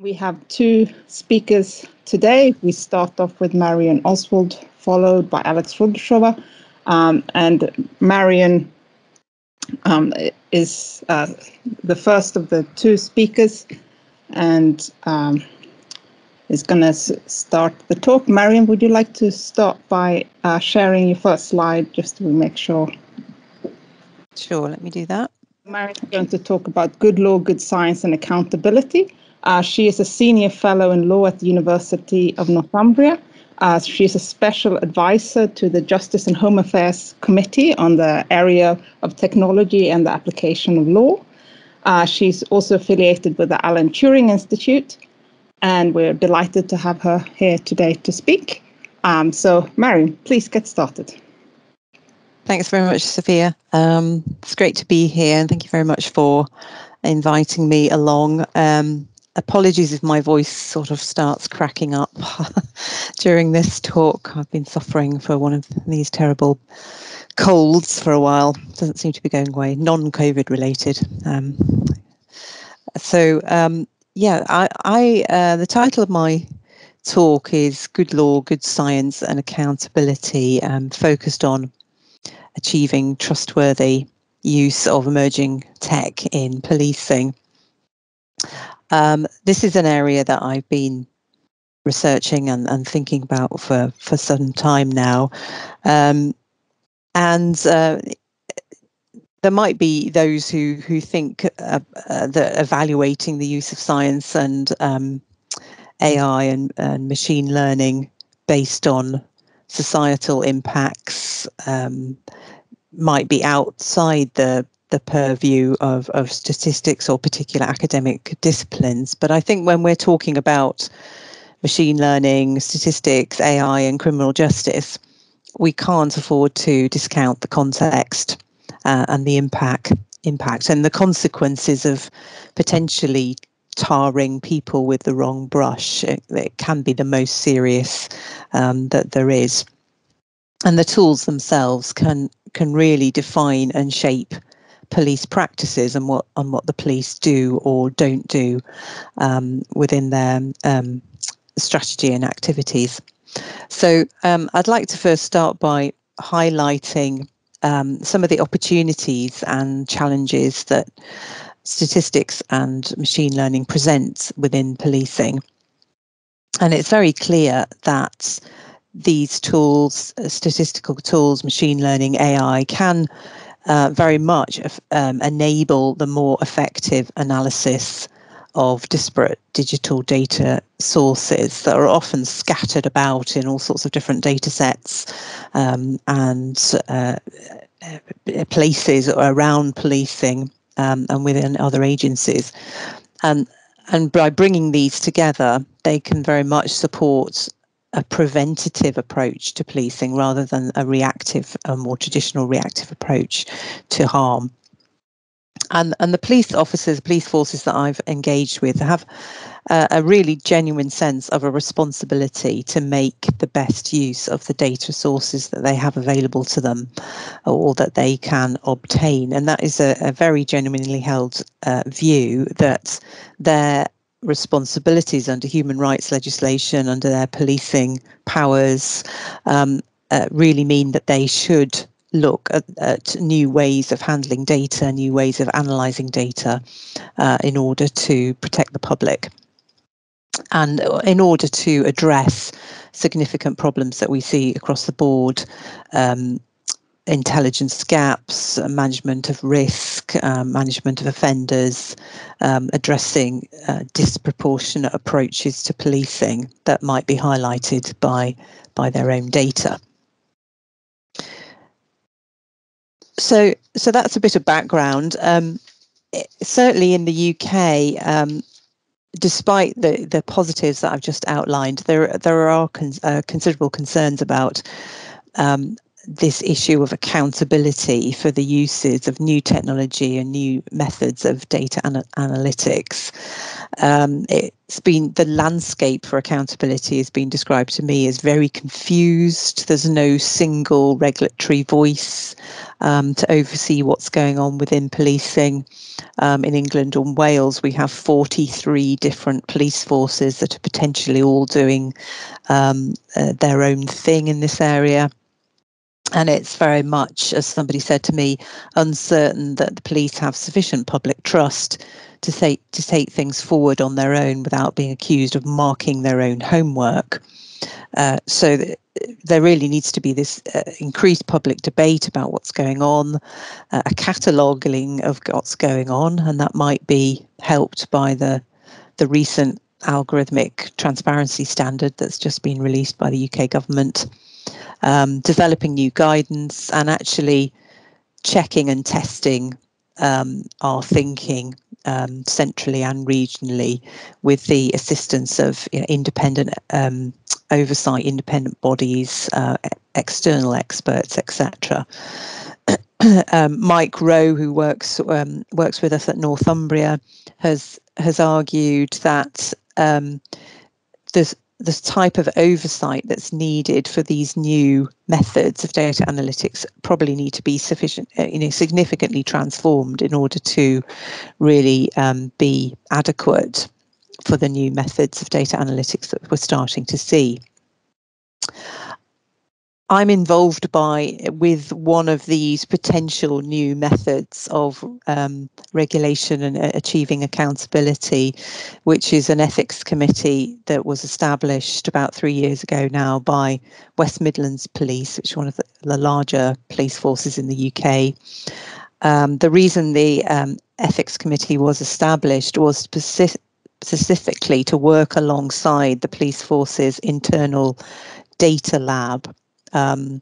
We have two speakers today. We start off with Marion Oswald, followed by Alex Chouldechova. Um, and Marion um, is uh, the first of the two speakers and um, is going to start the talk. Marion, would you like to start by uh, sharing your first slide just to make sure? Sure, let me do that. Marion's going to talk about good law, good science, and accountability. Uh, she is a senior fellow in law at the University of Northumbria. Uh, she is a special advisor to the Justice and Home Affairs Committee on the area of technology and the application of law. Uh, she's also affiliated with the Alan Turing Institute, and we're delighted to have her here today to speak. Um, so, Marion, please get started. Thanks very much, Sophia. Um, it's great to be here, and thank you very much for inviting me along. Um, apologies if my voice sort of starts cracking up during this talk. I've been suffering for one of these terrible colds for a while. Doesn't seem to be going away. Non-COVID related. Um, so um, yeah, I, I uh, the title of my talk is "Good Law, Good Science, and Accountability," um, focused on achieving trustworthy use of emerging tech in policing. Um, this is an area that I've been researching and, and thinking about for, for some time now. Um, and uh, there might be those who, who think uh, uh, that evaluating the use of science and um, AI and, and machine learning based on societal impacts um, might be outside the the purview of, of statistics or particular academic disciplines. But I think when we're talking about machine learning, statistics, AI, and criminal justice, we can't afford to discount the context uh, and the impact impact and the consequences of potentially tarring people with the wrong brush. It, it can be the most serious um, that there is. And the tools themselves can can really define and shape police practices and what on what the police do or don't do um, within their um, strategy and activities. So um, I'd like to first start by highlighting um, some of the opportunities and challenges that statistics and machine learning presents within policing. And it's very clear that these tools, statistical tools, machine learning, AI, can uh, very much um, enable the more effective analysis of disparate digital data sources that are often scattered about in all sorts of different data sets um, and uh, uh places around policing um, and within other agencies. And, and by bringing these together, they can very much support a preventative approach to policing rather than a reactive, a more traditional reactive approach to harm. And, and the police officers, police forces that I've engaged with have uh, a really genuine sense of a responsibility to make the best use of the data sources that they have available to them or that they can obtain. And that is a, a very genuinely held uh, view that their responsibilities under human rights legislation, under their policing powers, um, uh, really mean that they should look at, at, new ways of handling data, new ways of analysing data uh, in order to protect the public. And in order to address significant problems that we see across the board, um, intelligence gaps, management of risk, um, management of offenders, um, addressing uh, disproportionate approaches to policing that might be highlighted by, by their own data. So, so that's a bit of background. Um, it, certainly in the UK, um, despite the, the positives that I've just outlined, there there are con- uh, considerable concerns about um, this issue of accountability for the uses of new technology and new methods of data ana- analytics. Um, it's been the landscape for accountability has been described to me as very confused. There's no single regulatory voice um, to oversee what's going on within policing. Um, in England and Wales, we have 43 different police forces that are potentially all doing um, uh, their own thing in this area and it's very much, as somebody said to me, uncertain that the police have sufficient public trust to take to take things forward on their own without being accused of marking their own homework. Uh, so th- there really needs to be this uh, increased public debate about what's going on, uh, a cataloguing of what's going on, and that might be helped by the the recent algorithmic transparency standard that's just been released by the UK government um, developing new guidance, and actually checking and testing um, our thinking um, centrally and regionally with the assistance of you know, independent um, oversight, independent bodies, uh, external experts, etc. um, Mike Rowe, who works um, works with us at Northumbria, has has argued that um, there's the type of oversight that's needed for these new methods of data analytics probably need to be sufficient, uh, you know, significantly transformed in order to really um, be adequate for the new methods of data analytics that we're starting to see. I'm involved by with one of these potential new methods of um, regulation and uh, achieving accountability, which is an ethics committee that was established about three years ago now by West Midlands Police, which is one of the, the larger police forces in the UK. Um, the reason the um, ethics committee was established was specific, specifically to work alongside the police force's internal data lab um,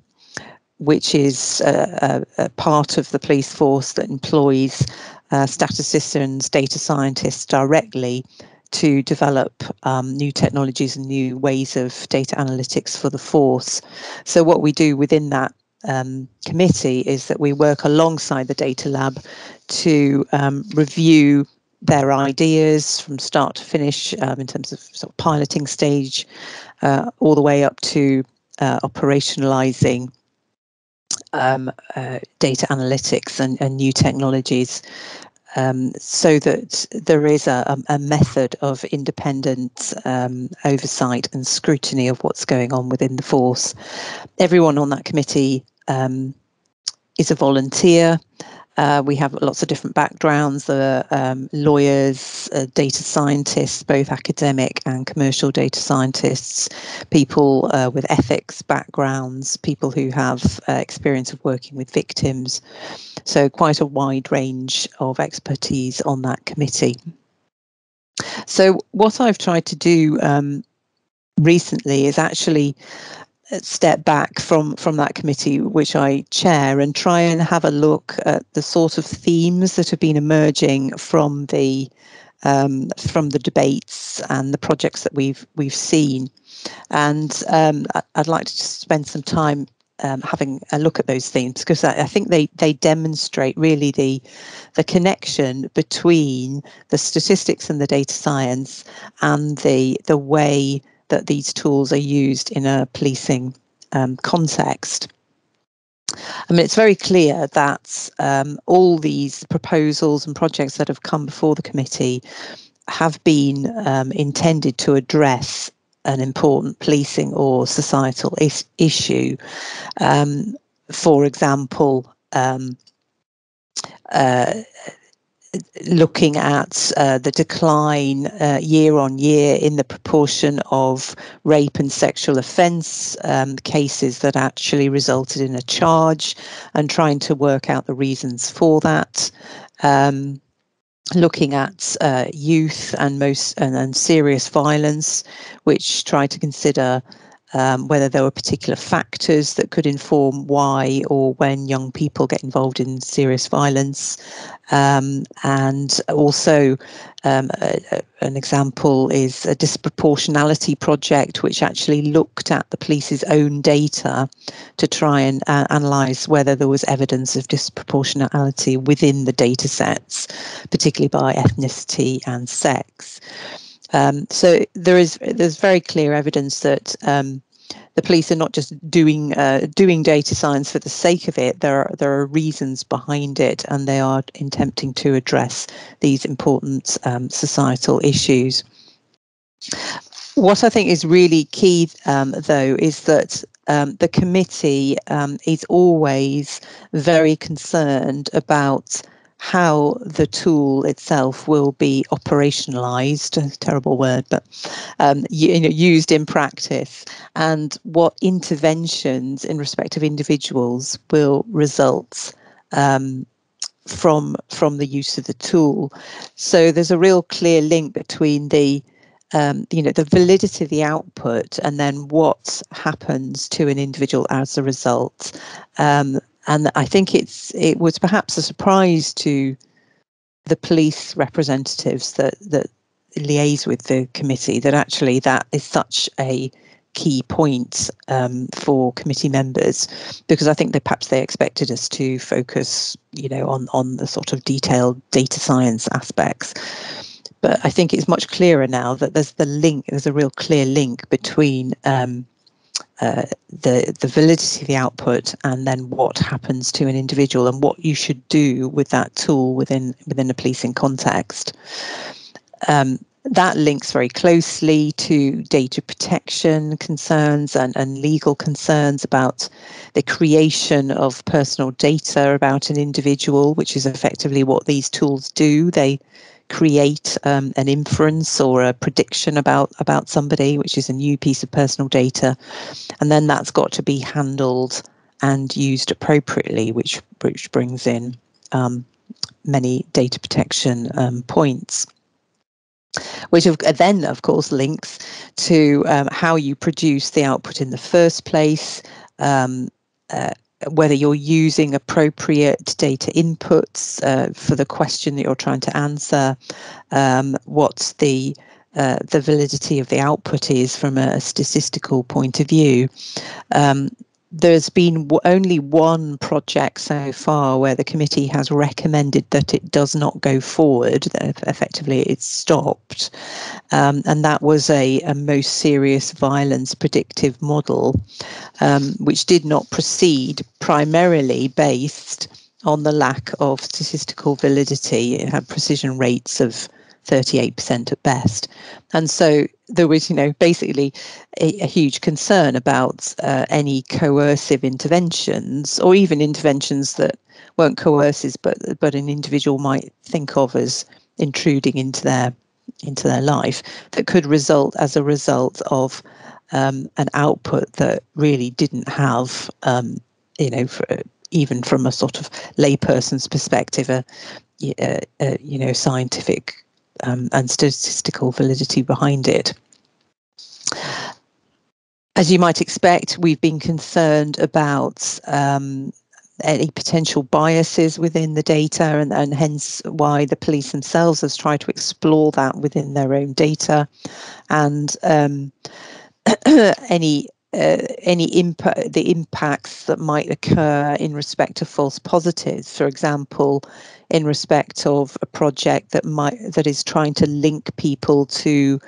which is a, a, a, part of the police force that employs uh, statisticians, data scientists directly to develop um, new technologies and new ways of data analytics for the force. So, what we do within that um, committee is that we work alongside the data lab to um, review their ideas from start to finish um, in terms of sort of piloting stage uh, all the way up to uh, operationalizing um, uh, data analytics and, and new technologies um, so that there is a, a method of independent um, oversight and scrutiny of what's going on within the force. Everyone on that committee um, is a volunteer. Uh, we have lots of different backgrounds. Um, lawyers, uh, data scientists, both academic and commercial data scientists, people uh, with ethics backgrounds, people who have uh, experience of working with victims. So, quite a wide range of expertise on that committee. So, what I've tried to do um, recently is actually step back from from that committee which I chair and try and have a look at the sort of themes that have been emerging from the um, from the debates and the projects that we've we've seen, and um, I'd like to spend some time um, having a look at those themes because I, I, think they they demonstrate really the the connection between the statistics and the data science and the the way that these tools are used in a policing um, context. I mean, it's very clear that um, all these proposals and projects that have come before the committee have been um, intended to address an important policing or societal is- issue. Um, for example, um, uh, looking at uh, the decline uh, year on year in the proportion of rape and sexual offence um, cases that actually resulted in a charge and trying to work out the reasons for that. Um, looking at uh, youth and most and, and, serious violence, which try to consider um, whether there were particular factors that could inform why or when young people get involved in serious violence. Um, and also, um, a, a, an example is a disproportionality project, which actually looked at the police's own data to try and uh, analyse whether there was evidence of disproportionality within the data sets, particularly by ethnicity and sex. Um, so there is there's very clear evidence that um, the police are not just doing uh, doing data science for the sake of it. There are there are reasons behind it, and they are attempting to address these important um, societal issues. What I think is really key, um, though, is that um, the committee um, is always very concerned about how the tool itself will be operationalized terrible word but um, you, know used in practice and what interventions in respect of individuals will result um, from from the use of the tool. So there's a real clear link between the um, you know the validity of the output and then what happens to an individual as a result um, and I think it's it was perhaps a surprise to the police representatives that that liaise with the committee that actually that is such a key point um, for committee members because I think that perhaps they expected us to focus, you know, on on the sort of detailed data science aspects. But I think it's much clearer now that there's the link. There's a real clear link between um, uh, the the validity of the output and then what happens to an individual and what you should do with that tool within within a policing context. Um, that links very closely to data protection concerns and, and legal concerns about the creation of personal data about an individual, which is effectively what these tools do. They create um, an inference or a prediction about about somebody, which is a new piece of personal data, and then that's got to be handled and used appropriately, which which brings in um, many data protection um, points. Which then, of course, links to um, how you produce the output in the first place, um, uh, whether you're using appropriate data inputs uh, for the question that you're trying to answer, um, what the uh, the validity of the output is from a statistical point of view. Um, there's been only one project so far where the committee has recommended that it does not go forward. That effectively, it's stopped. Um, and that was a, a, most serious violence predictive model, um, which did not proceed primarily based on the lack of statistical validity. It had precision rates of 38% at best. And so there was, you know, basically a, a huge concern about uh, any coercive interventions or even interventions that weren't coercive, but but an individual might think of as intruding into their into their life that could result as a result of um, an output that really didn't have, um, you know, for, even from a sort of layperson's perspective, a, a, a you know scientific um, and statistical validity behind it. As you might expect, we've been concerned about um, any potential biases within the data, and, and hence why the police themselves has tried to explore that within their own data, and um, any uh, any impact the impacts that might occur in respect of false positives for example in respect of a project that might that is trying to link people to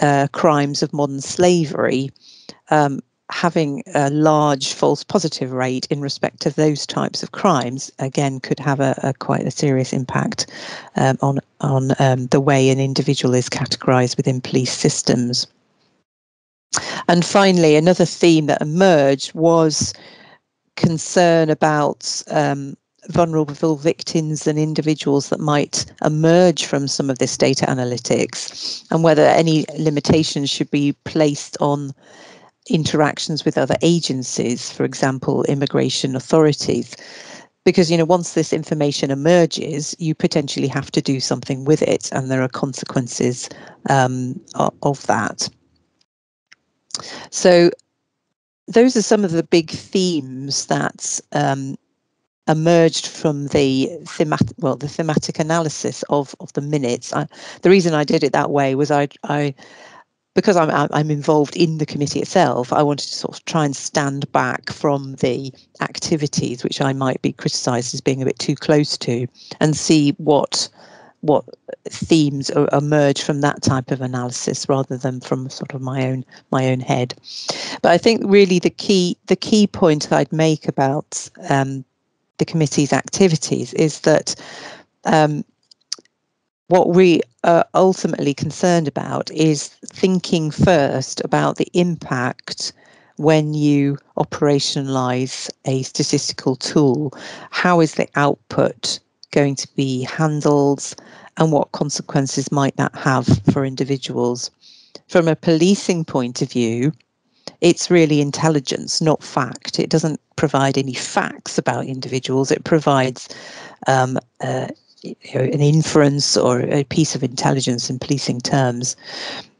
uh, crimes of modern slavery um, having a large false positive rate in respect of those types of crimes again could have a, a quite a serious impact um, on on um, the way an individual is categorized within police systems. And finally, another theme that emerged was concern about um, vulnerable victims and individuals that might emerge from some of this data analytics and whether any limitations should be placed on interactions with other agencies, for example, immigration authorities. Because you know, once this information emerges, you potentially have to do something with it, and there are consequences um, of that. So those are some of the big themes that um, emerged from the thematic well the thematic analysis of of the minutes I, the reason i did it that way was i i because I'm I'm involved in the committee itself, I wanted to sort of try and stand back from the activities which I might be criticised as being a bit too close to, and see what what themes emerge from that type of analysis rather than from sort of my own my own head. But I think really the key the key point I'd make about um, the committee's activities is that um, what we are ultimately concerned about is thinking first about the impact when you operationalize a statistical tool. How is the output going to be handled and what consequences might that have for individuals? From a policing point of view, it's really intelligence, not fact. It doesn't provide any facts about individuals. It provides um, uh, you know, an inference or a piece of intelligence in policing terms.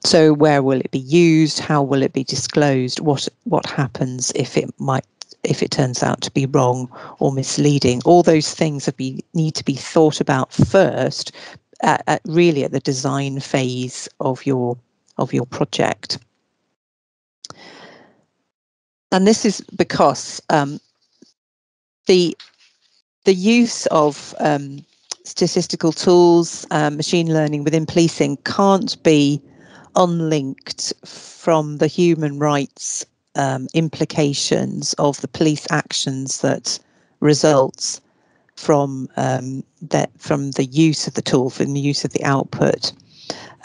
So where will it be used? How will it be disclosed? What what happens if it might if it turns out to be wrong or misleading? All those things be, need to be thought about first, at, at really at the design phase of your of your project. And this is because um, the the use of um, statistical tools, um, machine learning within policing can't be unlinked from the human rights um, implications of the police actions that results from um, that from the use of the tool, from the use of the output.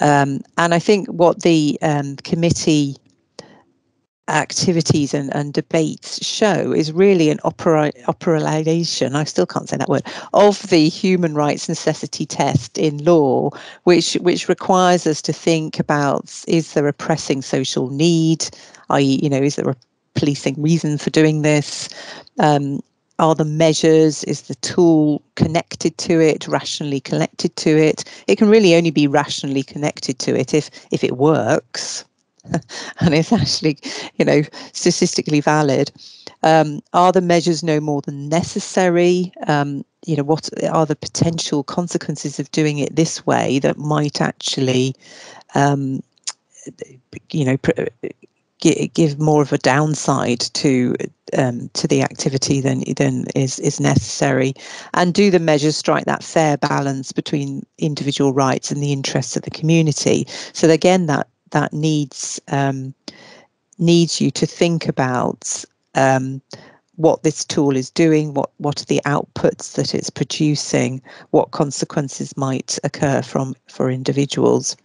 Um, and I think what the committee activities and, and debates show is really an opera, I still can't say that word, of the human rights necessity test in law, which which requires us to think about is there a pressing social need, i.e., you know, is there a policing reason for doing this? Um, are the measures, is the tool connected to it, rationally connected to it? It can really only be rationally connected to it if if it works and it's actually, you know, statistically valid. Um, are the measures no more than necessary? Um, you know, what are the potential consequences of doing it this way that might actually, um, you know, give more of a downside to um, to the activity than than is is necessary, and do the measures strike that fair balance between individual rights and the interests of the community? So again, that that needs um, needs you to think about um, what this tool is doing, what what are the outputs that it's producing, what consequences might occur from for individuals.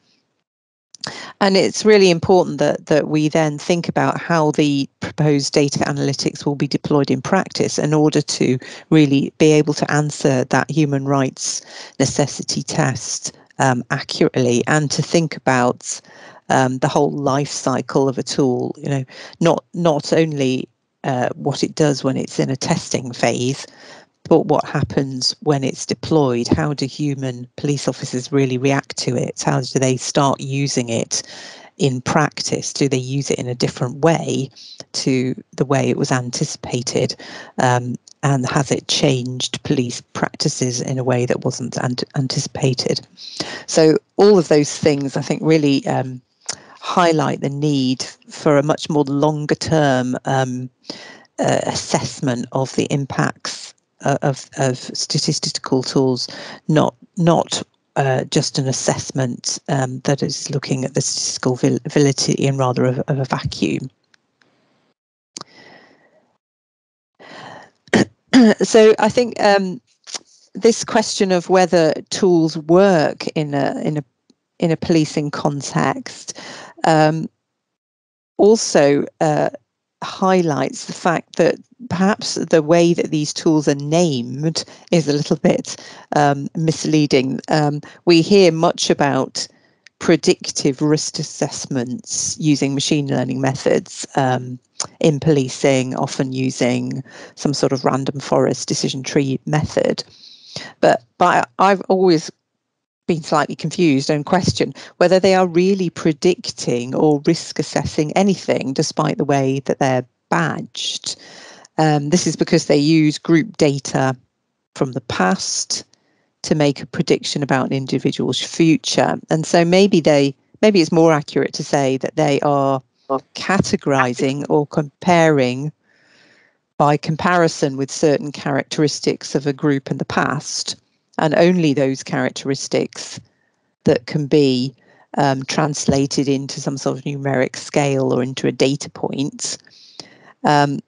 And it's really important that that we then think about how the proposed data analytics will be deployed in practice in order to really be able to answer that human rights necessity test um, accurately and to think about um, the whole life cycle of a tool. You know, not not only uh, what it does when it's in a testing phase, but what happens when it's deployed. How do human police officers really react to it? How do they start using it in practice? Do they use it in a different way to the way it was anticipated? Um, and has it changed police practices in a way that wasn't anticipated? So all of those things, I think, really um, highlight the need for a much more longer term um, uh, assessment of the impacts uh, of, of statistical tools, not not uh, just an assessment um, that is looking at the statistical validity in rather of, of a vacuum. so I think um, this question of whether tools work in a in a in a policing context um, also uh, highlights the fact that perhaps the way that these tools are named is a little bit um, misleading. Um, we hear much about predictive risk assessments using machine learning methods um, in policing, often using some sort of random forest decision tree method. But, but I've always been slightly confused and question whether they are really predicting or risk assessing anything despite the way that they're badged. Um, this is because they use group data from the past to make a prediction about an individual's future. And so maybe they maybe it's more accurate to say that they are categorizing or comparing by comparison with certain characteristics of a group in the past and only those characteristics that can be um, translated into some sort of numeric scale or into a data point. Um,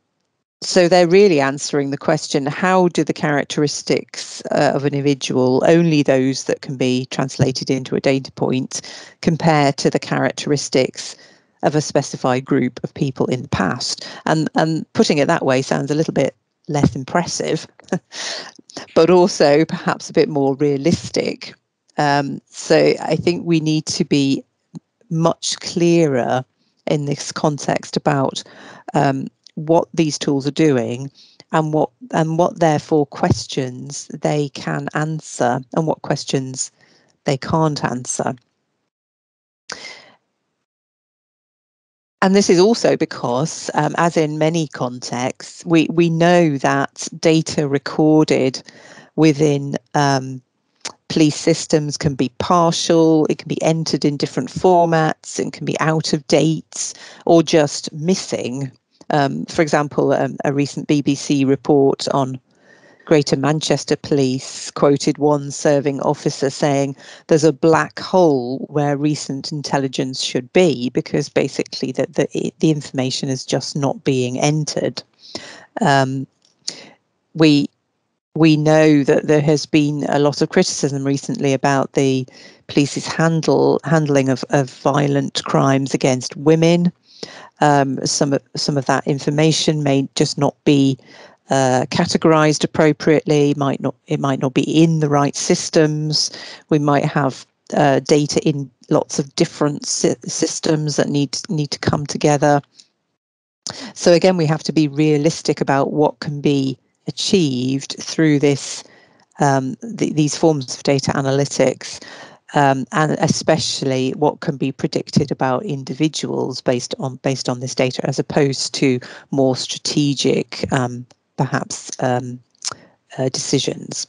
so they're really answering the question how do the characteristics uh, of an individual, only those that can be translated into a data point, compare to the characteristics of a specified group of people in the past? And, and putting it that way sounds a little bit less impressive, but also perhaps a bit more realistic. Um, so I think we need to be much clearer in this context about um, what these tools are doing and what and what therefore questions they can answer and what questions they can't answer. And this is also because, um, as in many contexts, we, we know that data recorded within um, police systems can be partial, it can be entered in different formats, it can be out of date or just missing. Um, for example, um, a recent BBC report on Greater Manchester Police quoted one serving officer saying there's a black hole where recent intelligence should be because basically the, the, the information is just not being entered. Um, we we know that there has been a lot of criticism recently about the police's handle handling of, of violent crimes against women um, some of some of that information may just not be uh, categorized appropriately. Might not it might not be in the right systems. We might have uh, data in lots of different systems that need need to come together. So again, we have to be realistic about what can be achieved through this um, th- these forms of data analytics um, and especially what can be predicted about individuals based on based on this data, as opposed to more strategic, um, perhaps um, uh, decisions.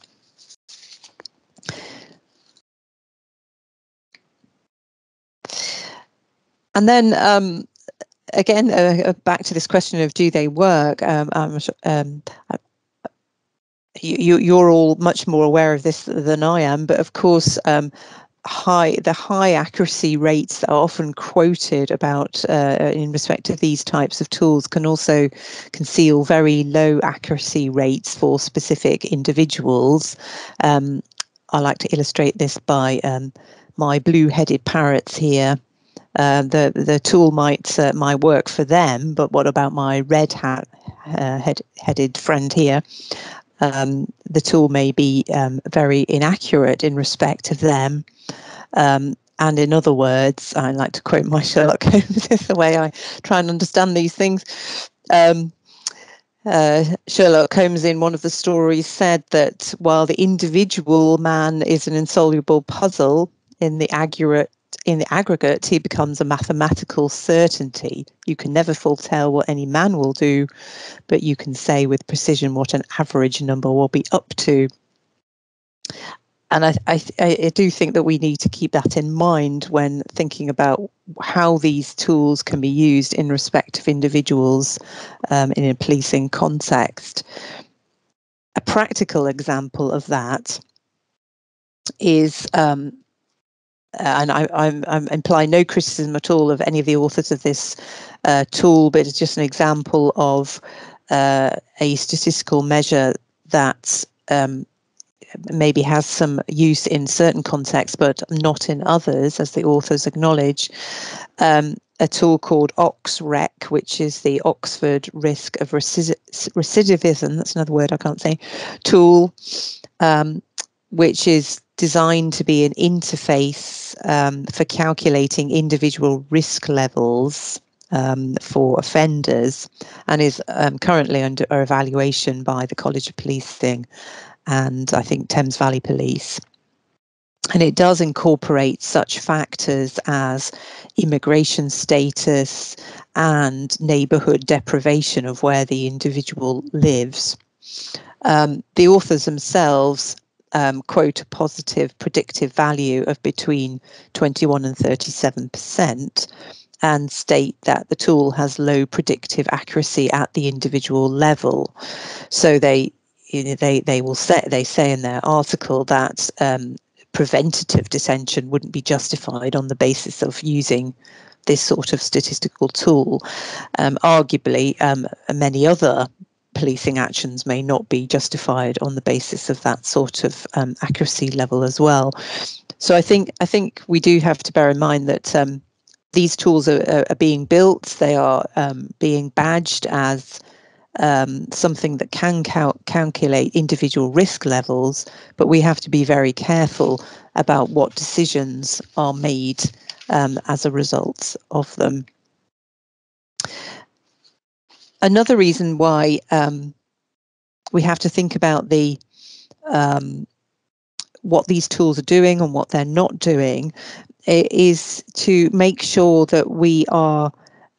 And then um, again, uh, uh, back to this question of do they work? Um, um, you, you're all much more aware of this than I am, but of course, um, high the high accuracy rates that are often quoted about uh, in respect of these types of tools can also conceal very low accuracy rates for specific individuals. Um, I like to illustrate this by um, my blue-headed parrots here. Uh, the the tool might uh, might work for them, but what about my red hat uh, head, headed friend here? Um, the tool may be um, very inaccurate in respect of them. Um, and in other words, I like to quote my Sherlock Holmes, is the way I try and understand these things. Um, uh, Sherlock Holmes, in one of the stories, said that while the individual man is an insoluble puzzle, in the aggregate, in the aggregate, he becomes a mathematical certainty. You can never foretell what any man will do, but you can say with precision what an average number will be up to. And I, I, I do think that we need to keep that in mind when thinking about how these tools can be used in respect of individuals um, in a policing context. A practical example of that is um, and I, I'm, I'm, implying no criticism at all of any of the authors of this uh, tool, but it's just an example of uh, a statistical measure that um, maybe has some use in certain contexts, but not in others, as the authors acknowledge. Um, a tool called OXREC, which is the Oxford Risk of Recidivism, that's another word I can't say, tool, um, which is designed to be an interface um, for calculating individual risk levels um, for offenders and is um, currently under evaluation by the College of Policing and I think Thames Valley Police. and it does incorporate such factors as immigration status and neighbourhood deprivation of where the individual lives. Um, the authors themselves um, quote a positive predictive value of between 21 and 37 percent and state that the tool has low predictive accuracy at the individual level. So they you know, they they will say they say in their article that um, preventative detention wouldn't be justified on the basis of using this sort of statistical tool. Um, arguably, um, many other policing actions may not be justified on the basis of that sort of um, accuracy level as well. So I think I think we do have to bear in mind that um, these tools are, are, being built. They are um, being badged as um, something that can cal- calculate individual risk levels, but we have to be very careful about what decisions are made um, as a result of them. Another reason why um, we have to think about the um, what these tools are doing and what they're not doing is to make sure that we are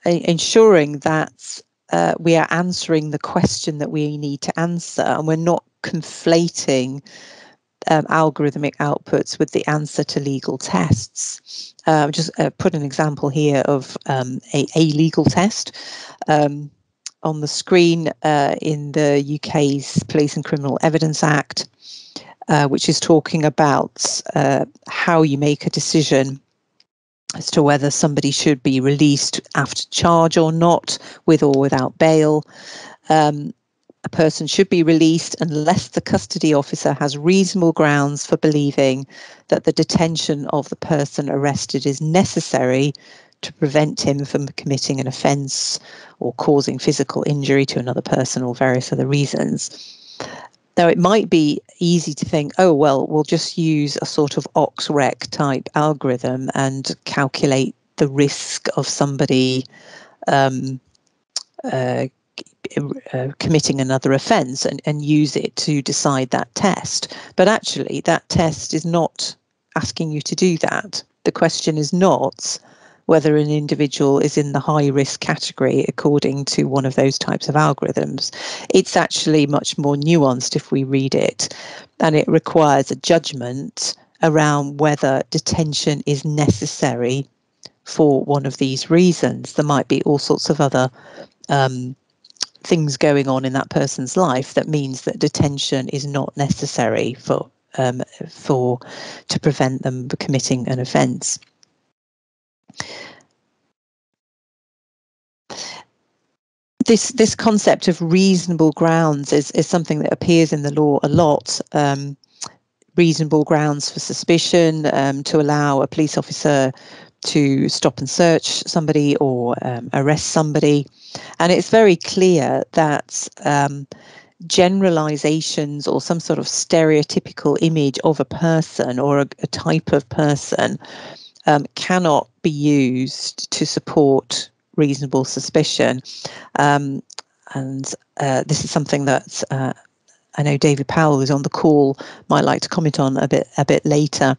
uh, ensuring that uh, we are answering the question that we need to answer and we're not conflating um, algorithmic outputs with the answer to legal tests. Uh, just uh, put an example here of um, a, a legal test. Um, on the screen uh, in the UK's Police and Criminal Evidence Act, uh, which is talking about uh, how you make a decision as to whether somebody should be released after charge or not, with or without bail. Um, a person should be released unless the custody officer has reasonable grounds for believing that the detention of the person arrested is necessary to prevent him from committing an offence or causing physical injury to another person or various other reasons. Now, it might be easy to think, oh, well, we'll just use a sort of OXREC type algorithm and calculate the risk of somebody um, uh, uh, committing another offence and, and use it to decide that test. But actually, that test is not asking you to do that. The question is not whether an individual is in the high risk category according to one of those types of algorithms. It's actually much more nuanced if we read it, and it requires a judgment around whether detention is necessary for one of these reasons. There might be all sorts of other um, things going on in that person's life that means that detention is not necessary for um, for to prevent them committing an offence. This this concept of reasonable grounds is is something that appears in the law a lot. Um, reasonable grounds for suspicion um, to allow a police officer to stop and search somebody or um, arrest somebody. And it's very clear that um, generalizations or some sort of stereotypical image of a person or a, a type of person um, cannot be used to support reasonable suspicion. Um, and uh, this is something that uh, I know David Powell, who's on the call, might like to comment on a bit a bit later.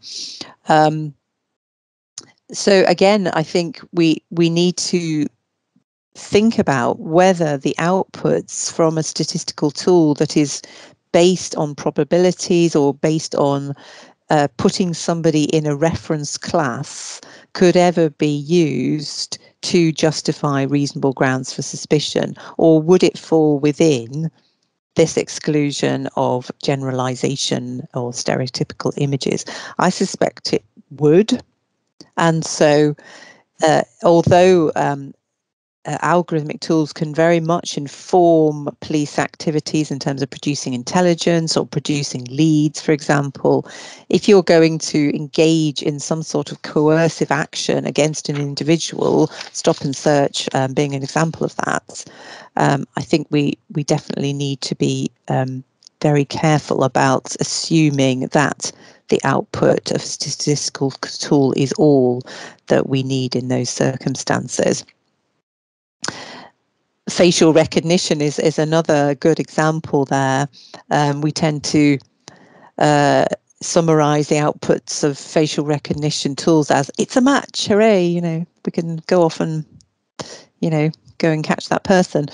Um, so again, I think we we need to think about whether the outputs from a statistical tool that is based on probabilities or based on uh, putting somebody in a reference class could ever be used to justify reasonable grounds for suspicion, or would it fall within this exclusion of generalization or stereotypical images? I suspect it would. And so, uh, although um, uh, algorithmic tools can very much inform police activities in terms of producing intelligence or producing leads, for example. If you're going to engage in some sort of coercive action against an individual, stop and search um, being an example of that, um, I think we we definitely need to be um, very careful about assuming that the output of a statistical tool is all that we need in those circumstances facial recognition is is another good example there. Um, we tend to uh, summarize the outputs of facial recognition tools as it's a match, hooray, you know, we can go off and, you know, go and catch that person.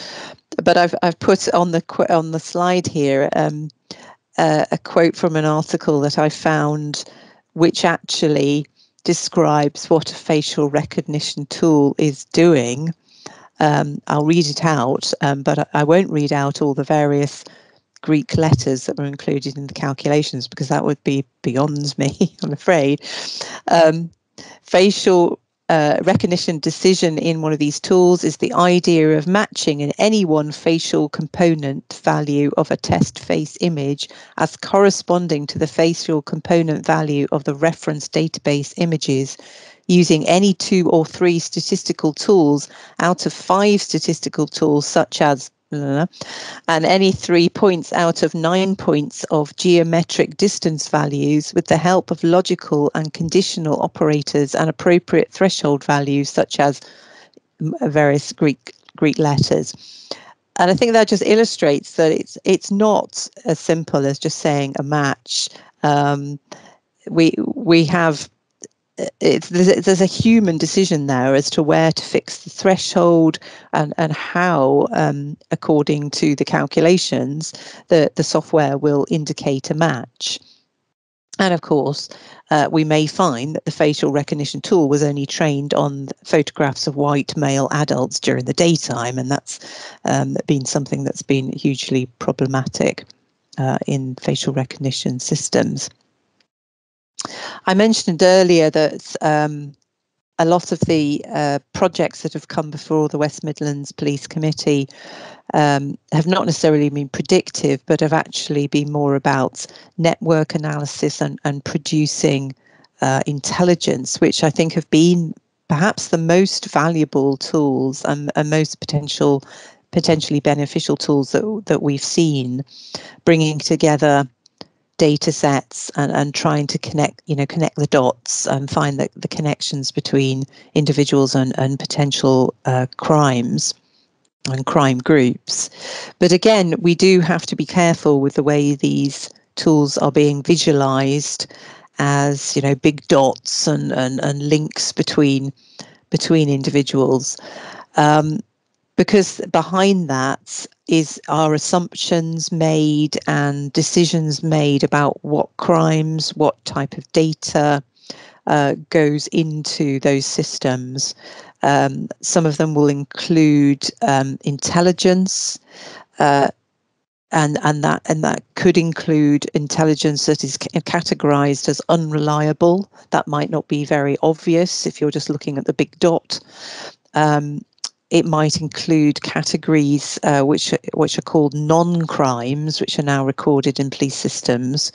But I've, I've put on the on the slide here um, uh, a quote from an article that I found, which actually describes what a facial recognition tool is doing. Um, I'll read it out, um, but I won't read out all the various Greek letters that were included in the calculations because that would be beyond me, I'm afraid. Um, facial uh, recognition decision in one of these tools is the idea of matching in any one facial component value of a test face image as corresponding to the facial component value of the reference database images using any two or three statistical tools out of five statistical tools such as and any three points out of nine points of geometric distance values with the help of logical and conditional operators and appropriate threshold values such as various Greek Greek letters. And I think that just illustrates that it's it's not as simple as just saying a match. Um, we we have it's, there's, there's, a human decision there as to where to fix the threshold and, and how, um, according to the calculations, the, the software will indicate a match. And of course, uh, we may find that the facial recognition tool was only trained on photographs of white male adults during the daytime, and that's um, been something that's been hugely problematic uh, in facial recognition systems. I mentioned earlier that um, a lot of the uh, projects that have come before the West Midlands Police Committee um, have not necessarily been predictive, but have actually been more about network analysis and, and producing uh, intelligence, which I think have been perhaps the most valuable tools and, and most potential potentially beneficial tools that that we've seen, bringing together data sets and, and trying to connect you know connect the dots and find the, the connections between individuals and, and potential uh, crimes and crime groups. But again we do have to be careful with the way these tools are being visualized as you know big dots and and, and links between between individuals. Um, because behind that is our assumptions made and decisions made about what crimes, what type of data uh, goes into those systems. Um, some of them will include um, intelligence, uh, and and that and that could include intelligence that is categorized as unreliable. That might not be very obvious if you're just looking at the big dot. Um, it might include categories uh, which which are called non-crimes, which are now recorded in police systems,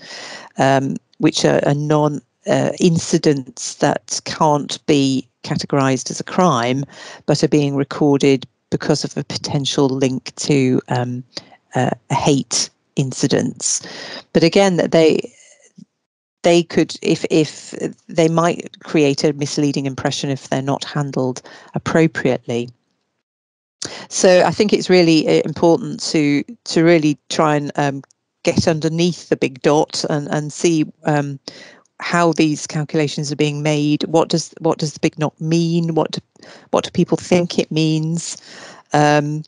um, which are, are non uh, incidents that can't be categorized as a crime, but are being recorded because of a potential link to um, uh, hate incidents. But again, they they could if if they might create a misleading impression if they're not handled appropriately so I think it's really uh, important to to really try and um, get underneath the big dot and and see um, how these calculations are being made. What does what does the big dot mean? What do, what do people think it means? Um,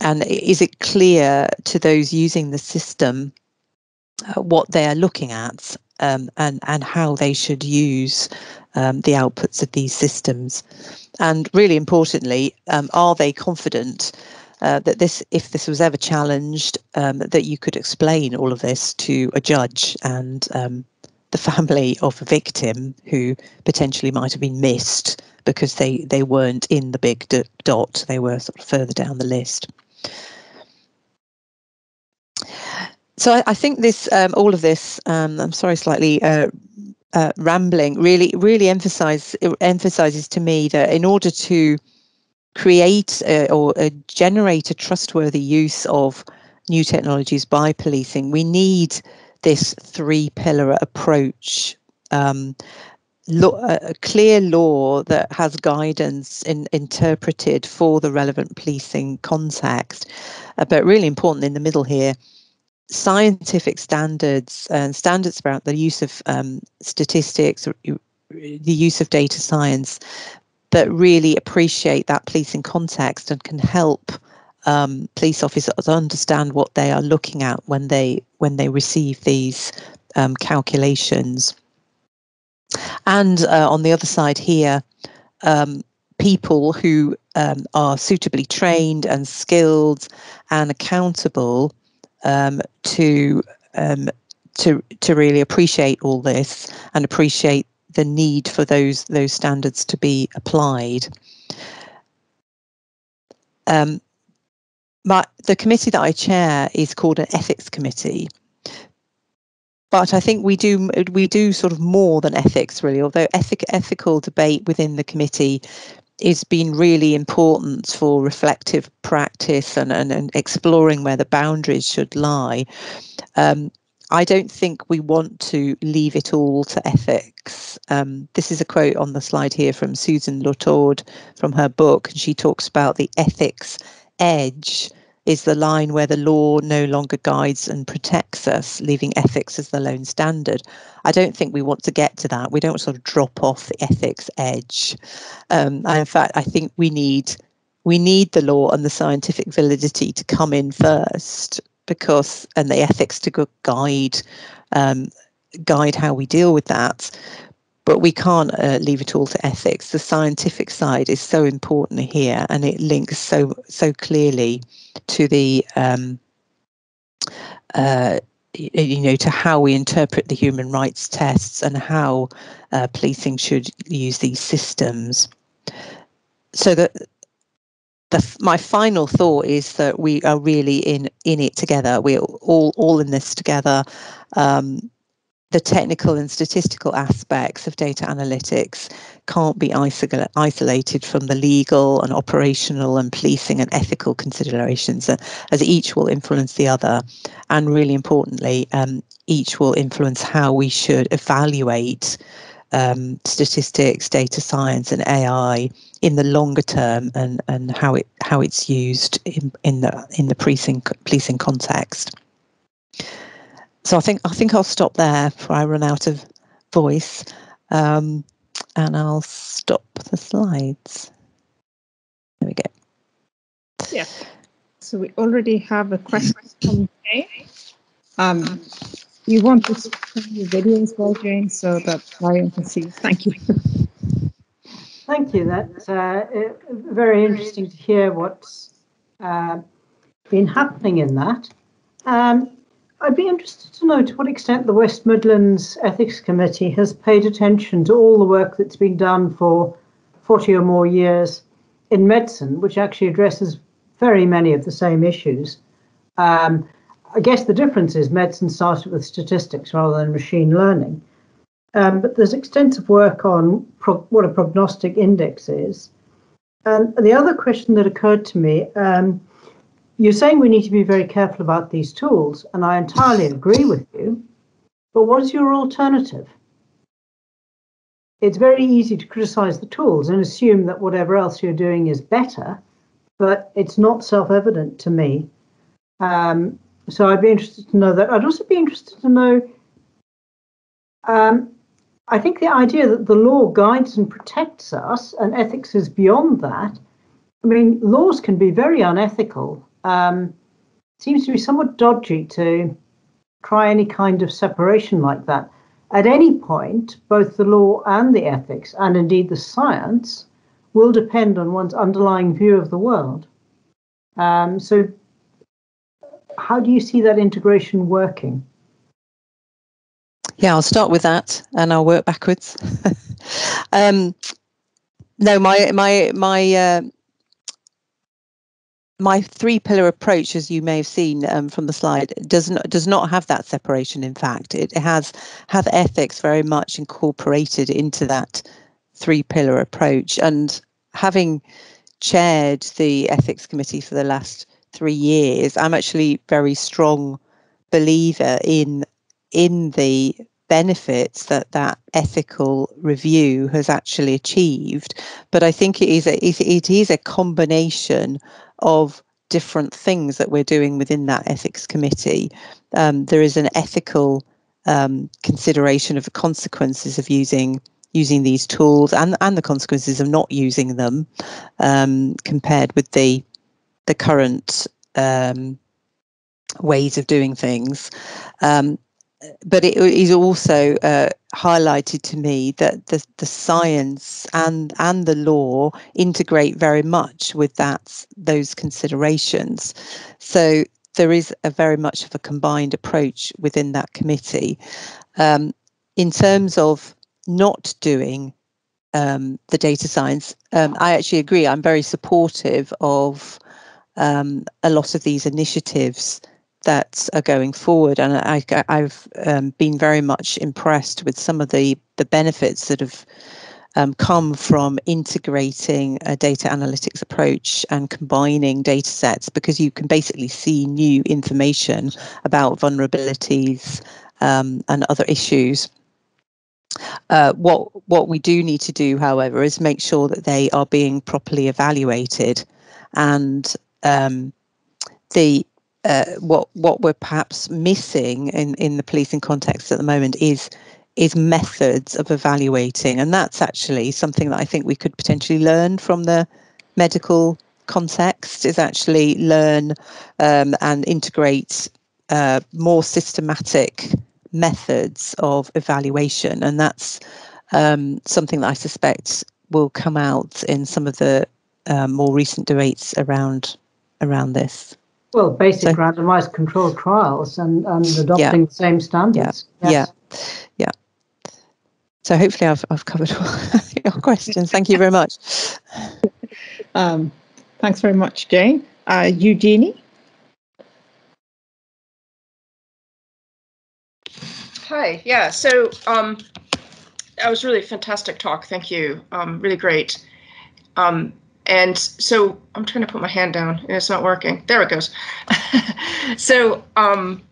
and is it clear to those using the system uh, what they are looking at um, and and how they should use um, the outputs of these systems? And really importantly, um, are they confident uh, that this, if this was ever challenged, um, that you could explain all of this to a judge and um, the family of a victim who potentially might have been missed because they, they weren't in the big dot, they were sort of further down the list. So I, I think this, um, all of this, um, I'm sorry, slightly uh, uh, rambling really really emphasize emphasizes to me that in order to create uh, or uh, generate a trustworthy use of new technologies by policing, we need this three pillar approach. Um, lo- a clear law that has guidance in, interpreted for the relevant policing context, uh, but really important in the middle here scientific standards and standards about the use of um, statistics, the use of data science that really appreciate that policing context and can help um, police officers understand what they are looking at when they when they receive these um, calculations. And uh, on the other side here, um, people who um, are suitably trained and skilled and accountable um, to um, to to really appreciate all this and appreciate the need for those those standards to be applied. Um, my, the committee that I chair is called an ethics committee, but I think we do we do sort of more than ethics really. Although ethic, ethical debate within the committee is been really important for reflective practice and, and, and exploring where the boundaries should lie. Um, I don't think we want to leave it all to ethics. Um, this is a quote on the slide here from Susan Liautaud from her book, and she talks about the ethics edge is the line where the law no longer guides and protects us, leaving ethics as the lone standard. I don't think we want to get to that. We don't sort of drop off the ethics edge. Um, in fact, I think we need we need the law and the scientific validity to come in first because and the ethics to guide um, guide how we deal with that but we can't uh, leave it all to ethics the scientific side is so important here and it links so so clearly to the um, uh, you know to how we interpret the human rights tests and how uh, policing should use these systems so that the, my final thought is that we are really in in it together. We're all all in this together. Um, the technical and statistical aspects of data analytics can't be isolated from the legal and operational and policing and ethical considerations, uh, as each will influence the other. And really importantly, um, each will influence how we should evaluate um, statistics, data science, and AI in the longer term, and and how it how it's used in in the in the policing policing context. So I think I think I'll stop there before I run out of voice, um, and I'll stop the slides. There we go. Yeah. So we already have a question from Jay. Um, you want to see your video as well, Jane, so that Ryan can see. Thank you. Thank you. That's uh, very interesting to hear what's uh, been happening in that. Um, I'd be interested to know to what extent the West Midlands Ethics Committee has paid attention to all the work that's been done for 40 or more years in medicine, which actually addresses very many of the same issues. Um, I guess the difference is medicine started with statistics rather than machine learning. Um, but there's extensive work on pro- what a prognostic index is. And the other question that occurred to me um, you're saying we need to be very careful about these tools, and I entirely agree with you. But what is your alternative? It's very easy to criticize the tools and assume that whatever else you're doing is better, but it's not self evident to me. Um, so I'd be interested to know that. I'd also be interested to know. Um, I think the idea that the law guides and protects us, and ethics is beyond that. I mean, laws can be very unethical. Um, seems to be somewhat dodgy to try any kind of separation like that. At any point, both the law and the ethics, and indeed the science, will depend on one's underlying view of the world. Um, so how do you see that integration working? Yeah, I'll start with that and I'll work backwards. um, no, my my my uh, my three pillar approach, as you may have seen um, from the slide, does not does not have that separation. In fact, it has have ethics very much incorporated into that three pillar approach. And having chaired the ethics committee for the last three years, I'm actually very strong believer in in the benefits that that ethical review has actually achieved. But I think it is a it is a combination of different things that we're doing within that ethics committee. Um, there is an ethical um, consideration of the consequences of using using these tools and and the consequences of not using them um, compared with the the current um, ways of doing things. Um, but it is also uh, highlighted to me that the, the science and and the law integrate very much with that those considerations. So there is a very much of a combined approach within that committee. Um, in terms of not doing um, the data science, um, I actually agree. I'm very supportive of um, a lot of these initiatives that are going forward. And I, have um, been very much impressed with some of the, the benefits that have um, come from integrating a data analytics approach and combining data sets because you can basically see new information about vulnerabilities um, and other issues. Uh, what what we do need to do, however, is make sure that they are being properly evaluated, and um, the uh, what what we're perhaps missing in in the policing context at the moment is is methods of evaluating, and that's actually something that I think we could potentially learn from the medical context. Is actually learn um, and integrate uh, more systematic methods of evaluation, and that's um, something that I suspect will come out in some of the uh, more recent debates around around this. Well, basic so, randomized controlled trials and, and adopting yeah, the same standards. Yeah, yes. yeah, yeah. So hopefully I've, I've covered all your questions. Thank you very much. Um, thanks very much, Jane. Uh, Eugenie? Hi, yeah, so um, that was really fantastic talk. Thank you. Um, really great. Um, and so I'm trying to put my hand down and it's not working. There it goes. so um,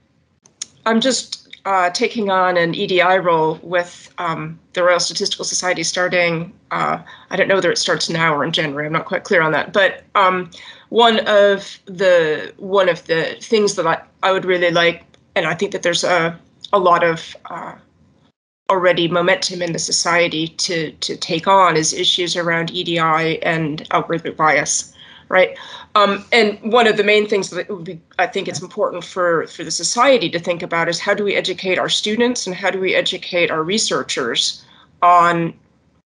I'm just uh, taking on an EDI role with um, the Royal Statistical Society starting, uh, I don't know whether it starts now or in January, I'm not quite clear on that. But um, one of the one of the things that I, I would really like, and I think that there's a, a lot of uh, already momentum in the society to to take on is issues around EDI and algorithmic bias, right? Um, and one of the main things that be, I think it's important for for the society to think about is how do we educate our students and how do we educate our researchers on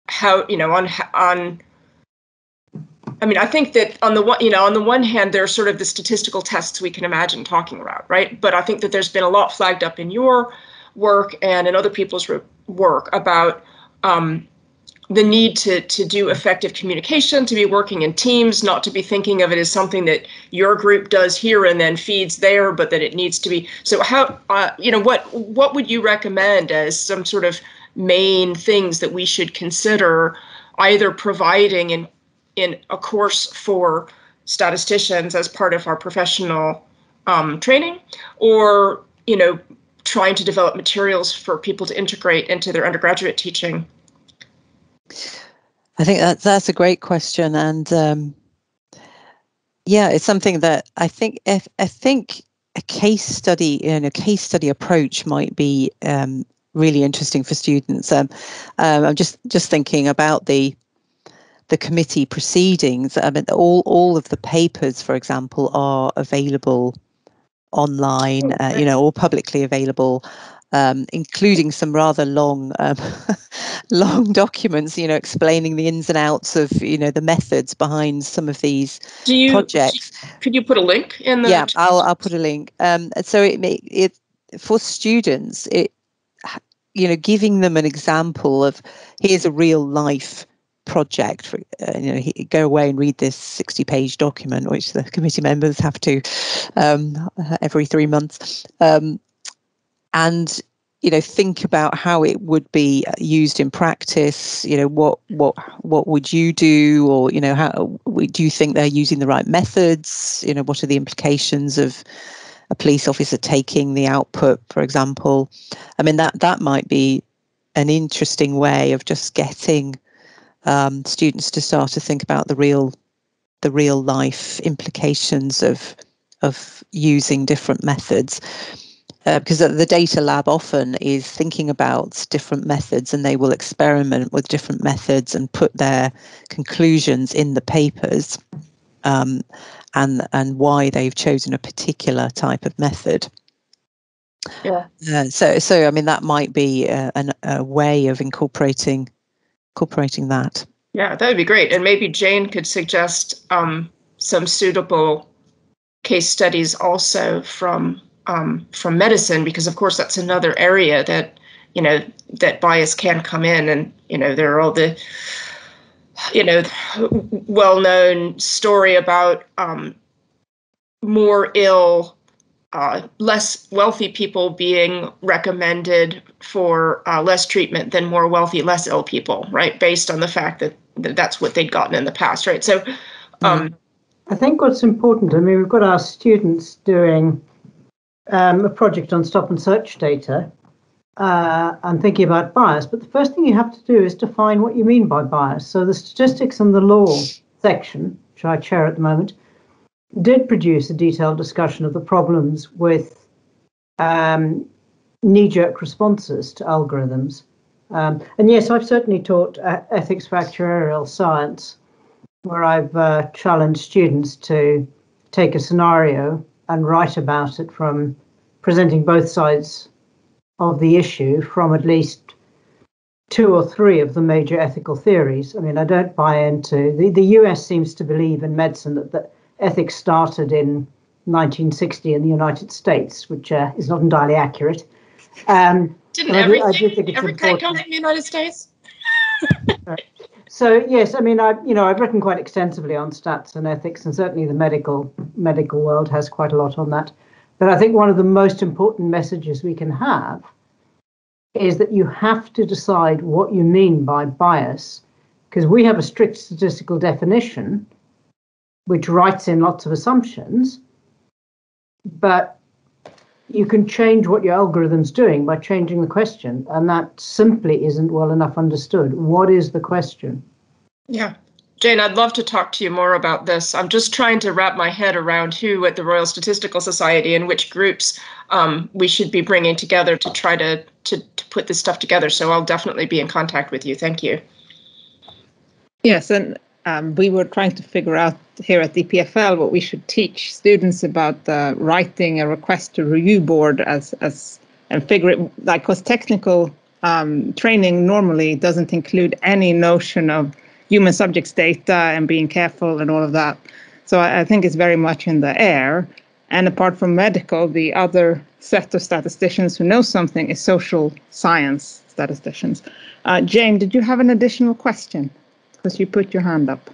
how you know on on I mean, I think that on the one, you know, on the one hand, there's sort of the statistical tests we can imagine talking about, right? But I think that there's been a lot flagged up in your work and in other people's work about um, the need to to do effective communication, to be working in teams, not to be thinking of it as something that your group does here and then feeds there, but that it needs to be. So how uh, you know what what would you recommend as some sort of main things that we should consider either providing in in a course for statisticians as part of our professional um, training, or you know trying to develop materials for people to integrate into their undergraduate teaching? I think that that's a great question, and um, yeah, it's something that I think if, I think a case study, you know, case study approach might be um, really interesting for students. Um, um, I'm just just thinking about the the committee proceedings. I mean, all all of the papers, for example, are available online, uh, you know, all publicly available, um, including some rather long, um, long documents, you know, explaining the ins and outs of, you know, the methods behind some of these Do you, projects. Could you put a link in the? Yeah, I'll I'll put a link. Um, so it it for students it you know giving them an example of here's a real life project. For, uh, you know, he, go away and read this 60-page document, which the committee members have to um, every three months, um, and you know think about how it would be used in practice. You know, what what what would you do, or you know, how do you think they're using the right methods? You know, what are the implications of a police officer taking the output, for example? I mean, that that might be an interesting way of just getting um, students to start to think about the real the real life implications of of using different methods. Uh, because the data lab often is thinking about different methods and they will experiment with different methods and put their conclusions in the papers um, and and why they've chosen a particular type of method. Yeah. Uh, so so I mean that might be a, an, a way of incorporating incorporating that. Yeah, that would be great. And maybe Jane could suggest um, some suitable case studies also from um, from medicine, because of course that's another area that you know that bias can come in, and you know there are all the you know well-known story about um, more ill uh, less wealthy people being recommended for uh, less treatment than more wealthy, less ill people, right? Based on the fact that, that that's what they'd gotten in the past, right? So, um, I think what's important, I mean, we've got our students doing um, a project on stop and search data uh, and thinking about bias, but the first thing you have to do is define what you mean by bias. So, the statistics and the law section, which I chair at the moment, did produce a detailed discussion of the problems with um, knee-jerk responses to algorithms. Um, and yes, I've certainly taught uh, ethics for actuarial science, where I've uh, challenged students to take a scenario and write about it from presenting both sides of the issue from at least two or three of the major ethical theories. I mean, I don't buy into the, the US seems to believe in medicine that, that ethics started in 1960 in the United States, which uh, is not entirely accurate. Um, Didn't everything, I do, I do think it's every important. come from the United States? So yes, I mean, I you know I've written quite extensively on stats and ethics, and certainly the medical medical world has quite a lot on that. But I think one of the most important messages we can have is that you have to decide what you mean by bias, because we have a strict statistical definition, which writes in lots of assumptions, but you can change what your algorithm's doing by changing the question, and that simply isn't well enough understood. What is the question? Yeah. Jane, I'd love to talk to you more about this. I'm just trying to wrap my head around who at the Royal Statistical Society and which groups um, we should be bringing together to try to, to, to put this stuff together. So I'll definitely be in contact with you. Thank you. Yes, and um, we were trying to figure out here at the EPFL what we should teach students about uh, writing a request to review board as as and figure it like because technical um, training normally doesn't include any notion of human subjects data and being careful and all of that. So I, I think it's very much in the air. And apart from medical, the other set of statisticians who know something is social science statisticians. Uh, Jane, did you have an additional question? Because you put your hand up.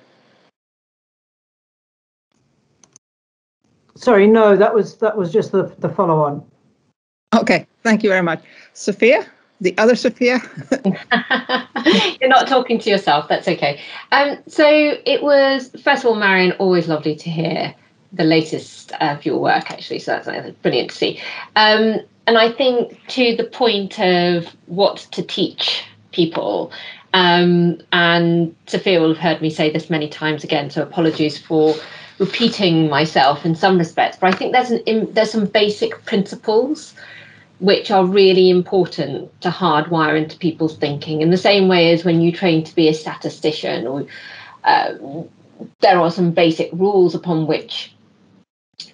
Sorry, no, that was that was just the, the follow on. Okay, thank you very much. Sophia, the other Sophia. You're not talking to yourself, that's okay. Um, so it was, first of all, Marion, always lovely to hear the latest uh, of your work, actually. So that's, that's brilliant to see. Um, and I think to the point of what to teach people, um, and Sophia will have heard me say this many times again, so apologies for repeating myself in some respects. But I think there's an there's some basic principles which are really important to hardwire into people's thinking. In the same way as when you train to be a statistician, or uh, there are some basic rules upon which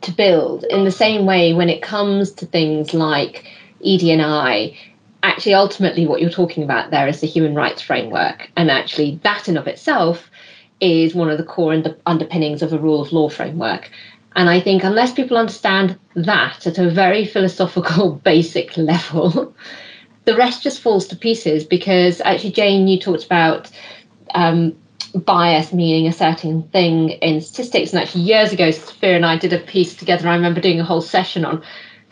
to build. In the same way, when it comes to things like ED&I, actually ultimately what you're talking about there is the human rights framework. And actually that in of itself is one of the core under, underpinnings of a rule of law framework. And i think unless people understand that at a very philosophical basic level the rest just falls to pieces because actually jane you talked about um, bias meaning a certain thing in statistics. And actually years ago sophia and i did a piece together. I remember doing a whole session on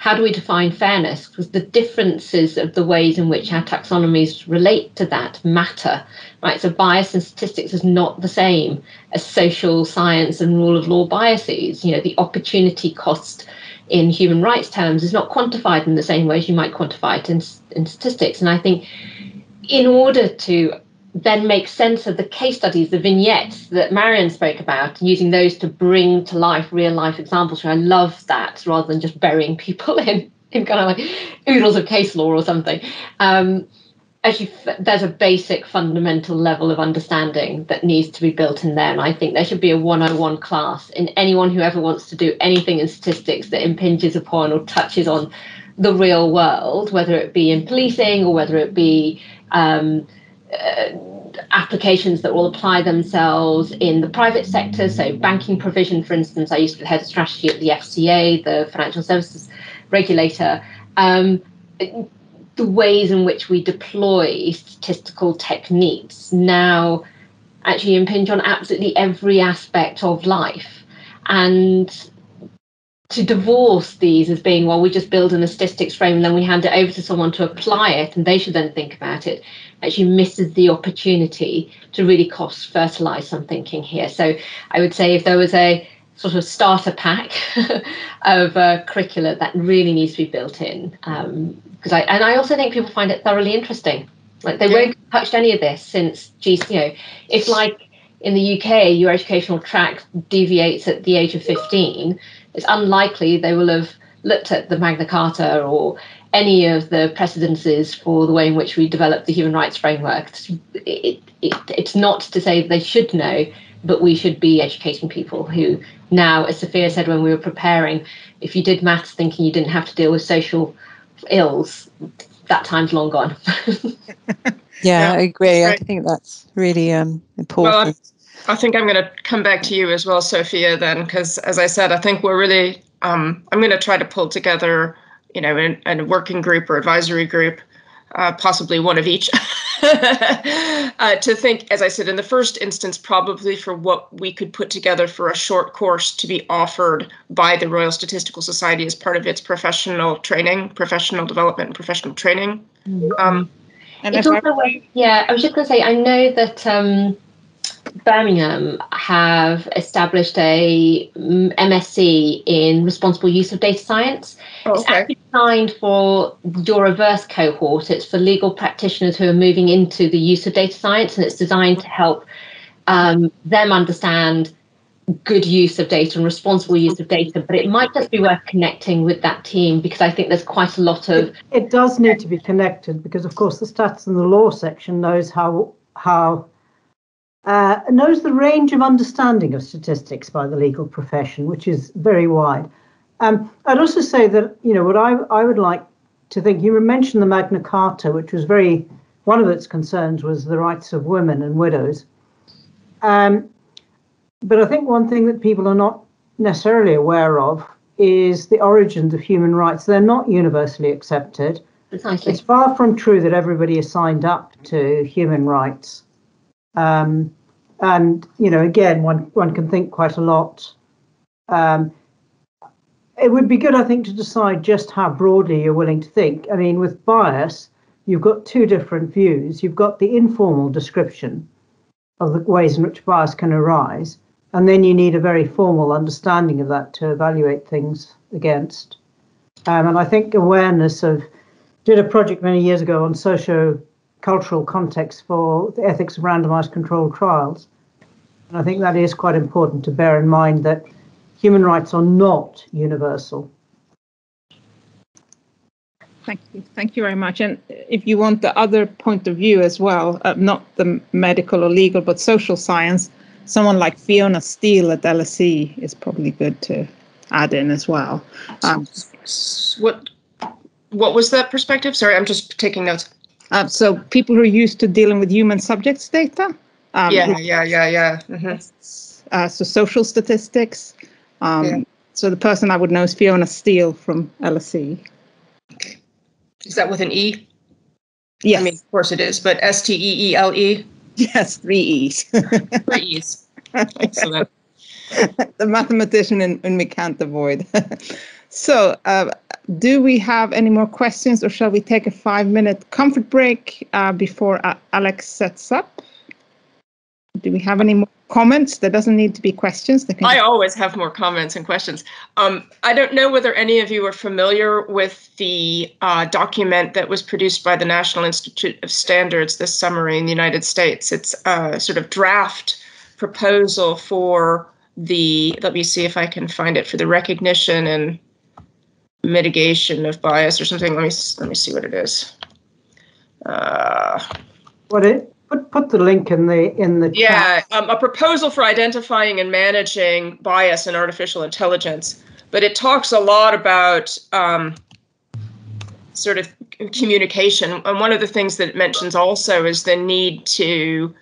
how do we define fairness? Because the differences of the ways in which our taxonomies relate to that matter, right? So bias and statistics is not the same as social science and rule of law biases. You know, the opportunity cost in human rights terms is not quantified in the same way as you might quantify it in, in statistics. And I think in order to then make sense of the case studies, the vignettes that Marion spoke about, using those to bring to life real life examples. So I love that rather than just burying people in, in kind of like oodles of case law or something. Um, actually, there's a basic fundamental level of understanding that needs to be built in there. And I think there should be a 101 class in anyone who ever wants to do anything in statistics that impinges upon or touches on the real world, whether it be in policing or whether it be um, uh, applications that will apply themselves in the private sector. So, banking provision, for instance, I used to be head of strategy at the FCA, the Financial Services Regulator. Um, the ways in which we deploy statistical techniques now actually impinge on absolutely every aspect of life. And to divorce these as being, well, we just build a statistics frame and then we hand it over to someone to apply it and they should then think about it, actually misses the opportunity to really cross fertilize some thinking here. So I would say if there was a sort of starter pack of uh, curricula that really needs to be built in, because um, I and I also think people find it thoroughly interesting. Like they yeah. won't touched any of this since, geez, you know, if like in the UK your educational track deviates at the age of 15, it's unlikely they will have looked at the Magna Carta or any of the precedences for the way in which we develop the human rights framework. It, it, it's not to say they should know, but we should be educating people who now, as Sophia said when we were preparing, if you did maths thinking you didn't have to deal with social ills, that time's long gone. yeah, yeah, I agree. Right. I think that's really um, important. Well, I think I'm going to come back to you as well, Sophia, then, because as I said, I think we're really, um, I'm going to try to pull together, you know, in, in a working group or advisory group, uh, possibly one of each, uh, to think, as I said, in the first instance, probably for what we could put together for a short course to be offered by the Royal Statistical Society as part of its professional training, professional development, and professional training. Mm-hmm. Um, and it's also, I, yeah, I was just going to say, I know that. Um, Birmingham have established a MSc in responsible use of data science. Oh, okay. It's actually designed for your reverse cohort. It's for legal practitioners who are moving into the use of data science, and it's designed to help um, them understand good use of data and responsible use of data. But it might just be worth connecting with that team because I think there's quite a lot of. It, it does need to be connected because, of course, the stats and the law section knows how how uh, knows the range of understanding of statistics by the legal profession, which is very wide. Um, I'd also say that, you know, what I, I would like to think, you mentioned the Magna Carta, which was very, one of its concerns was the rights of women and widows. Um, but I think one thing that people are not necessarily aware of is the origins of human rights. They're not universally accepted. Precisely. It's far from true that everybody is signed up to human rights. Um, and you know, again, one one can think quite a lot. Um, it would be good, I think, to decide just how broadly you're willing to think. I mean, with bias, you've got two different views. You've got the informal description of the ways in which bias can arise, and then you need a very formal understanding of that to evaluate things against. Um, and I think awareness of did a project many years ago on socio cultural context for the ethics of randomized controlled trials. And I think that is quite important to bear in mind that human rights are not universal. Thank you. Thank you very much. And if you want the other point of view as well, uh, not the medical or legal, but social science, someone like Fiona Steele at LSE is probably good to add in as well. Um, what what was that perspective? Sorry, I'm just taking notes. Uh, so people who are used to dealing with human subjects data. Um, yeah, yeah, yeah, yeah. Mm-hmm. Uh, so social statistics. Um, yeah. So the person I would know is Fiona Steele from LSE. Okay. Is that with an E? Yes. I mean, of course it is, but S T E E L E? Yes, three E's. three E's. Excellent. the mathematician in, in me can't avoid. so uh, do we have any more questions or shall we take a five minute comfort break uh, before uh, Alex sets up? Do we have any more comments. There doesn't need to be questions. I always have more comments and questions. Um, I don't know whether any of you are familiar with the uh, document that was produced by the National Institute of Standards this summer in the United States. It's a sort of draft proposal for the, let me see if I can find it, for the recognition and mitigation of bias or something. Let me, let me see what it is. Uh, what it Put, put the link in the in the yeah um, a proposal for identifying and managing bias in artificial intelligence but it talks a lot about um, sort of communication and one of the things that it mentions also is the need to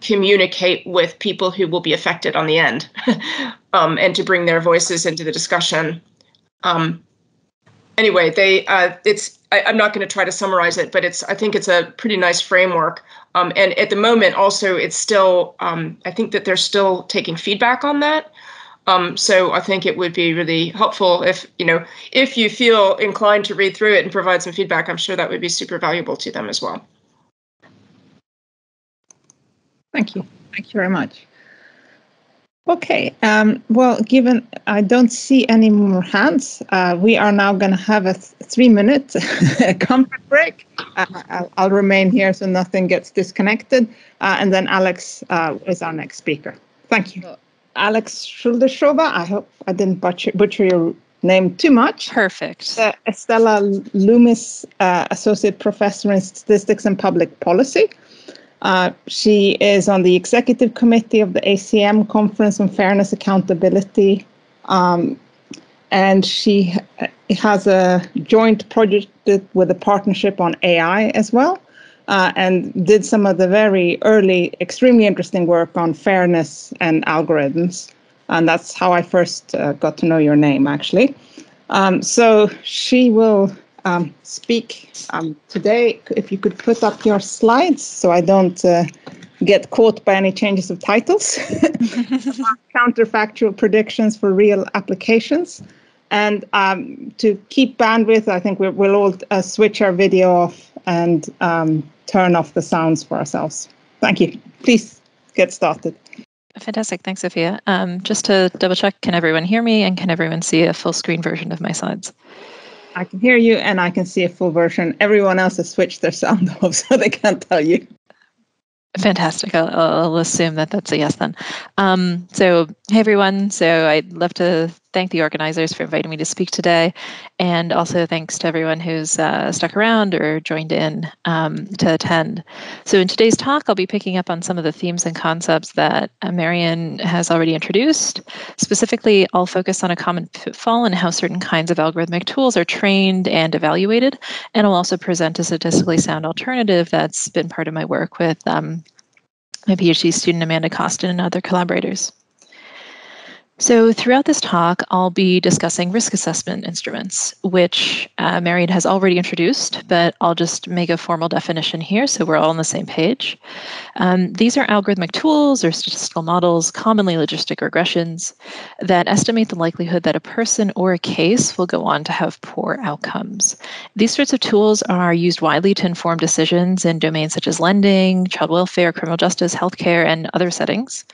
communicate with people who will be affected on the end um, and to bring their voices into the discussion um, anyway they uh, it's I, am not going to try to summarize it, but it's I think it's a pretty nice framework. Um, and at the moment, also, it's still um, I think that they're still taking feedback on that. Um, so I think it would be really helpful if you know if you feel inclined to read through it and provide some feedback. I'm sure that would be super valuable to them as well. Thank you. Thank you very much. Okay, um, well, given I don't see any more hands, uh, we are now going to have a th three minute comfort break. Uh, I'll, I'll, remain here so nothing gets disconnected. Uh, and then Alex uh, is our next speaker. Thank you. Alex Chouldechova, I hope I didn't butcher, butcher your name too much. Perfect. Uh, Estella Loomis, uh, Associate Professor in Statistics and Public Policy. Uh, she is on the executive committee of the ACM Conference on Fairness Accountability. Um, and she has a joint project with a partnership on AI as well, uh, and did some of the very early, extremely interesting work on fairness and algorithms. And that's how I first uh, got to know your name, actually. Um, so she will um, speak um, today. If you could put up your slides so I don't uh, get caught by any changes of titles. Counterfactual predictions for real applications. And um, to keep bandwidth, I think we'll, we'll all uh, switch our video off and um, turn off the sounds for ourselves. Thank you. Please get started. Fantastic. Thanks, Sophia. Um, just to double check, can everyone hear me and can everyone see a full screen version of my slides? I can hear you and I can see a full version. Everyone else has switched their sound off, so they can't tell you. Fantastic. I'll, I'll, assume that that's a yes then. Um, so, hey everyone. So, I'd love to thank the organizers for inviting me to speak today, and also thanks to everyone who's uh, stuck around or joined in um, to attend. So, in today's talk, I'll be picking up on some of the themes and concepts that uh, Marion has already introduced. Specifically, I'll focus on a common pitfall and how certain kinds of algorithmic tools are trained and evaluated, and I'll also present a statistically sound alternative that's been part of my work with um, my PhD student Amanda Coston and other collaborators. So, throughout this talk, I'll be discussing risk assessment instruments, which uh, Marion has already introduced, but I'll just make a formal definition here so we're all on the same page. Um, these are algorithmic tools or statistical models, commonly logistic regressions, that estimate the likelihood that a person or a case will go on to have poor outcomes. These sorts of tools are used widely to inform decisions in domains such as lending, child welfare, criminal justice, healthcare, and other settings.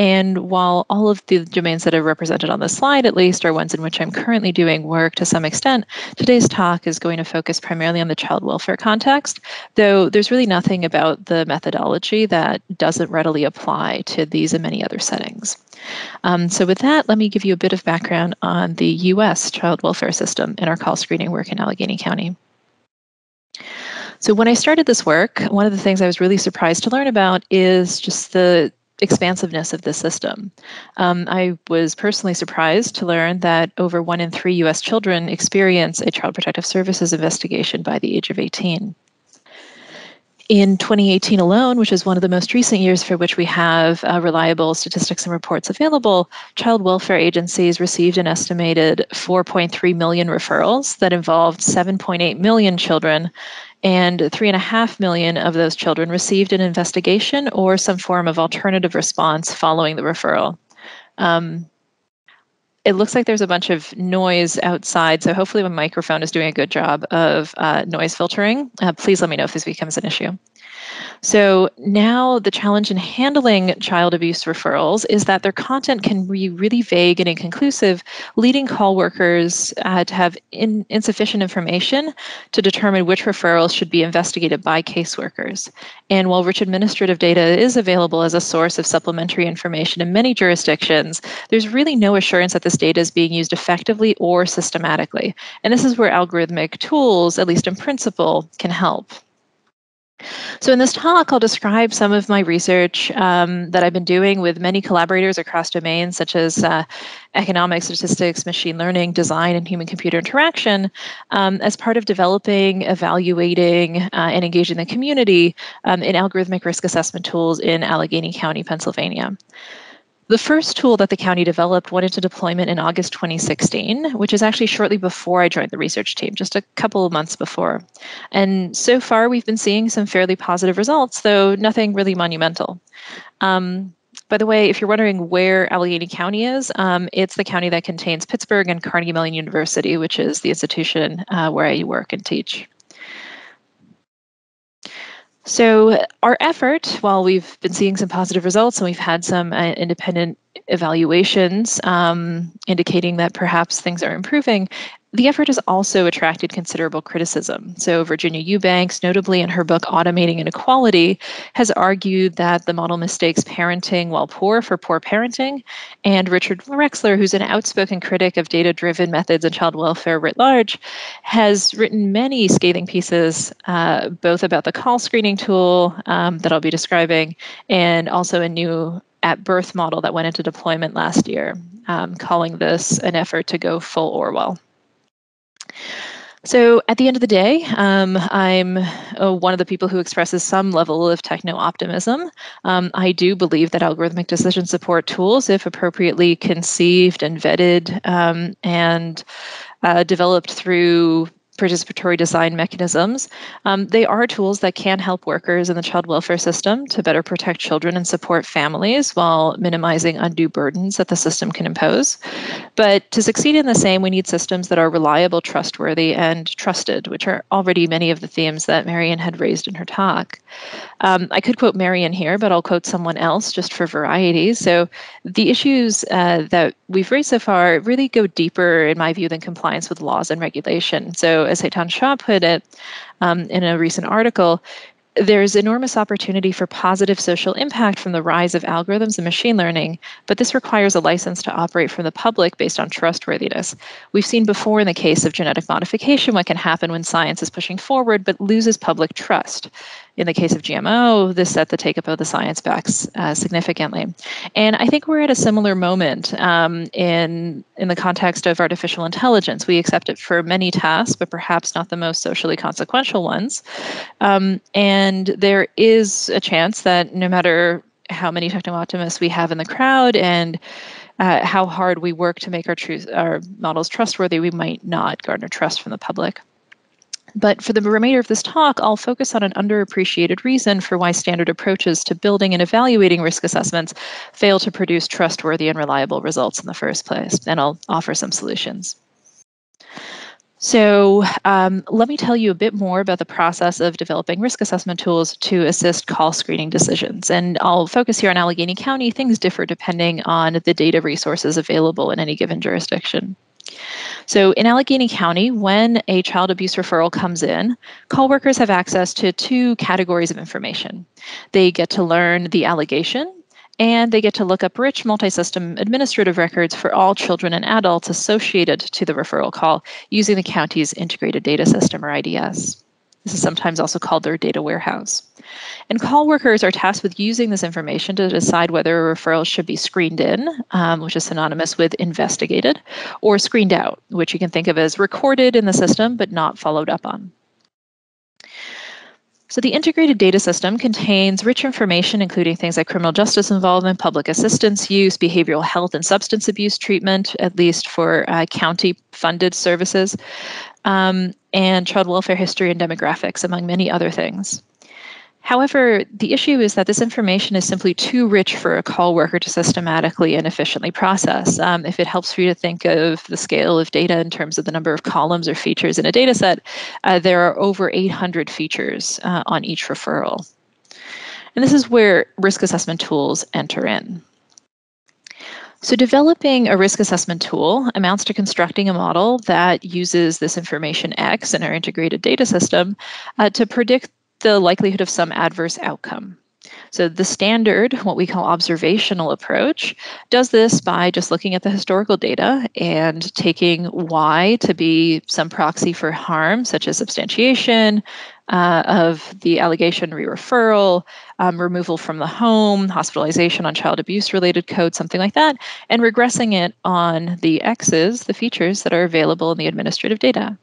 And while all of the domains that are represented on the slide, at least, are ones in which I'm currently doing work to some extent, today's talk is going to focus primarily on the child welfare context, though there's really nothing about the methodology that doesn't readily apply to these and many other settings. Um, so, with that, let me give you a bit of background on the US child welfare system and our call screening work in Allegheny County. So, when I started this work, one of the things I was really surprised to learn about is just the expansiveness of the system. Um, I was personally surprised to learn that over one in three US children experience a Child Protective Services investigation by the age of 18. In 2018 alone, which is one of the most recent years for which we have uh, reliable statistics and reports available, child welfare agencies received an estimated 4.3 million referrals that involved 7.8 million children and three and a half million of those children received an investigation or some form of alternative response following the referral. Um, it looks like there's a bunch of noise outside, so hopefully my microphone is doing a good job of uh, noise filtering. Uh, please let me know if this becomes an issue. So now the challenge in handling child abuse referrals is that their content can be really vague and inconclusive, leading call workers uh, to have in, insufficient information to determine which referrals should be investigated by caseworkers. And while rich administrative data is available as a source of supplementary information in many jurisdictions, there's really no assurance that this data is being used effectively or systematically. And this is where algorithmic tools, at least in principle, can help. So in this talk, I'll describe some of my research um, that I've been doing with many collaborators across domains such as uh, economics, statistics, machine learning, design, and human-computer interaction um, as part of developing, evaluating, uh, and engaging the community um, in algorithmic risk assessment tools in Allegheny County, Pennsylvania. The first tool that the county developed went into deployment in August 2016, which is actually shortly before I joined the research team, just a couple of months before. And so far, we've been seeing some fairly positive results, though nothing really monumental. Um, by the way, if you're wondering where Allegheny County is, um, it's the county that contains Pittsburgh and Carnegie Mellon University, which is the institution uh, where I work and teach. So, our effort, while we've been seeing some positive results and we've had some uh, independent evaluations um, indicating that perhaps things are improving, the effort has also attracted considerable criticism. So, Virginia Eubanks, notably in her book Automating Inequality, has argued that the model mistakes parenting while poor for poor parenting. And Richard Wexler, who's an outspoken critic of data driven methods and child welfare writ large, has written many scathing pieces, uh, both about the call screening tool um, that I'll be describing and also a new at birth model that went into deployment last year, um, calling this an effort to go full Orwell. So at the end of the day, um, I'm uh, one of the people who expresses some level of techno optimism. Um, I do believe that algorithmic decision support tools, if appropriately conceived and vetted um, and uh, developed through participatory design mechanisms. Um, they are tools that can help workers in the child welfare system to better protect children and support families while minimizing undue burdens that the system can impose. But to succeed in the same, we need systems that are reliable, trustworthy, and trusted, which are already many of the themes that Marion had raised in her talk. Um, I could quote Marion here, but I'll quote someone else just for variety. So the issues uh, that we've raised so far really go deeper, in my view, than compliance with laws and regulation. So as Hetan Shah put it um, in a recent article, there's enormous opportunity for positive social impact from the rise of algorithms and machine learning, but this requires a license to operate from the public based on trustworthiness. We've seen before in the case of genetic modification what can happen when science is pushing forward but loses public trust. In the case of GMO, this set the take up of the science back uh, significantly. And I think we're at a similar moment um, in, in the context of artificial intelligence. We accept it for many tasks, but perhaps not the most socially consequential ones. Um, and there is a chance that no matter how many techno optimists we have in the crowd and uh, how hard we work to make our truth our models trustworthy, we might not garner trust from the public. But for the remainder of this talk, I'll focus on an underappreciated reason for why standard approaches to building and evaluating risk assessments fail to produce trustworthy and reliable results in the first place. And I'll offer some solutions. So, um, let me tell you a bit more about the process of developing risk assessment tools to assist call screening decisions. And I'll focus here on Allegheny County. Things differ depending on the data resources available in any given jurisdiction. So in Allegheny County, when a child abuse referral comes in, call workers have access to two categories of information. They get to learn the allegation and they get to look up rich multi-system administrative records for all children and adults associated to the referral call using the county's integrated data system or IDS. This is sometimes also called their data warehouse. And call workers are tasked with using this information to decide whether a referral should be screened in, um, which is synonymous with investigated, or screened out, which you can think of as recorded in the system but not followed up on. So the integrated data system contains rich information, including things like criminal justice involvement, public assistance use, behavioral health and substance abuse treatment, at least for uh, county funded services, um, and child welfare history and demographics, among many other things. However, the issue is that this information is simply too rich for a call worker to systematically and efficiently process. Um, if it helps for you to think of the scale of data in terms of the number of columns or features in a data set, uh, there are over 800 features uh, on each referral. And this is where risk assessment tools enter in. So, developing a risk assessment tool amounts to constructing a model that uses this information X in our integrated data system uh, to predict the likelihood of some adverse outcome. So the standard, what we call observational approach, does this by just looking at the historical data and taking Y to be some proxy for harm, such as substantiation uh, of the allegation re-referral, um, removal from the home, hospitalization on child abuse related code, something like that, and regressing it on the X's, the features that are available in the administrative data.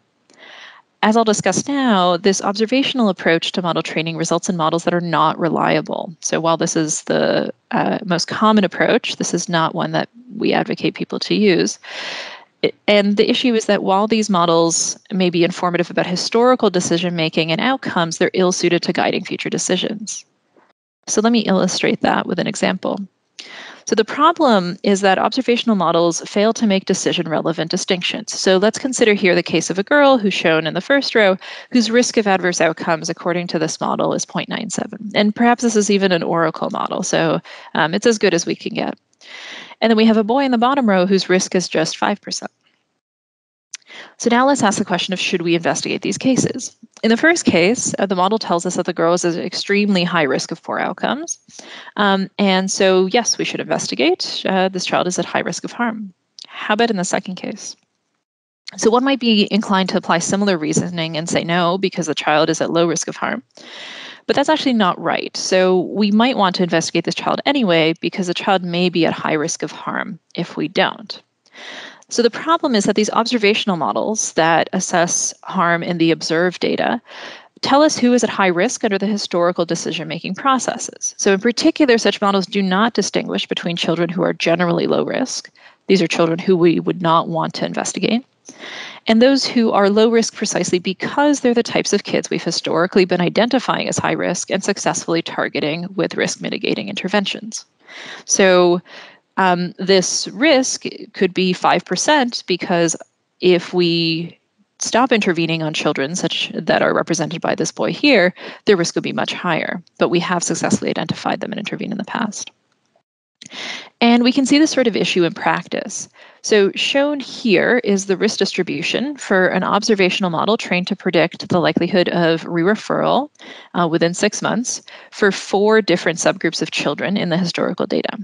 As I'll discuss now, this observational approach to model training results in models that are not reliable. So while this is the uh, most common approach, this is not one that we advocate people to use. And the issue is that while these models may be informative about historical decision making and outcomes, they're ill suited to guiding future decisions. So let me illustrate that with an example. So the problem is that observational models fail to make decision relevant distinctions. So let's consider here the case of a girl who's shown in the first row whose risk of adverse outcomes according to this model is 0.97. And perhaps this is even an Oracle model, so um, it's as good as we can get. And then we have a boy in the bottom row whose risk is just 5%. So now let's ask the question of should we investigate these cases? In the first case, uh, the model tells us that the girl is at extremely high risk of poor outcomes. Um, and so, yes, we should investigate. Uh, this child is at high risk of harm. How about in the second case? So, one might be inclined to apply similar reasoning and say no, because the child is at low risk of harm. But that's actually not right. So, we might want to investigate this child anyway, because the child may be at high risk of harm if we don't. So the problem is that these observational models that assess harm in the observed data tell us who is at high risk under the historical decision making processes. So, in particular, such models do not distinguish between children who are generally low risk, these are children who we would not want to investigate, and those who are low risk precisely because they're the types of kids we've historically been identifying as high risk and successfully targeting with risk mitigating interventions. So, um, this risk could be 5% because if we stop intervening on children such that are represented by this boy here, their risk would be much higher. But we have successfully identified them and intervened in the past. And we can see this sort of issue in practice. So shown here is the risk distribution for an observational model trained to predict the likelihood of re-referral uh, within six months for four different subgroups of children in the historical data.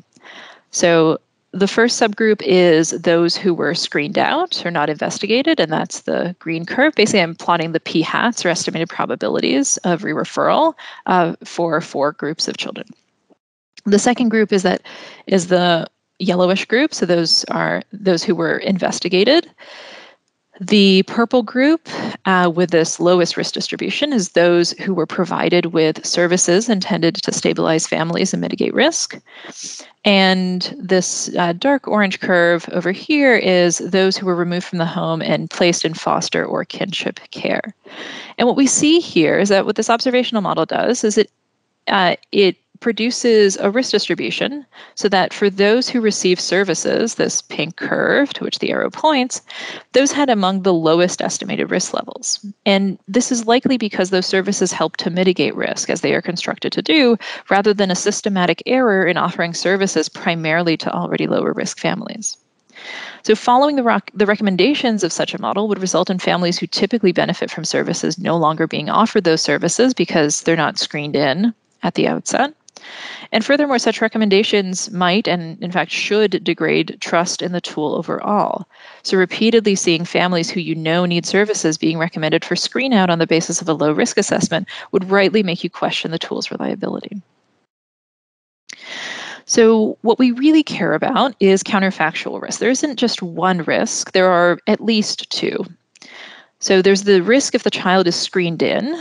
So the first subgroup is those who were screened out or not investigated, and that's the green curve. Basically, I'm plotting the p hats or estimated probabilities of re-referral uh, for four groups of children. The second group is that is the yellowish group, so those are those who were investigated. The purple group uh, with this lowest risk distribution is those who were provided with services intended to stabilize families and mitigate risk. And this uh, dark orange curve over here is those who were removed from the home and placed in foster or kinship care. And what we see here is that what this observational model does is it uh, it produces a risk distribution so that for those who receive services, this pink curve to which the arrow points, those had among the lowest estimated risk levels. And this is likely because those services help to mitigate risk as they are constructed to do, rather than a systematic error in offering services primarily to already lower risk families. So, following the, rock, the recommendations of such a model would result in families who typically benefit from services no longer being offered those services because they're not screened in at the outset. And furthermore, such recommendations might and, in fact, should degrade trust in the tool overall. So, repeatedly seeing families who you know need services being recommended for screen out on the basis of a low risk assessment would rightly make you question the tool's reliability. So, what we really care about is counterfactual risk. There isn't just one risk, there are at least two. So, there's the risk if the child is screened in,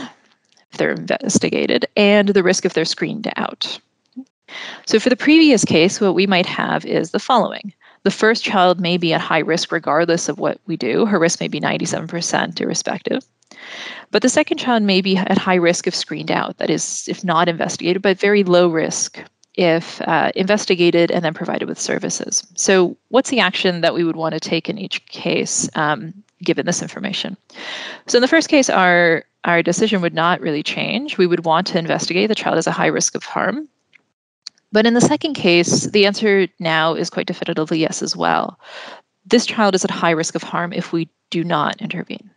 if they're investigated, and the risk if they're screened out. So for the previous case, what we might have is the following. The first child may be at high risk regardless of what we do. Her risk may be 97% irrespective. But the second child may be at high risk of screened out, that is, if not investigated, but very low risk if uh, investigated and then provided with services. So, what's the action that we would want to take in each case um, given this information? So, in the first case, our our decision would not really change. We would want to investigate the child as a high risk of harm. But in the second case, the answer now is quite definitively yes as well. This child is at high risk of harm if we do not intervene.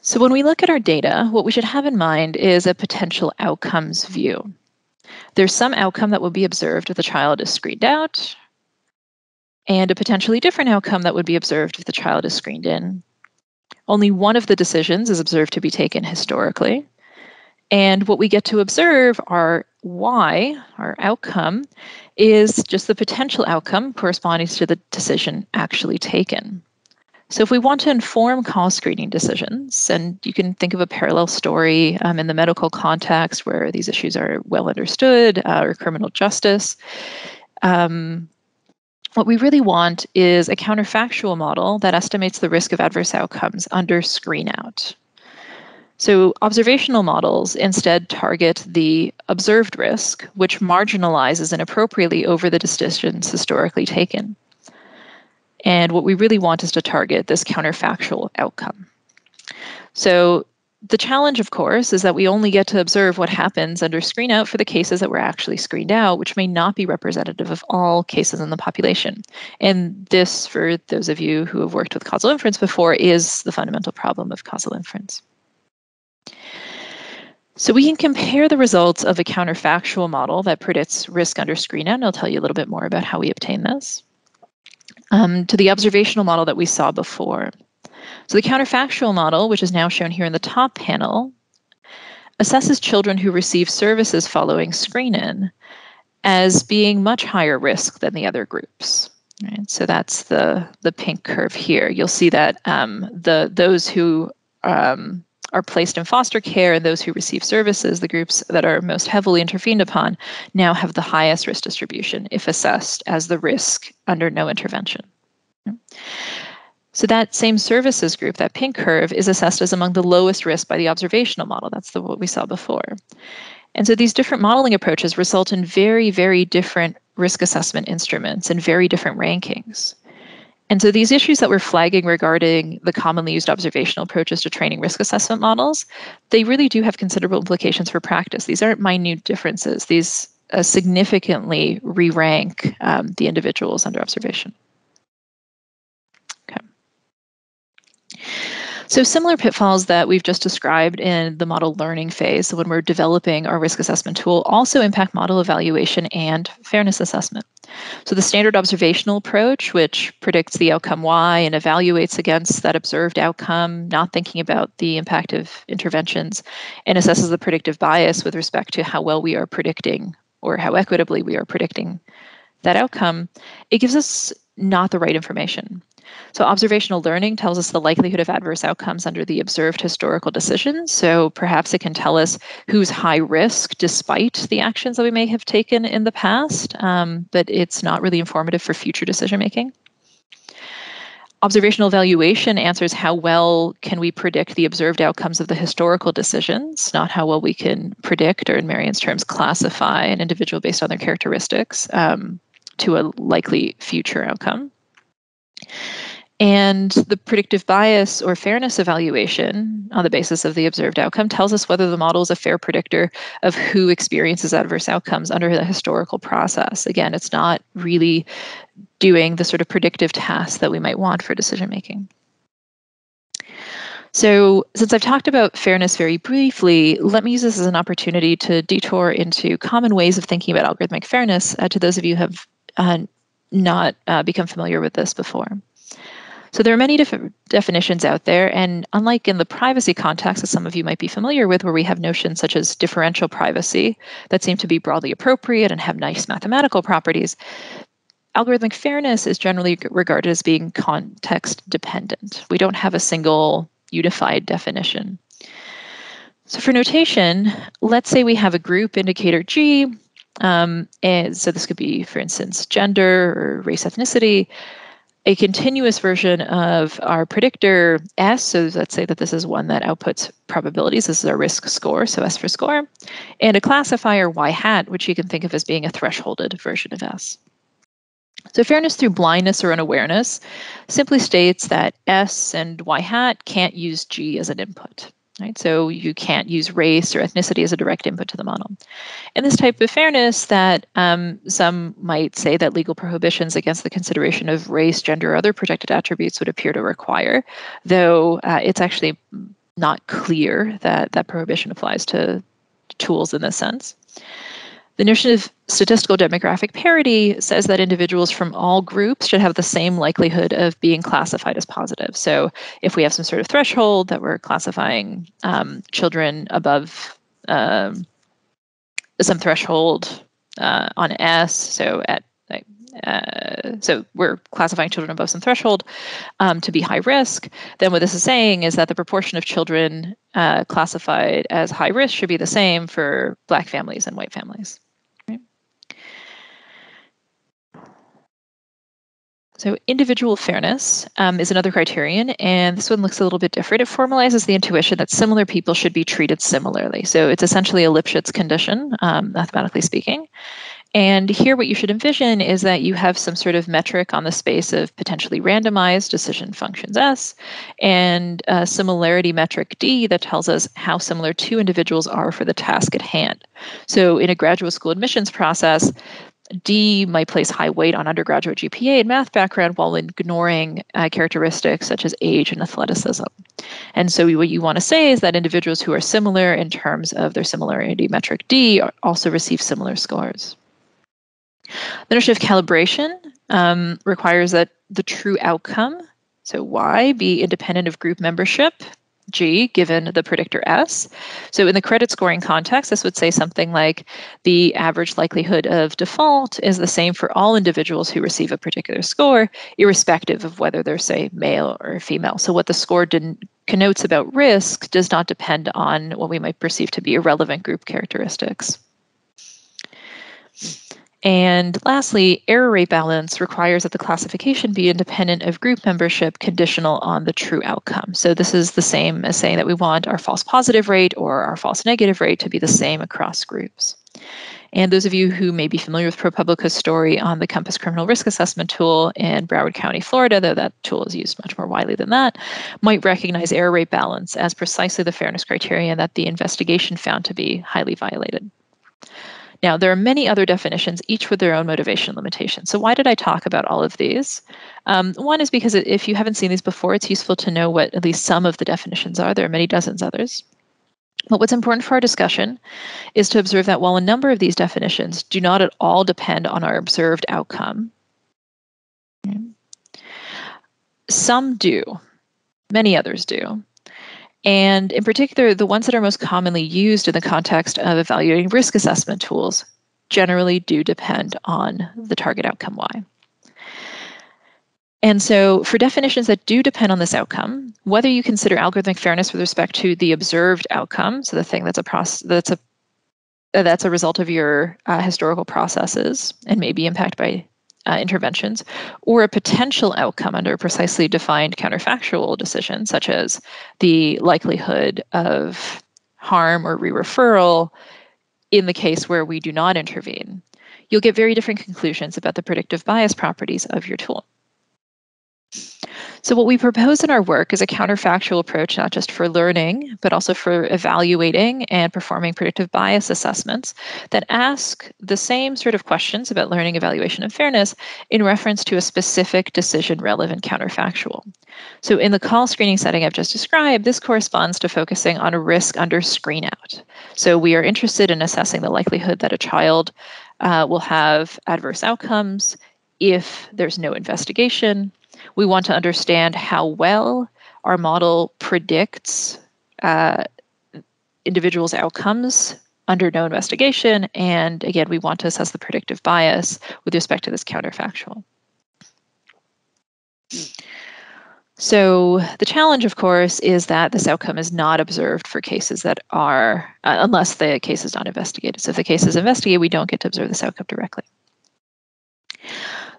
So when we look at our data, what we should have in mind is a potential outcomes view. There's some outcome that will be observed if the child is screened out, and a potentially different outcome that would be observed if the child is screened in. Only one of the decisions is observed to be taken historically. And what we get to observe are Y, our outcome, is just the potential outcome corresponding to the decision actually taken. So, if we want to inform call screening decisions, and you can think of a parallel story um, in the medical context where these issues are well understood, uh, or criminal justice, um, what we really want is a counterfactual model that estimates the risk of adverse outcomes under screen out. So, observational models instead target the observed risk, which marginalizes inappropriately over the decisions historically taken. And what we really want is to target this counterfactual outcome. So the challenge, of course, is that we only get to observe what happens under screen out for the cases that were actually screened out, which may not be representative of all cases in the population. And this, for those of you who have worked with causal inference before, is the fundamental problem of causal inference. So we can compare the results of a counterfactual model that predicts risk under screen out, and I'll tell you a little bit more about how we obtain this um, to the observational model that we saw before. So the counterfactual model, which is now shown here in the top panel, assesses children who receive services following screen-in as being much higher risk than the other groups. Right? So that's the, the pink curve here. You'll see that um, the those who um, are placed in foster care and those who receive services, the groups that are most heavily intervened upon, now have the highest risk distribution if assessed as the risk under no intervention. So that same services group, that pink curve, is assessed as among the lowest risk by the observational model. That's the what we saw before. And so these different modeling approaches result in very, very different risk assessment instruments and very different rankings. And so these issues that we're flagging regarding the commonly used observational approaches to training risk assessment models, they really do have considerable implications for practice. These aren't minute differences. These uh, significantly re-rank um, the individuals under observation. So similar pitfalls that we've just described in the model learning phase, so when we're developing our risk assessment tool, also impact model evaluation and fairness assessment. So the standard observational approach, which predicts the outcome Y and evaluates against that observed outcome, not thinking about the impact of interventions, and assesses the predictive bias with respect to how well we are predicting or how equitably we are predicting that outcome, it gives us not the right information. So, observational learning tells us the likelihood of adverse outcomes under the observed historical decisions. So, perhaps it can tell us who's high risk despite the actions that we may have taken in the past, um, but it's not really informative for future decision making. Observational evaluation answers how well can we predict the observed outcomes of the historical decisions, not how well we can predict, or in Marion's terms, classify an individual based on their characteristics um, to a likely future outcome. And the predictive bias or fairness evaluation on the basis of the observed outcome tells us whether the model is a fair predictor of who experiences adverse outcomes under the historical process. Again, it's not really doing the sort of predictive tasks that we might want for decision making. So, since I've talked about fairness very briefly, let me use this as an opportunity to detour into common ways of thinking about algorithmic fairness uh, to those of you who have uh, not uh, become familiar with this before. So there are many different definitions out there, and unlike in the privacy context, that some of you might be familiar with, where we have notions such as differential privacy that seem to be broadly appropriate and have nice mathematical properties, algorithmic fairness is generally regarded as being context dependent. We don't have a single unified definition. So for notation, let's say we have a group indicator G, um, and so this could be, for instance, gender or race ethnicity, a continuous version of our predictor S. So let's say that this is one that outputs probabilities. This is our risk score, so S for score, and a classifier Y hat, which you can think of as being a thresholded version of S. So fairness through blindness or unawareness simply states that S and Y hat can't use G as an input. Right? So you can't use race or ethnicity as a direct input to the model. And this type of fairness that um, some might say that legal prohibitions against the consideration of race, gender, or other protected attributes would appear to require, though uh, it's actually not clear that that prohibition applies to tools in this sense. The notion of statistical demographic parity says that individuals from all groups should have the same likelihood of being classified as positive. So, if we have some sort of threshold that we're classifying um, children above um, some threshold uh, on S, so at uh, so we're classifying children above some threshold um, to be high risk. Then what this is saying is that the proportion of children uh, classified as high risk should be the same for Black families and white families. So individual fairness um, is another criterion, and this one looks a little bit different. It formalizes the intuition that similar people should be treated similarly. So it's essentially a Lipschitz condition, um, mathematically speaking. And here, what you should envision is that you have some sort of metric on the space of potentially randomized decision functions S and a similarity metric D that tells us how similar two individuals are for the task at hand. So, in a graduate school admissions process, D might place high weight on undergraduate GPA and math background while ignoring uh, characteristics such as age and athleticism. And so, what you want to say is that individuals who are similar in terms of their similarity metric D also receive similar scores. The notion of calibration um, requires that the true outcome, so Y, be independent of group membership G given the predictor S. So in the credit scoring context, this would say something like the average likelihood of default is the same for all individuals who receive a particular score, irrespective of whether they're, say, male or female. So what the score connotes about risk does not depend on what we might perceive to be irrelevant group characteristics. And lastly, error rate balance requires that the classification be independent of group membership conditional on the true outcome. So this is the same as saying that we want our false positive rate or our false negative rate to be the same across groups. And those of you who may be familiar with ProPublica's story on the COMPAS Criminal Risk Assessment tool in Broward County, Florida, though that tool is used much more widely than that, might recognize error rate balance as precisely the fairness criterion that the investigation found to be highly violated. Now, there are many other definitions, each with their own motivation limitations. So, why did I talk about all of these? Um, one is because if you haven't seen these before, it's useful to know what at least some of the definitions are. There are many dozens others. But what's important for our discussion is to observe that while a number of these definitions do not at all depend on our observed outcome, some do, many others do. And in particular, the ones that are most commonly used in the context of evaluating risk assessment tools generally do depend on the target outcome Y. And so, for definitions that do depend on this outcome, whether you consider algorithmic fairness with respect to the observed outcome, so the thing that's a process that's a that's a result of your uh, historical processes and may be impacted by uh, interventions, or a potential outcome under a precisely defined counterfactual decision, such as the likelihood of harm or re referral in the case where we do not intervene, you'll get very different conclusions about the predictive bias properties of your tool. So, what we propose in our work is a counterfactual approach, not just for learning, but also for evaluating and performing predictive bias assessments that ask the same sort of questions about learning, evaluation, and fairness in reference to a specific decision relevant counterfactual. So, in the call screening setting I've just described, this corresponds to focusing on a risk under screen out. So, we are interested in assessing the likelihood that a child uh, will have adverse outcomes if there's no investigation we want to understand how well our model predicts uh, individuals' outcomes under no investigation. And again, we want to assess the predictive bias with respect to this counterfactual. So the challenge, of course, is that this outcome is not observed for cases that are, uh, unless the case is not investigated. So if the case is investigated, we don't get to observe this outcome directly.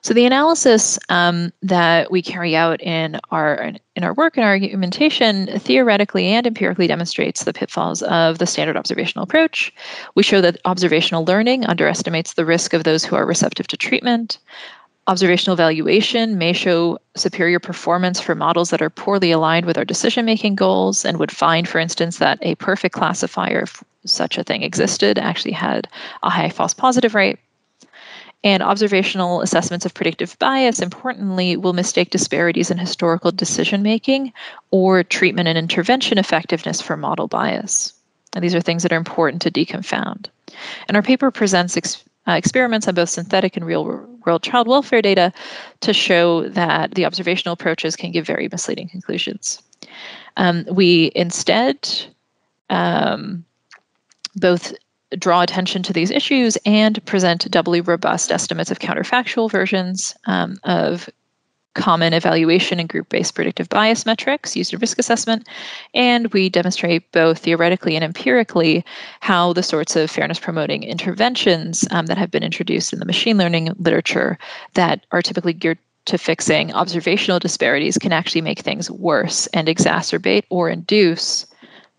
So the analysis um, that we carry out in our in our work and argumentation theoretically and empirically demonstrates the pitfalls of the standard observational approach. We show that observational learning underestimates the risk of those who are receptive to treatment. Observational evaluation may show superior performance for models that are poorly aligned with our decision making goals and would find, for instance, that a perfect classifier, if such a thing existed, actually had a high false positive rate. And observational assessments of predictive bias, importantly, will mistake disparities in historical decision making or treatment and intervention effectiveness for model bias. And these are things that are important to deconfound. And our paper presents ex- uh, experiments on both synthetic and real world child welfare data to show that the observational approaches can give very misleading conclusions. Um, we instead um, both draw attention to these issues and present doubly robust estimates of counterfactual versions um, of common evaluation and group-based predictive bias metrics used in risk assessment and we demonstrate both theoretically and empirically how the sorts of fairness promoting interventions um, that have been introduced in the machine learning literature that are typically geared to fixing observational disparities can actually make things worse and exacerbate or induce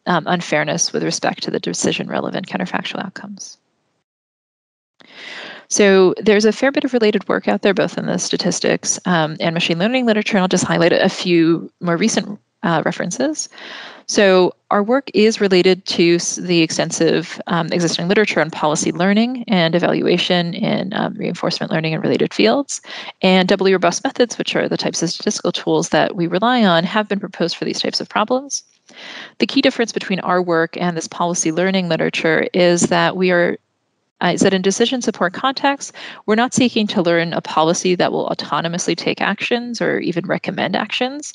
um, unfairness with respect to the decision relevant counterfactual outcomes. So there's a fair bit of related work out there, both in the statistics um, and machine learning literature. And I'll just highlight a few more recent uh, references. So our work is related to the extensive um, existing literature on policy learning and evaluation in um, reinforcement learning and related fields. And doubly robust methods, which are the types of statistical tools that we rely on, have been proposed for these types of problems. The key difference between our work and this policy learning literature is that we are uh, is that in decision support contexts, we're not seeking to learn a policy that will autonomously take actions or even recommend actions.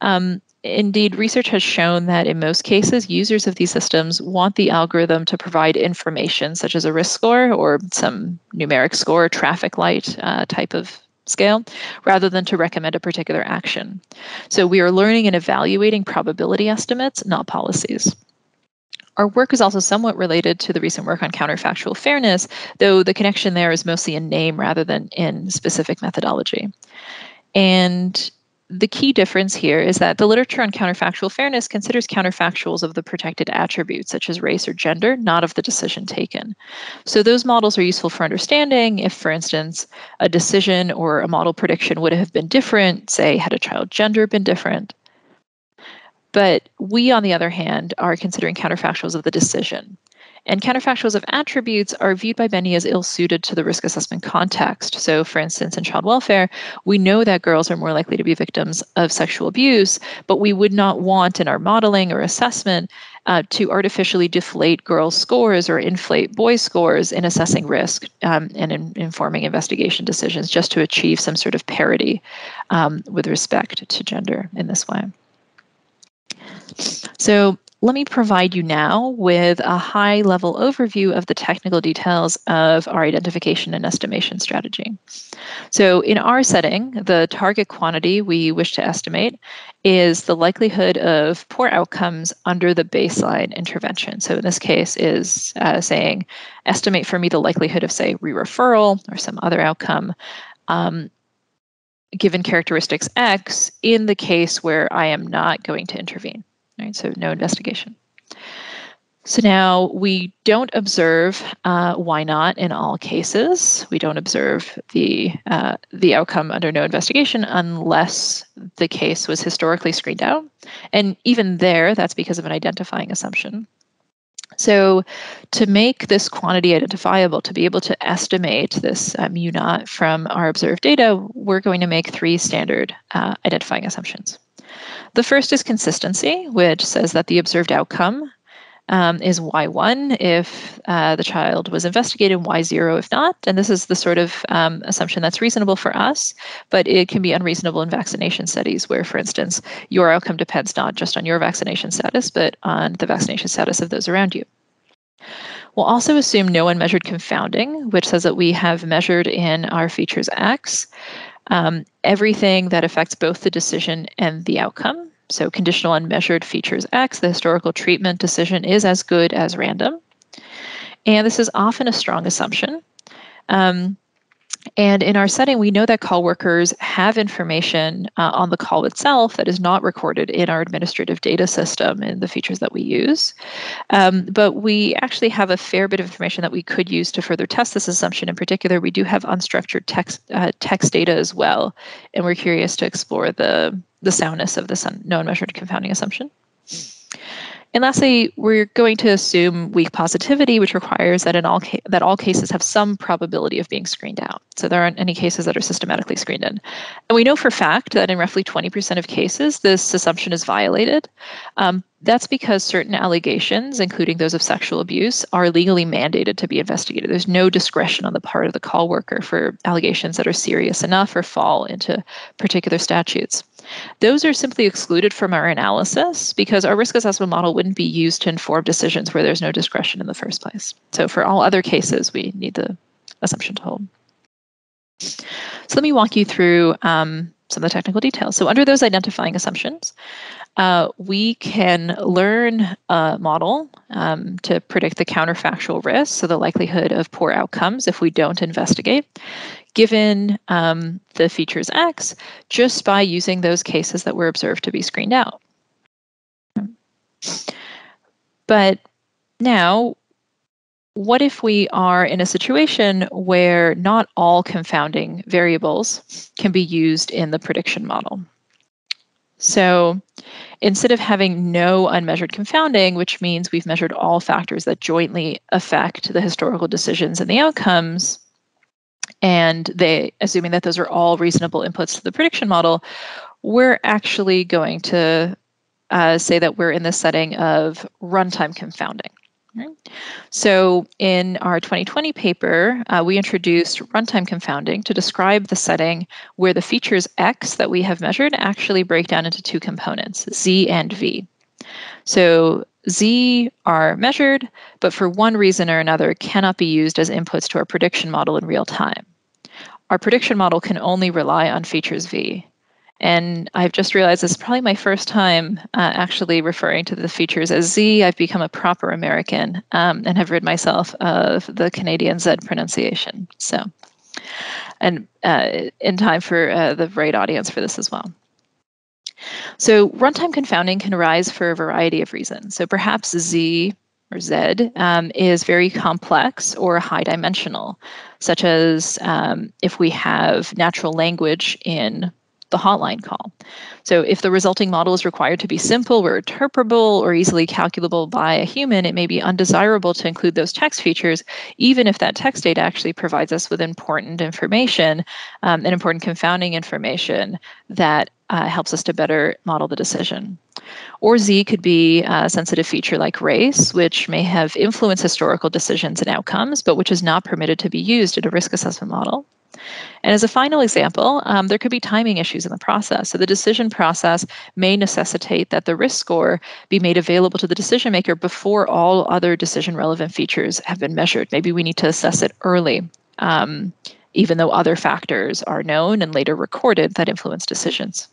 Um, indeed, research has shown that in most cases, users of these systems want the algorithm to provide information such as a risk score or some numeric score, traffic light uh, type of scale rather than to recommend a particular action. So we are learning and evaluating probability estimates, not policies. Our work is also somewhat related to the recent work on counterfactual fairness, though the connection there is mostly in name rather than in specific methodology. And the key difference here is that the literature on counterfactual fairness considers counterfactuals of the protected attributes, such as race or gender, not of the decision taken. So those models are useful for understanding if, for instance, a decision or a model prediction would have been different, say, had a child gender been different. But we, on the other hand, are considering counterfactuals of the decision. And counterfactuals of attributes are viewed by many as ill suited to the risk assessment context. So, for instance, in child welfare, we know that girls are more likely to be victims of sexual abuse, but we would not want in our modeling or assessment uh, to artificially deflate girls' scores or inflate boys' scores in assessing risk um, and in informing investigation decisions just to achieve some sort of parity um, with respect to gender in this way. So, let me provide you now with a high level overview of the technical details of our identification and estimation strategy. So, in our setting, the target quantity we wish to estimate is the likelihood of poor outcomes under the baseline intervention. So, in this case, is uh, saying estimate for me the likelihood of, say, re referral or some other outcome. Um, given characteristics X in the case where I am not going to intervene right? So no investigation. So now we don't observe uh, why not in all cases. We don't observe the uh, the outcome under no investigation unless the case was historically screened out, and even there, that's because of an identifying assumption. So, to make this quantity identifiable, to be able to estimate this um, naught from our observed data, we're going to make three standard uh, identifying assumptions. The first is consistency, which says that the observed outcome um, is Y1 if uh, the child was investigated, Y0 if not. And this is the sort of um, assumption that's reasonable for us, but it can be unreasonable in vaccination studies where, for instance, your outcome depends not just on your vaccination status, but on the vaccination status of those around you. We'll also assume no unmeasured confounding, which says that we have measured in our features X um, everything that affects both the decision and the outcome. So, conditional unmeasured features X, the historical treatment decision is as good as random. And this is often a strong assumption. Um, And in our setting, we know that call workers have information uh, on the call itself that is not recorded in our administrative data system in the features that we use. Um, but we actually have a fair bit of information that we could use to further test this assumption. In particular, we do have unstructured text uh, text data as well, and we're curious to explore the the soundness of this known measured confounding assumption. And lastly, we're going to assume weak positivity, which requires that in all ca- that all cases have some probability of being screened out. So there aren't any cases that are systematically screened in. And we know for fact that in roughly 20% of cases, this assumption is violated. Um, that's because certain allegations, including those of sexual abuse, are legally mandated to be investigated. There's no discretion on the part of the call worker for allegations that are serious enough or fall into particular statutes. Those are simply excluded from our analysis because our risk assessment model wouldn't be used to inform decisions where there's no discretion in the first place. So for all other cases, we need the assumption to hold. So let me walk you through um, some of the technical details. So under those identifying assumptions, uh, we can learn a model um, to predict the counterfactual risk, so the likelihood of poor outcomes if we don't investigate given um, the features X just by using those cases that were observed to be screened out. But now, what if we are in a situation where not all confounding variables can be used in the prediction model? So instead of having no unmeasured confounding, which means we've measured all factors that jointly affect the historical decisions and the outcomes, and they assuming that those are all reasonable inputs to the prediction model we're actually going to uh, say that we're in the setting of runtime confounding right? so in our 2020 paper uh, we introduced runtime confounding to describe the setting where the features x that we have measured actually break down into two components z and v so Z are measured, but for one reason or another cannot be used as inputs to our prediction model in real time. Our prediction model can only rely on features V. And I've just realized this is probably my first time uh, actually referring to the features as Z. I've become a proper American um, and have rid myself of the Canadian Z pronunciation. So, and uh, in time for uh, the right audience for this as well. So runtime confounding can arise for a variety of reasons. So perhaps Z or Z um, is very complex or high dimensional, such as um, if we have natural language in the hotline call. So if the resulting model is required to be simple or interpretable or easily calculable by a human, it may be undesirable to include those text features, even if that text data actually provides us with important information um, and important confounding information that uh, helps us to better model the decision. Or Z could be a sensitive feature like race, which may have influenced historical decisions and outcomes, but which is not permitted to be used in a risk assessment model. And as a final example, um, there could be timing issues in the process. So the decision process may necessitate that the risk score be made available to the decision maker before all other decision relevant features have been measured. Maybe we need to assess it early. Um, even though other factors are known and later recorded that influence decisions.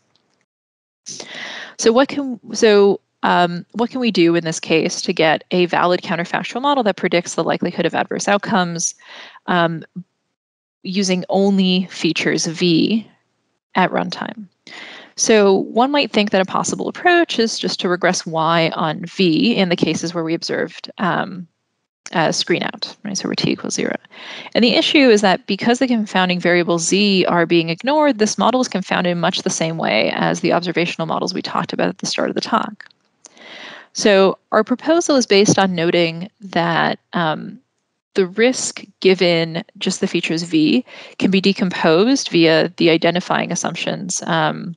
So what can so um, what can we do in this case to get a valid counterfactual model that predicts the likelihood of adverse outcomes um, using only features V at runtime? So one might think that a possible approach is just to regress Y on V in the cases where we observed um, uh, screen out, right? So where t equals zero. And the issue is that because the confounding variables z are being ignored, this model is confounded in much the same way as the observational models we talked about at the start of the talk. So our proposal is based on noting that um, the risk given just the features v can be decomposed via the identifying assumptions um,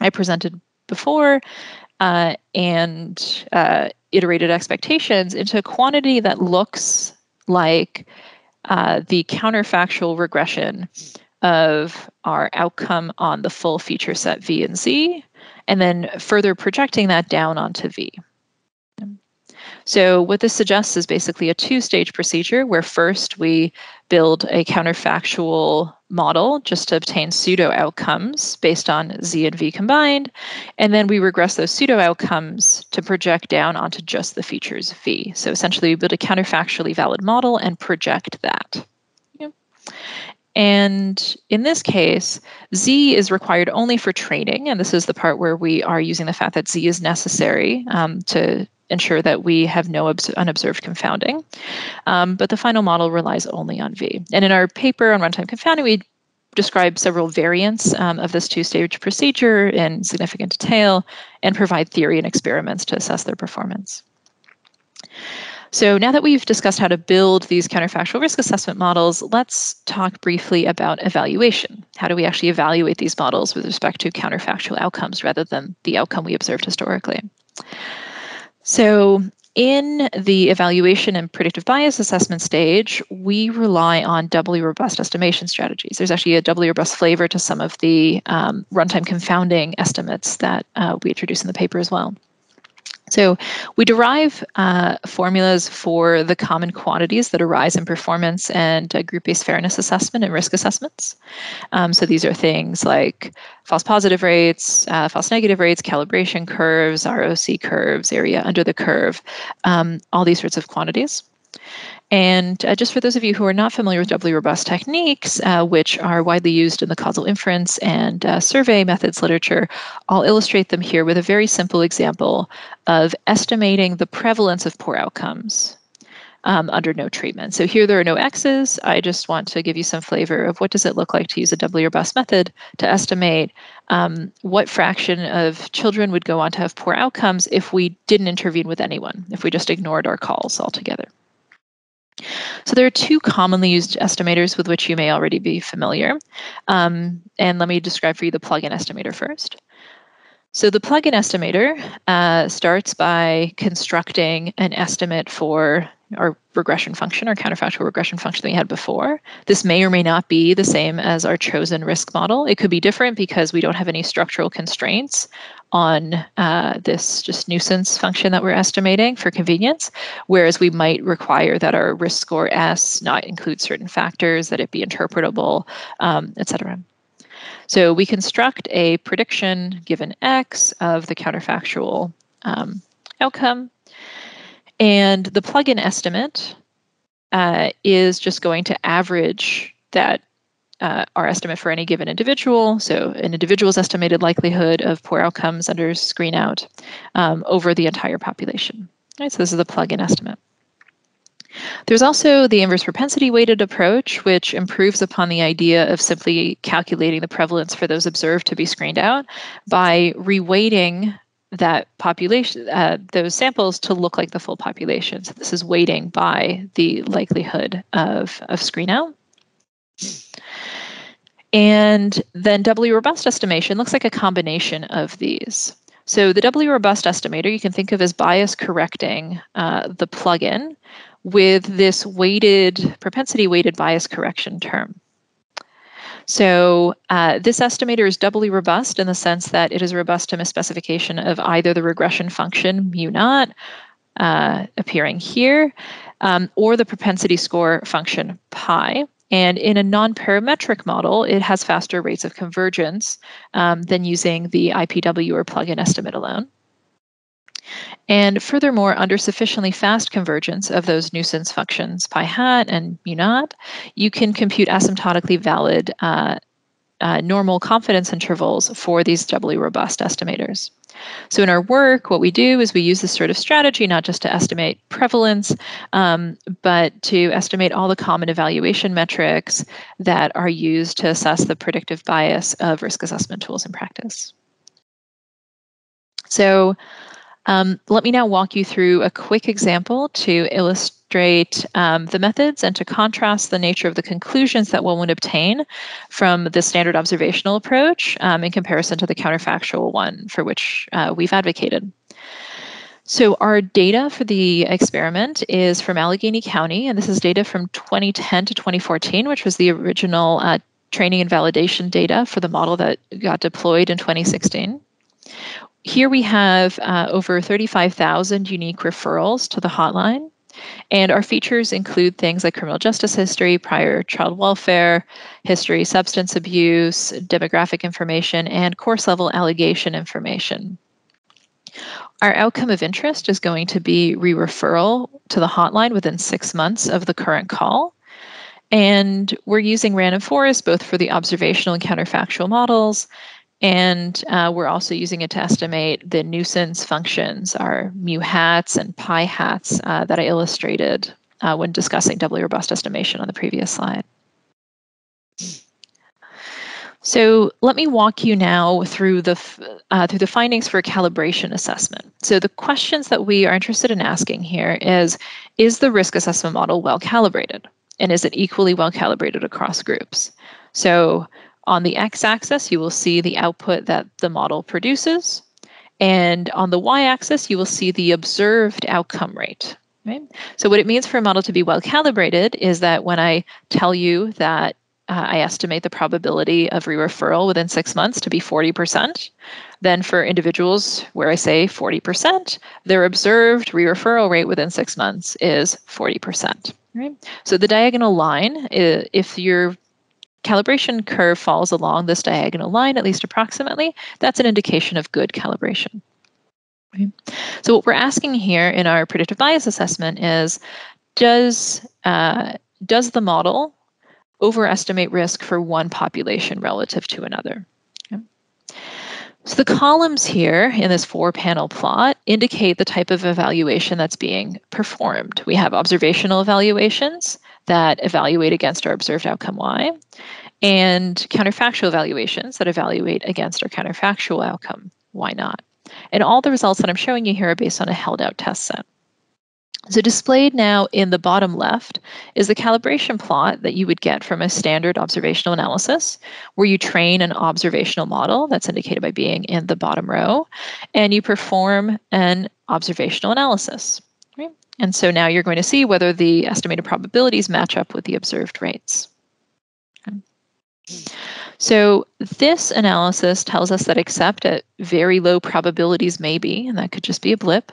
I presented before uh, and uh, iterated expectations into a quantity that looks like uh, the counterfactual regression of our outcome on the full feature set V and Z, and then further projecting that down onto V. So what this suggests is basically a two-stage procedure where first we build a counterfactual model just to obtain pseudo outcomes based on Z and V combined, and then we regress those pseudo outcomes to project down onto just the features V. So essentially we build a counterfactually valid model and project that. and in this case, Z is required only for training. And this is the part where we are using the fact that Z is necessary um, to ensure that we have no unobserved confounding. Um, but the final model relies only on V. And in our paper on runtime confounding, we describe several variants um, of this two-stage procedure in significant detail and provide theory and experiments to assess their performance. So now that we've discussed how to build these counterfactual risk assessment models, let's talk briefly about evaluation. How do we actually evaluate these models with respect to counterfactual outcomes rather than the outcome we observed historically? So in the evaluation and predictive bias assessment stage, we rely on doubly robust estimation strategies. There's actually a doubly robust flavor to some of the um, runtime confounding estimates that uh, we introduce in the paper as well. So we derive uh, formulas for the common quantities that arise in performance and uh, group-based fairness assessment and risk assessments. Um, so these are things like false positive rates, uh, false negative rates, calibration curves, ROC curves, area under the curve, um, all these sorts of quantities. And uh, just for those of you who are not familiar with doubly robust techniques, uh, which are widely used in the causal inference and uh, survey methods literature, I'll illustrate them here with a very simple example of estimating the prevalence of poor outcomes um, under no treatment. So here there are no X's. I just want to give you some flavor of what does it look like to use a doubly robust method to estimate um, what fraction of children would go on to have poor outcomes if we didn't intervene with anyone, if we just ignored our calls altogether. So there are two commonly used estimators with which you may already be familiar. Um, and let me describe for you the plug-in estimator first. So the plug-in estimator uh, starts by constructing an estimate for our regression function, our counterfactual regression function that we had before. This may or may not be the same as our chosen risk model. It could be different because we don't have any structural constraints on uh, this just nuisance function that we're estimating for convenience, whereas we might require that our risk score S not include certain factors, that it be interpretable, um, et cetera. So we construct a prediction given X of the counterfactual um, outcome. And the plug-in estimate uh, is just going to average that uh, our estimate for any given individual, so an individual's estimated likelihood of poor outcomes under screen out um, over the entire population. Right, so this is the plug-in estimate. There's also the inverse propensity weighted approach, which improves upon the idea of simply calculating the prevalence for those observed to be screened out by reweighting that population, uh, those samples to look like the full population. So this is weighting by the likelihood of, of screen out. And then doubly robust estimation looks like a combination of these. So the doubly robust estimator you can think of as bias correcting uh, the plugin with this weighted propensity weighted bias correction term. So uh, this estimator is doubly robust in the sense that it is robust to misspecification of either the regression function mu naught uh, appearing here um, or the propensity score function pi. And in a non-parametric model, it has faster rates of convergence um, than using the IPW or plug-in estimate alone. And furthermore, under sufficiently fast convergence of those nuisance functions pi hat and mu naught, you can compute asymptotically valid uh, uh, normal confidence intervals for these doubly robust estimators. So in our work, what we do is we use this sort of strategy not just to estimate prevalence, um, but to estimate all the common evaluation metrics that are used to assess the predictive bias of risk assessment tools in practice. So um, let me now walk you through a quick example to illustrate um, the methods and to contrast the nature of the conclusions that one would obtain from the standard observational approach um, in comparison to the counterfactual one for which uh, we've advocated. So our data for the experiment is from Allegheny County, and this is data from 2010 to 2014, which was the original uh, training and validation data for the model that got deployed in 2016 here we have uh, over 35,000 unique referrals to the hotline. And our features include things like criminal justice history, prior child welfare, history, substance abuse, demographic information, and course level allegation information. Our outcome of interest is going to be re referral to the hotline within six months of the current call. And we're using random forest both for the observational and counterfactual models. And uh, we're also using it to estimate the nuisance functions, our mu hats and pi hats uh, that I illustrated uh, when discussing doubly robust estimation on the previous slide. So let me walk you now through the uh, through the findings for calibration assessment. So the questions that we are interested in asking here is, is the risk assessment model well calibrated? And is it equally well calibrated across groups? So on the x-axis, you will see the output that the model produces. And on the y-axis, you will see the observed outcome rate. Right? So what it means for a model to be well calibrated is that when I tell you that uh, I estimate the probability of re-referral within six months to be 40%. Then for individuals where I say 40%, their observed re-referral rate within six months is 40%. Right? So the diagonal line, if your calibration curve falls along this diagonal line, at least approximately, that's an indication of good calibration. So what we're asking here in our predictive bias assessment is, does uh, does the model overestimate risk for one population relative to another. So the columns here in this four panel plot indicate the type of evaluation that's being performed. We have observational evaluations that evaluate against our observed outcome Y and counterfactual evaluations that evaluate against our counterfactual outcome Y naught. And all the results that I'm showing you here are based on a held out test set. So displayed now in the bottom left is the calibration plot that you would get from a standard observational analysis where you train an observational model that's indicated by being in the bottom row and you perform an observational analysis. Right? And so now you're going to see whether the estimated probabilities match up with the observed rates. Okay. So this analysis tells us that except at very low probabilities maybe, and that could just be a blip,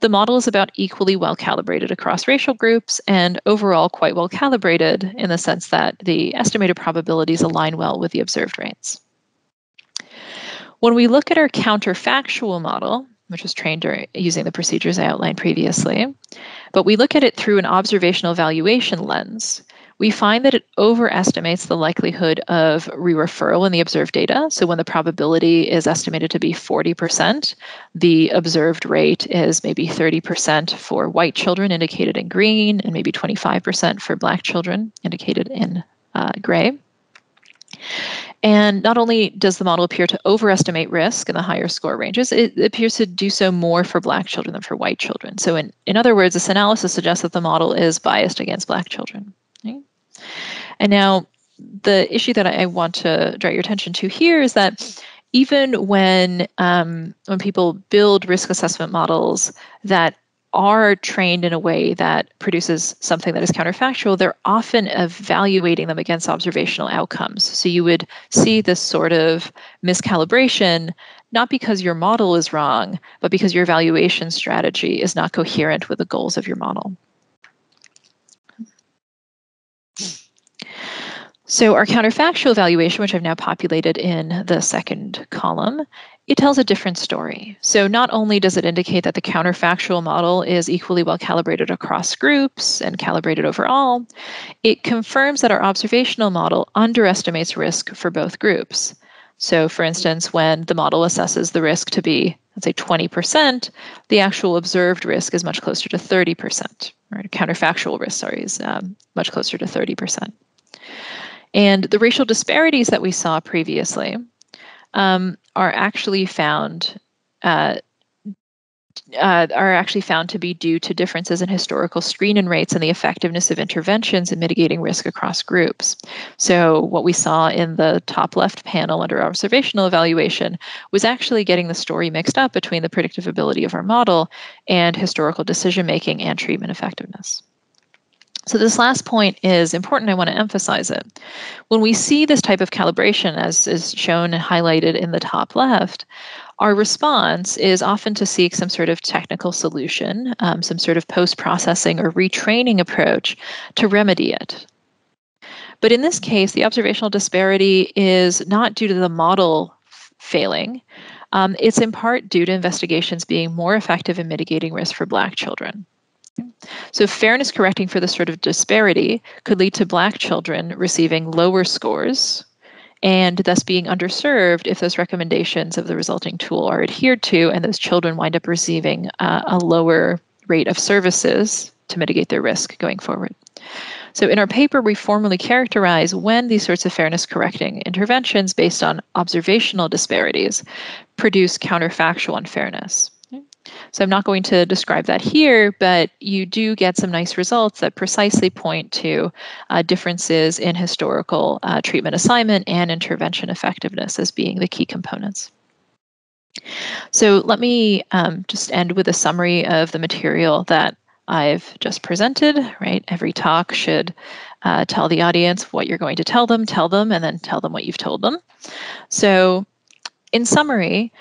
the model is about equally well calibrated across racial groups and overall quite well calibrated in the sense that the estimated probabilities align well with the observed rates. When we look at our counterfactual model, which was trained using the procedures I outlined previously, but we look at it through an observational evaluation lens, we find that it overestimates the likelihood of re-referral in the observed data. So when the probability is estimated to be 40%, the observed rate is maybe 30% for white children indicated in green and maybe 25% for black children indicated in uh, gray. And not only does the model appear to overestimate risk in the higher score ranges, it appears to do so more for black children than for white children. So in, in other words, this analysis suggests that the model is biased against black children. And now, the issue that I want to draw your attention to here is that even when um, when people build risk assessment models that are trained in a way that produces something that is counterfactual, they're often evaluating them against observational outcomes. So you would see this sort of miscalibration, not because your model is wrong, but because your evaluation strategy is not coherent with the goals of your model. So our counterfactual evaluation, which I've now populated in the second column, it tells a different story. So not only does it indicate that the counterfactual model is equally well calibrated across groups and calibrated overall, it confirms that our observational model underestimates risk for both groups. So for instance, when the model assesses the risk to be, let's say 20%, the actual observed risk is much closer to 30%, right? Counterfactual risk, sorry, is um, much closer to 30%. And the racial disparities that we saw previously um, are actually found uh, uh, are actually found to be due to differences in historical screen-in rates and the effectiveness of interventions in mitigating risk across groups. So what we saw in the top left panel under observational evaluation was actually getting the story mixed up between the predictive ability of our model and historical decision making and treatment effectiveness. So this last point is important. I want to emphasize it. When we see this type of calibration, as is shown and highlighted in the top left, our response is often to seek some sort of technical solution, um, some sort of post-processing or retraining approach to remedy it. But in this case, the observational disparity is not due to the model failing. Um, it's in part due to investigations being more effective in mitigating risk for Black children. So, fairness correcting for this sort of disparity could lead to Black children receiving lower scores and thus being underserved if those recommendations of the resulting tool are adhered to and those children wind up receiving uh, a lower rate of services to mitigate their risk going forward. So, in our paper, we formally characterize when these sorts of fairness correcting interventions based on observational disparities produce counterfactual unfairness. So, I'm not going to describe that here, but you do get some nice results that precisely point to uh, differences in historical uh, treatment assignment and intervention effectiveness as being the key components. So, let me um, just end with a summary of the material that I've just presented, right? Every talk should uh, tell the audience what you're going to tell them, tell them, and then tell them what you've told them. So, in summary,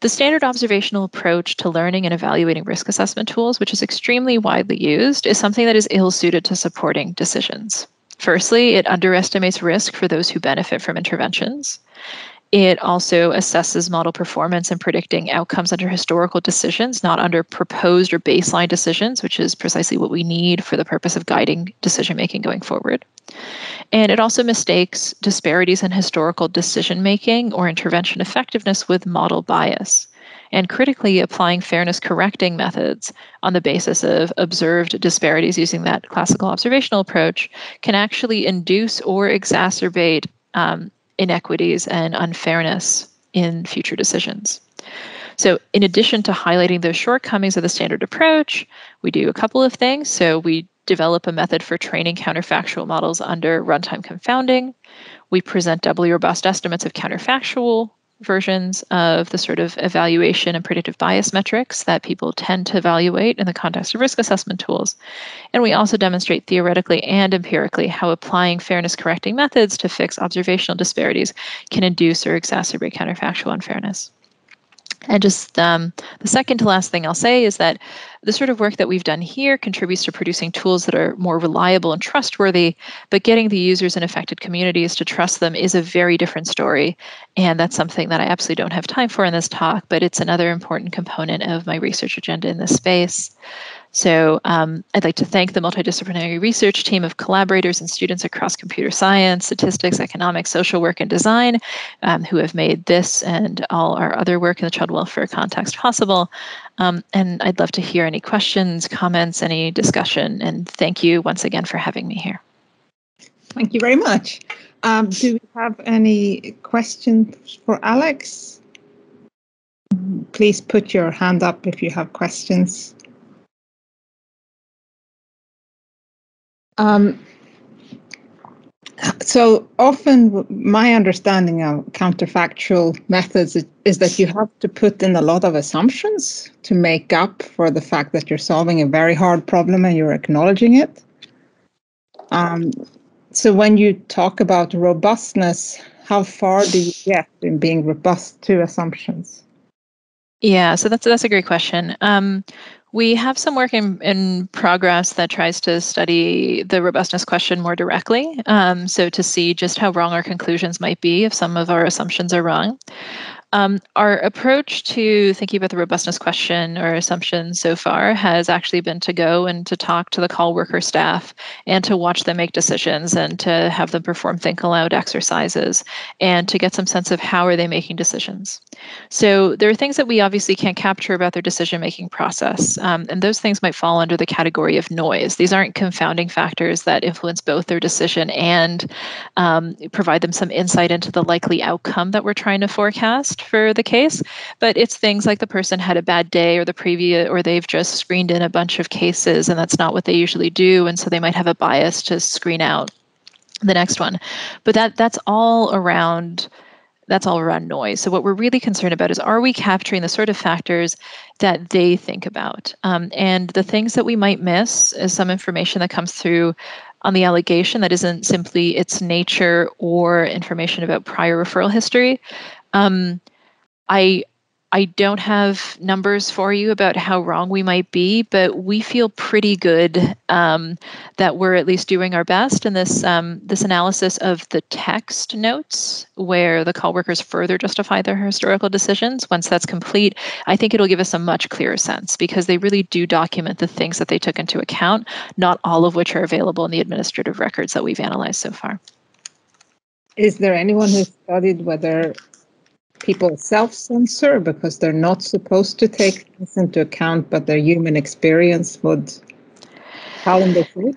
the standard observational approach to learning and evaluating risk assessment tools, which is extremely widely used, is something that is ill suited to supporting decisions. Firstly, it underestimates risk for those who benefit from interventions. It also assesses model performance and predicting outcomes under historical decisions, not under proposed or baseline decisions, which is precisely what we need for the purpose of guiding decision making going forward. And it also mistakes disparities in historical decision making or intervention effectiveness with model bias. And critically, applying fairness correcting methods on the basis of observed disparities using that classical observational approach can actually induce or exacerbate um, inequities and unfairness in future decisions. So, in addition to highlighting those shortcomings of the standard approach, we do a couple of things. So, we develop a method for training counterfactual models under runtime confounding. We present doubly robust estimates of counterfactual versions of the sort of evaluation and predictive bias metrics that people tend to evaluate in the context of risk assessment tools. And we also demonstrate theoretically and empirically how applying fairness correcting methods to fix observational disparities can induce or exacerbate counterfactual unfairness. And just um, the second to last thing I'll say is that the sort of work that we've done here contributes to producing tools that are more reliable and trustworthy, but getting the users and affected communities to trust them is a very different story. And that's something that I absolutely don't have time for in this talk, but it's another important component of my research agenda in this space. So um, I'd like to thank the multidisciplinary research team of collaborators and students across computer science, statistics, economics, social work, and design um, who have made this and all our other work in the child welfare context possible. Um, and I'd love to hear any questions, comments, any discussion. And thank you once again for having me here. Thank you very much. Um, do we have any questions for Alex? Please put your hand up if you have questions. Um, so often, my understanding of counterfactual methods is that you have to put in a lot of assumptions to make up for the fact that you're solving a very hard problem and you're acknowledging it. Um, so when you talk about robustness, how far do you get in being robust to assumptions? Yeah, so that's that's a great question. Um, we have some work in, in progress that tries to study the robustness question more directly. Um, so, to see just how wrong our conclusions might be if some of our assumptions are wrong. Um, our approach to thinking about the robustness question or assumption so far has actually been to go and to talk to the call worker staff and to watch them make decisions and to have them perform think aloud exercises and to get some sense of how are they making decisions. So there are things that we obviously can't capture about their decision making process, um, and those things might fall under the category of noise. These aren't confounding factors that influence both their decision and um, provide them some insight into the likely outcome that we're trying to forecast for the case, but it's things like the person had a bad day or the previous, or they've just screened in a bunch of cases and that's not what they usually do. And so they might have a bias to screen out the next one. But that that's all around that's all around noise. So what we're really concerned about is are we capturing the sort of factors that they think about? Um, and the things that we might miss is some information that comes through on the allegation that isn't simply its nature or information about prior referral history. Um, I I don't have numbers for you about how wrong we might be, but we feel pretty good um, that we're at least doing our best in this um, this analysis of the text notes, where the call workers further justify their historical decisions. Once that's complete, I think it'll give us a much clearer sense because they really do document the things that they took into account, not all of which are available in the administrative records that we've analyzed so far. Is there anyone who studied whether people self-censor because they're not supposed to take this into account, but their human experience would tell them they should?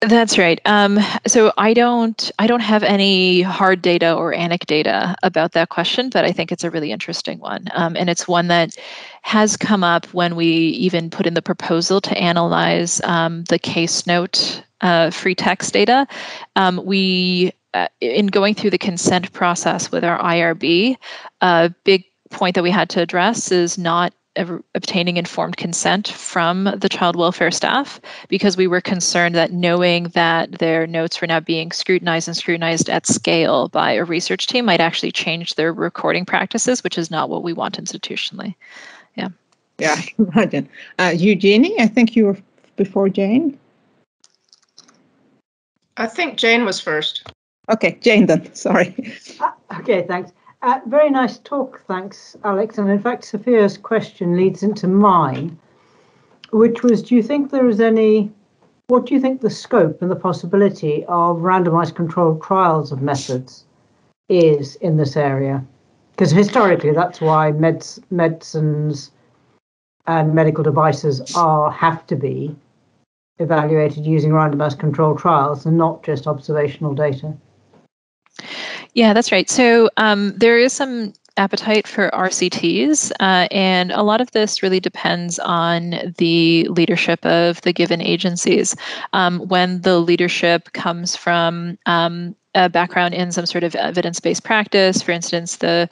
That's right. Um, so I don't I don't have any hard data or anecdata about that question, but I think it's a really interesting one, um, and it's one that has come up when we even put in the proposal to analyze um, the case note uh, free text data. Um, we uh, in going through the consent process with our IRB, a big point that we had to address is not obtaining informed consent from the child welfare staff because we were concerned that knowing that their notes were now being scrutinized and scrutinized at scale by a research team might actually change their recording practices, which is not what we want institutionally. Yeah. Yeah, imagine. Uh, Eugenie, I think you were before Jane. I think Jane was first. Okay, Jane then, sorry. Uh, okay, thanks. Uh, very nice talk, thanks, Alex. And in fact, Sophia's question leads into mine, which was Do you think there is any, what do you think the scope and the possibility of randomized controlled trials of methods is in this area? Because historically, that's why meds, medicines and medical devices are have to be evaluated using randomized controlled trials and not just observational data. Yeah, that's right. So um, there is some appetite for RCTs, uh, and a lot of this really depends on the leadership of the given agencies. Um, when the leadership comes from um, a background in some sort of evidence based practice, for instance, the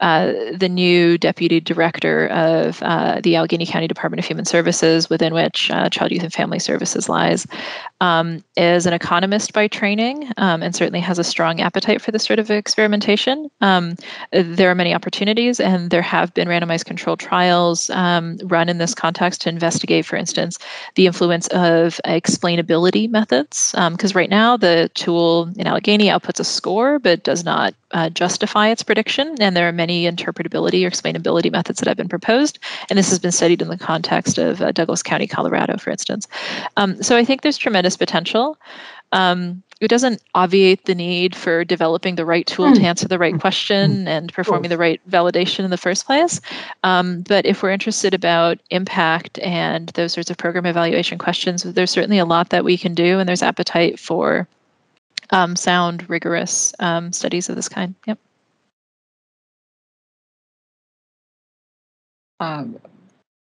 uh, the new deputy director of uh, the Allegheny County Department of Human Services, within which uh, Child, Youth, and Family Services lies, um, is an economist by training um, and certainly has a strong appetite for this sort of experimentation. Um, there are many opportunities, and there have been randomized controlled trials um, run in this context to investigate, for instance, the influence of explainability methods. Because um, right now, the tool in Allegheny outputs a score but does not uh, justify its prediction, and there are many interpretability or explainability methods that have been proposed, and this has been studied in the context of uh, Douglas County, Colorado, for instance. Um, so I think there's tremendous potential. Um, it doesn't obviate the need for developing the right tool to hmm. answer the right hmm. question hmm. and performing the right validation in the first place. Um, but if we're interested about impact and those sorts of program evaluation questions, there's certainly a lot that we can do, and there's appetite for um, sound, rigorous um, studies of this kind. Yep.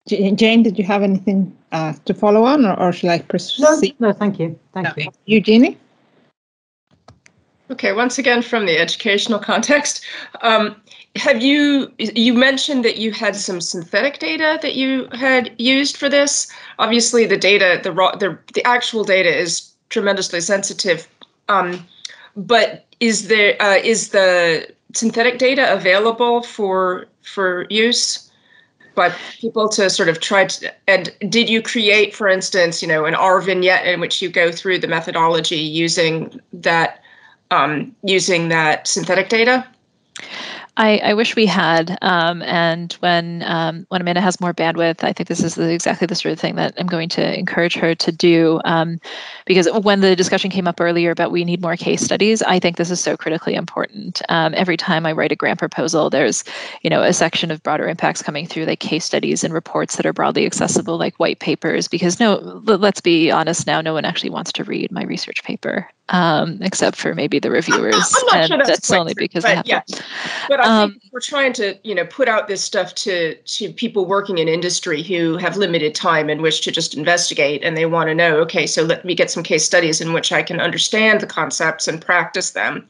Jane, did you have anything uh, to follow on, or, or should I proceed? No, no, thank you. Thank no. you. Eugenie? Okay, once again from the educational context, um, have you you mentioned that you had some synthetic data that you had used for this? Obviously, the data, the raw, the the actual data is tremendously sensitive. Um, but is there uh, is the synthetic data available for for use? By people to sort of try to and did you create for instance you know an r vignette in which you go through the methodology using that um, using that synthetic data I, I wish we had. Um, and when um, when Amanda has more bandwidth, I think this is the, exactly the sort of thing that I'm going to encourage her to do. Um, because when the discussion came up earlier about we need more case studies, I think this is so critically important. Um, every time I write a grant proposal, there's you know a section of broader impacts coming through, like case studies and reports that are broadly accessible, like white papers. Because no, let's be honest now, no one actually wants to read my research paper um, except for maybe the reviewers. I'm not sure that's, that's only true, because but, yeah. But I um, think we're trying to, you know, put out this stuff to to people working in industry who have limited time and wish to just investigate, and they want to know, okay, so let me get some case studies in which I can understand the concepts and practice them,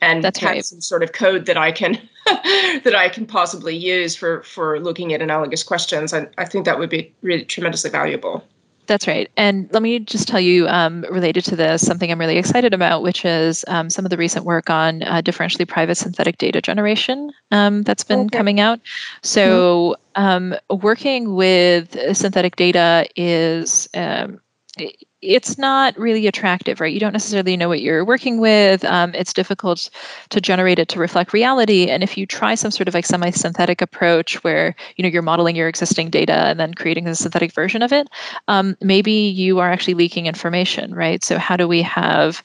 and that's have right. some sort of code that I can that I can possibly use for for looking at analogous questions. And I think that would be really tremendously valuable. That's right. And let me just tell you, um, related to this, something I'm really excited about, which is um, some of the recent work on uh, differentially private synthetic data generation um, that's been okay. coming out. So, mm-hmm. working with synthetic data is um, it's not really attractive, right? You don't necessarily know what you're working with. Um, it's difficult to generate it to reflect reality. And if you try some sort of like semi-synthetic approach where you know you're modeling your existing data and then creating a synthetic version of it, um, maybe you are actually leaking information, right? So how do we have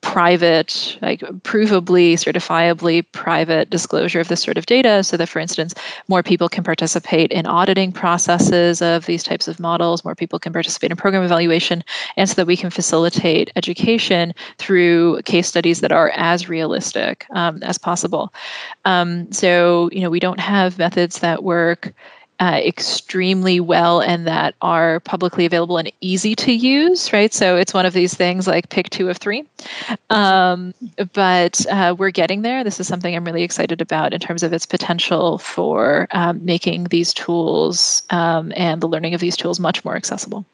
private, like provably, certifiably private disclosure of this sort of data, so that, for instance, more people can participate in auditing processes of these types of models, more people can participate in program evaluation and so that we can facilitate education through case studies that are as realistic um, as possible. Um, so, you know, we don't have methods that work uh, extremely well and that are publicly available and easy to use, right? So it's one of these things like pick two of three. Um, but uh, we're getting there. This is something I'm really excited about in terms of its potential for um, making these tools um, and the learning of these tools much more accessible.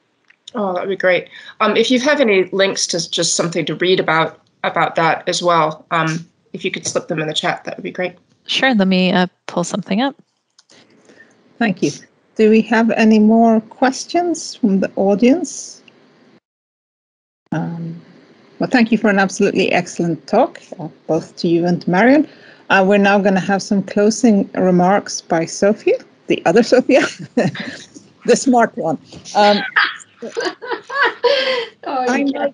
Oh, that'd be great. Um, if you have any links to just something to read about about that as well, um, if you could slip them in the chat, that would be great. Sure. Let me uh, pull something up. Thank you. Do we have any more questions from the audience? Um, well, thank you for an absolutely excellent talk, uh, both to you and to Marion. Uh, we're now going to have some closing remarks by Sophia, the other Sophia, the smart one. Um, oh, I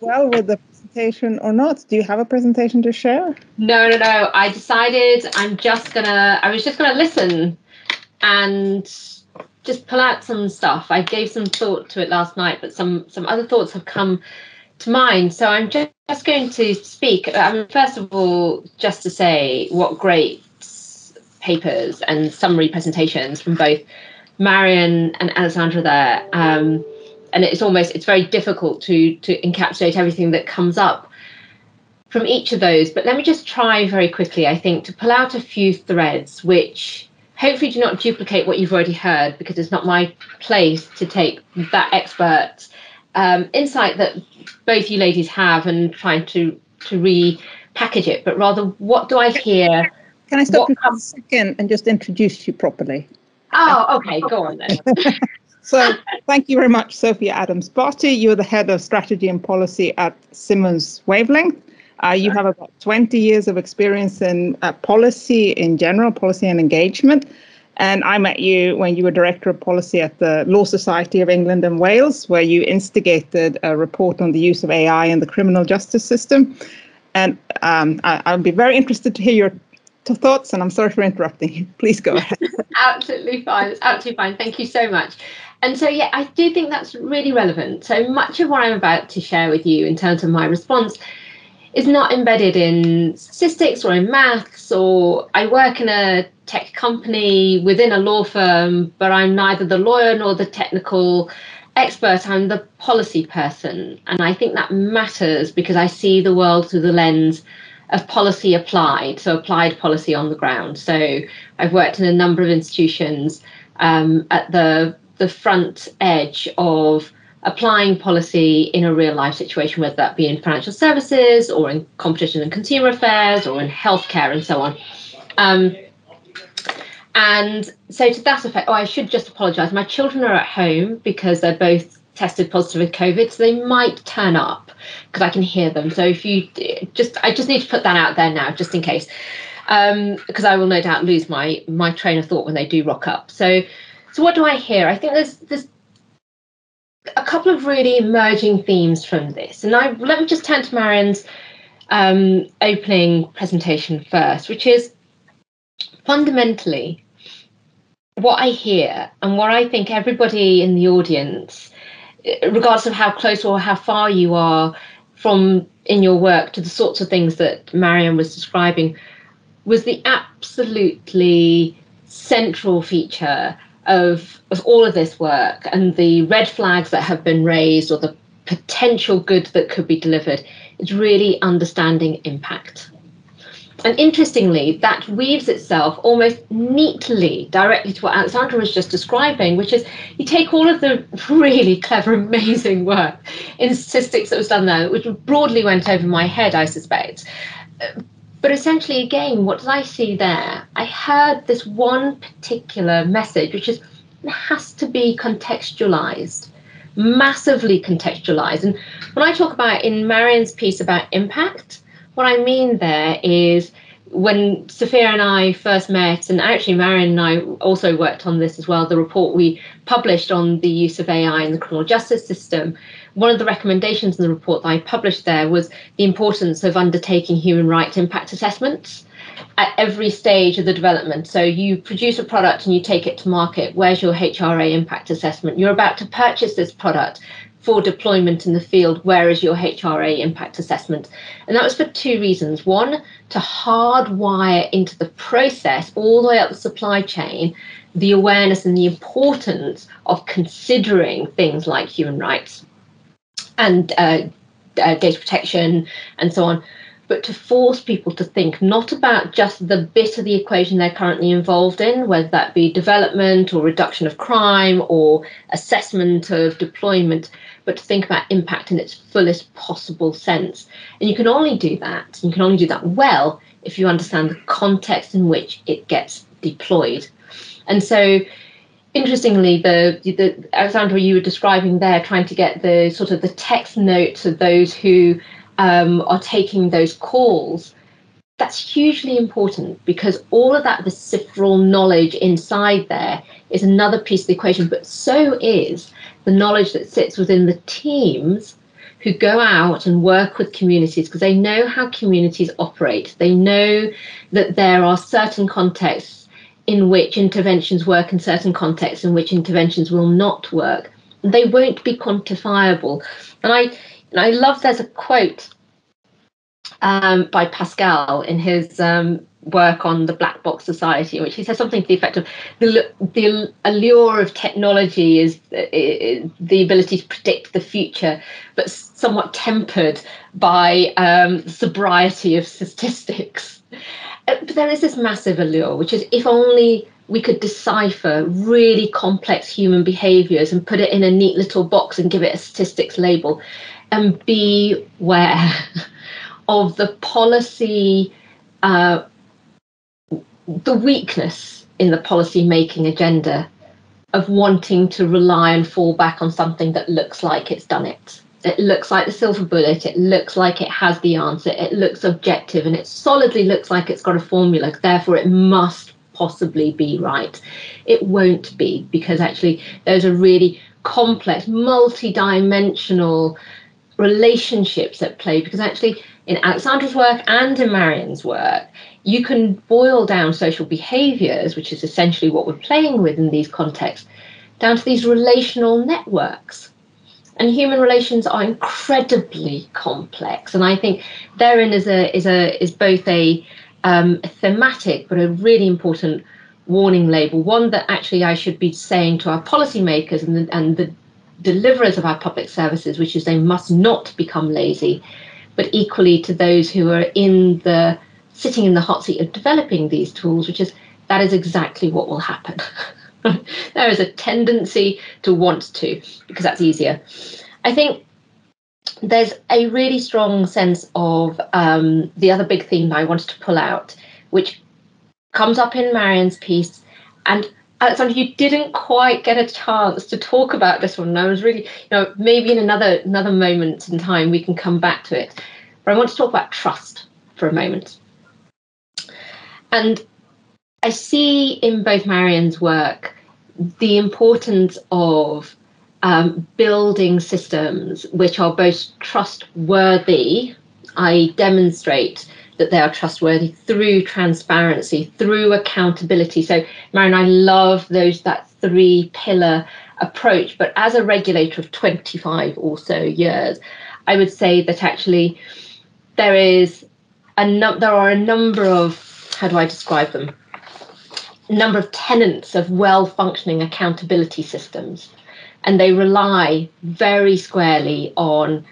well with the presentation or not. Do you have a presentation to share? No, no, no. I decided I'm just gonna. I was just gonna listen and just pull out some stuff. I gave some thought to it last night, but some some other thoughts have come to mind. So I'm just, just going to speak. Uh, I mean, first of all, just to say what great papers and summary presentations from both Marion and Alessandra there. Um, and it's almost it's very difficult to to encapsulate everything that comes up from each of those. But let me just try very quickly, I think, to pull out a few threads which hopefully do not duplicate what you've already heard because it's not my place to take that expert um, insight that both you ladies have and trying to to repackage it, but rather what do I hear? Can I stop you for a second and just introduce you properly? Oh, okay, go on then. so thank you very much, Sophia Adams Bhatti. You're the head of strategy and policy at Simmons Wavelength. Uh, you have about 20 years of experience in uh, policy in general, policy and engagement. And I met you when you were director of policy at the Law Society of England and Wales, where you instigated a report on the use of AI in the criminal justice system. And um, I, would be very interested to hear your thoughts, and I'm sorry for interrupting you. Please go ahead. absolutely fine. It's absolutely fine. Thank you so much. And so, yeah, I do think that's really relevant. So much of what I'm about to share with you in terms of my response is not embedded in statistics or in maths, or I work in a tech company within a law firm, but I'm neither the lawyer nor the technical expert. I'm the policy person. And I think that matters because I see the world through the lens of policy applied, so applied policy on the ground. So I've worked in a number of institutions um, at the the front edge of applying policy in a real life situation, whether that be in financial services or in competition and consumer affairs or in healthcare and so on. Um, and so to that effect, oh, I should just apologise. My children are at home because they're both tested positive with COVID, so they might turn up because I can hear them. So if you just, I just need to put that out there now, just in case, because um, I will no doubt lose my my train of thought when they do rock up. So, so what do I hear? I think there's there's a couple of really emerging themes from this, and I let me just turn to Marion's um, opening presentation first, which is fundamentally what I hear and what I think everybody in the audience regardless of how close or how far you are from in your work to the sorts of things that Marion was describing, was the absolutely central feature of, of all of this work and the red flags that have been raised or the potential good that could be delivered is really understanding impact. And interestingly, that weaves itself almost neatly directly to what Alexandra was just describing, which is you take all of the really clever, amazing work in statistics that was done there, which broadly went over my head, I suspect. But essentially, again, what did I see there? I heard this one particular message, which is it has to be contextualized, massively contextualized. And when I talk about in Marion's piece about impact, what I mean there is when Sophia and I first met, and actually Marion and I also worked on this as well, the report we published on the use of AI in the criminal justice system, one of the recommendations in the report that I published there was the importance of undertaking human rights impact assessments at every stage of the development. So you produce a product and you take it to market. Where's your HRA impact assessment? You're about to purchase this product for deployment in the field, where is your HRA impact assessment? And that was for two reasons. One, to hardwire into the process all the way up the supply chain the awareness and the importance of considering things like human rights and uh, uh, data protection and so on but to force people to think not about just the bit of the equation they're currently involved in, whether that be development or reduction of crime or assessment of deployment, but to think about impact in its fullest possible sense. And you can only do that, you can only do that well if you understand the context in which it gets deployed. And so interestingly, the, the Alexandra you were describing there, trying to get the sort of the text notes of those who um, are taking those calls, that's hugely important because all of that vociferal knowledge inside there is another piece of the equation, but so is the knowledge that sits within the teams who go out and work with communities because they know how communities operate. They know that there are certain contexts in which interventions work and certain contexts in which interventions will not work. They won't be quantifiable. And I and I love there's a quote um, by Pasquale in his um, work on the black box society, in which he says something to the effect of the, the allure of technology is, the ability to predict the future, but somewhat tempered by um, sobriety of statistics. Uh, but there is this massive allure, which is if only we could decipher really complex human behaviors and put it in a neat little box and give it a statistics label and beware of the policy, uh, the weakness in the policy making agenda of wanting to rely and fall back on something that looks like it's done it. It looks like the silver bullet. It looks like it has the answer. It looks objective and it solidly looks like it's got a formula. Therefore, it must possibly be right. It won't be because actually those are really complex, multi dimensional relationships at play because actually in Alexandra's work and in Marion's work, you can boil down social behaviors, which is essentially what we're playing with in these contexts, down to these relational networks. And human relations are incredibly complex. And I think therein is a is a is both a, um, a thematic but a really important warning label, one that actually I should be saying to our policymakers and the, and the deliverers of our public services, which is they must not become lazy, but equally to those who are in the sitting in the hot seat of developing these tools, which is that is exactly what will happen. there is a tendency to want to because that's easier. I think there's a really strong sense of um, the other big theme that I wanted to pull out, which comes up in Marion's piece, and Alexandra, you didn't quite get a chance to talk about this one. I was really, you know, maybe in another another moment in time we can come back to it. But I want to talk about trust for a moment. And I see in both Marion's work the importance of um, building systems which are both trustworthy, I demonstrate that they are trustworthy through transparency, through accountability. So, Marion, I love those that three pillar approach. But as a regulator of 25 or so years, I would say that actually there is a num- there are a number of how do I describe them? Number of tenets of well functioning accountability systems, and they rely very squarely on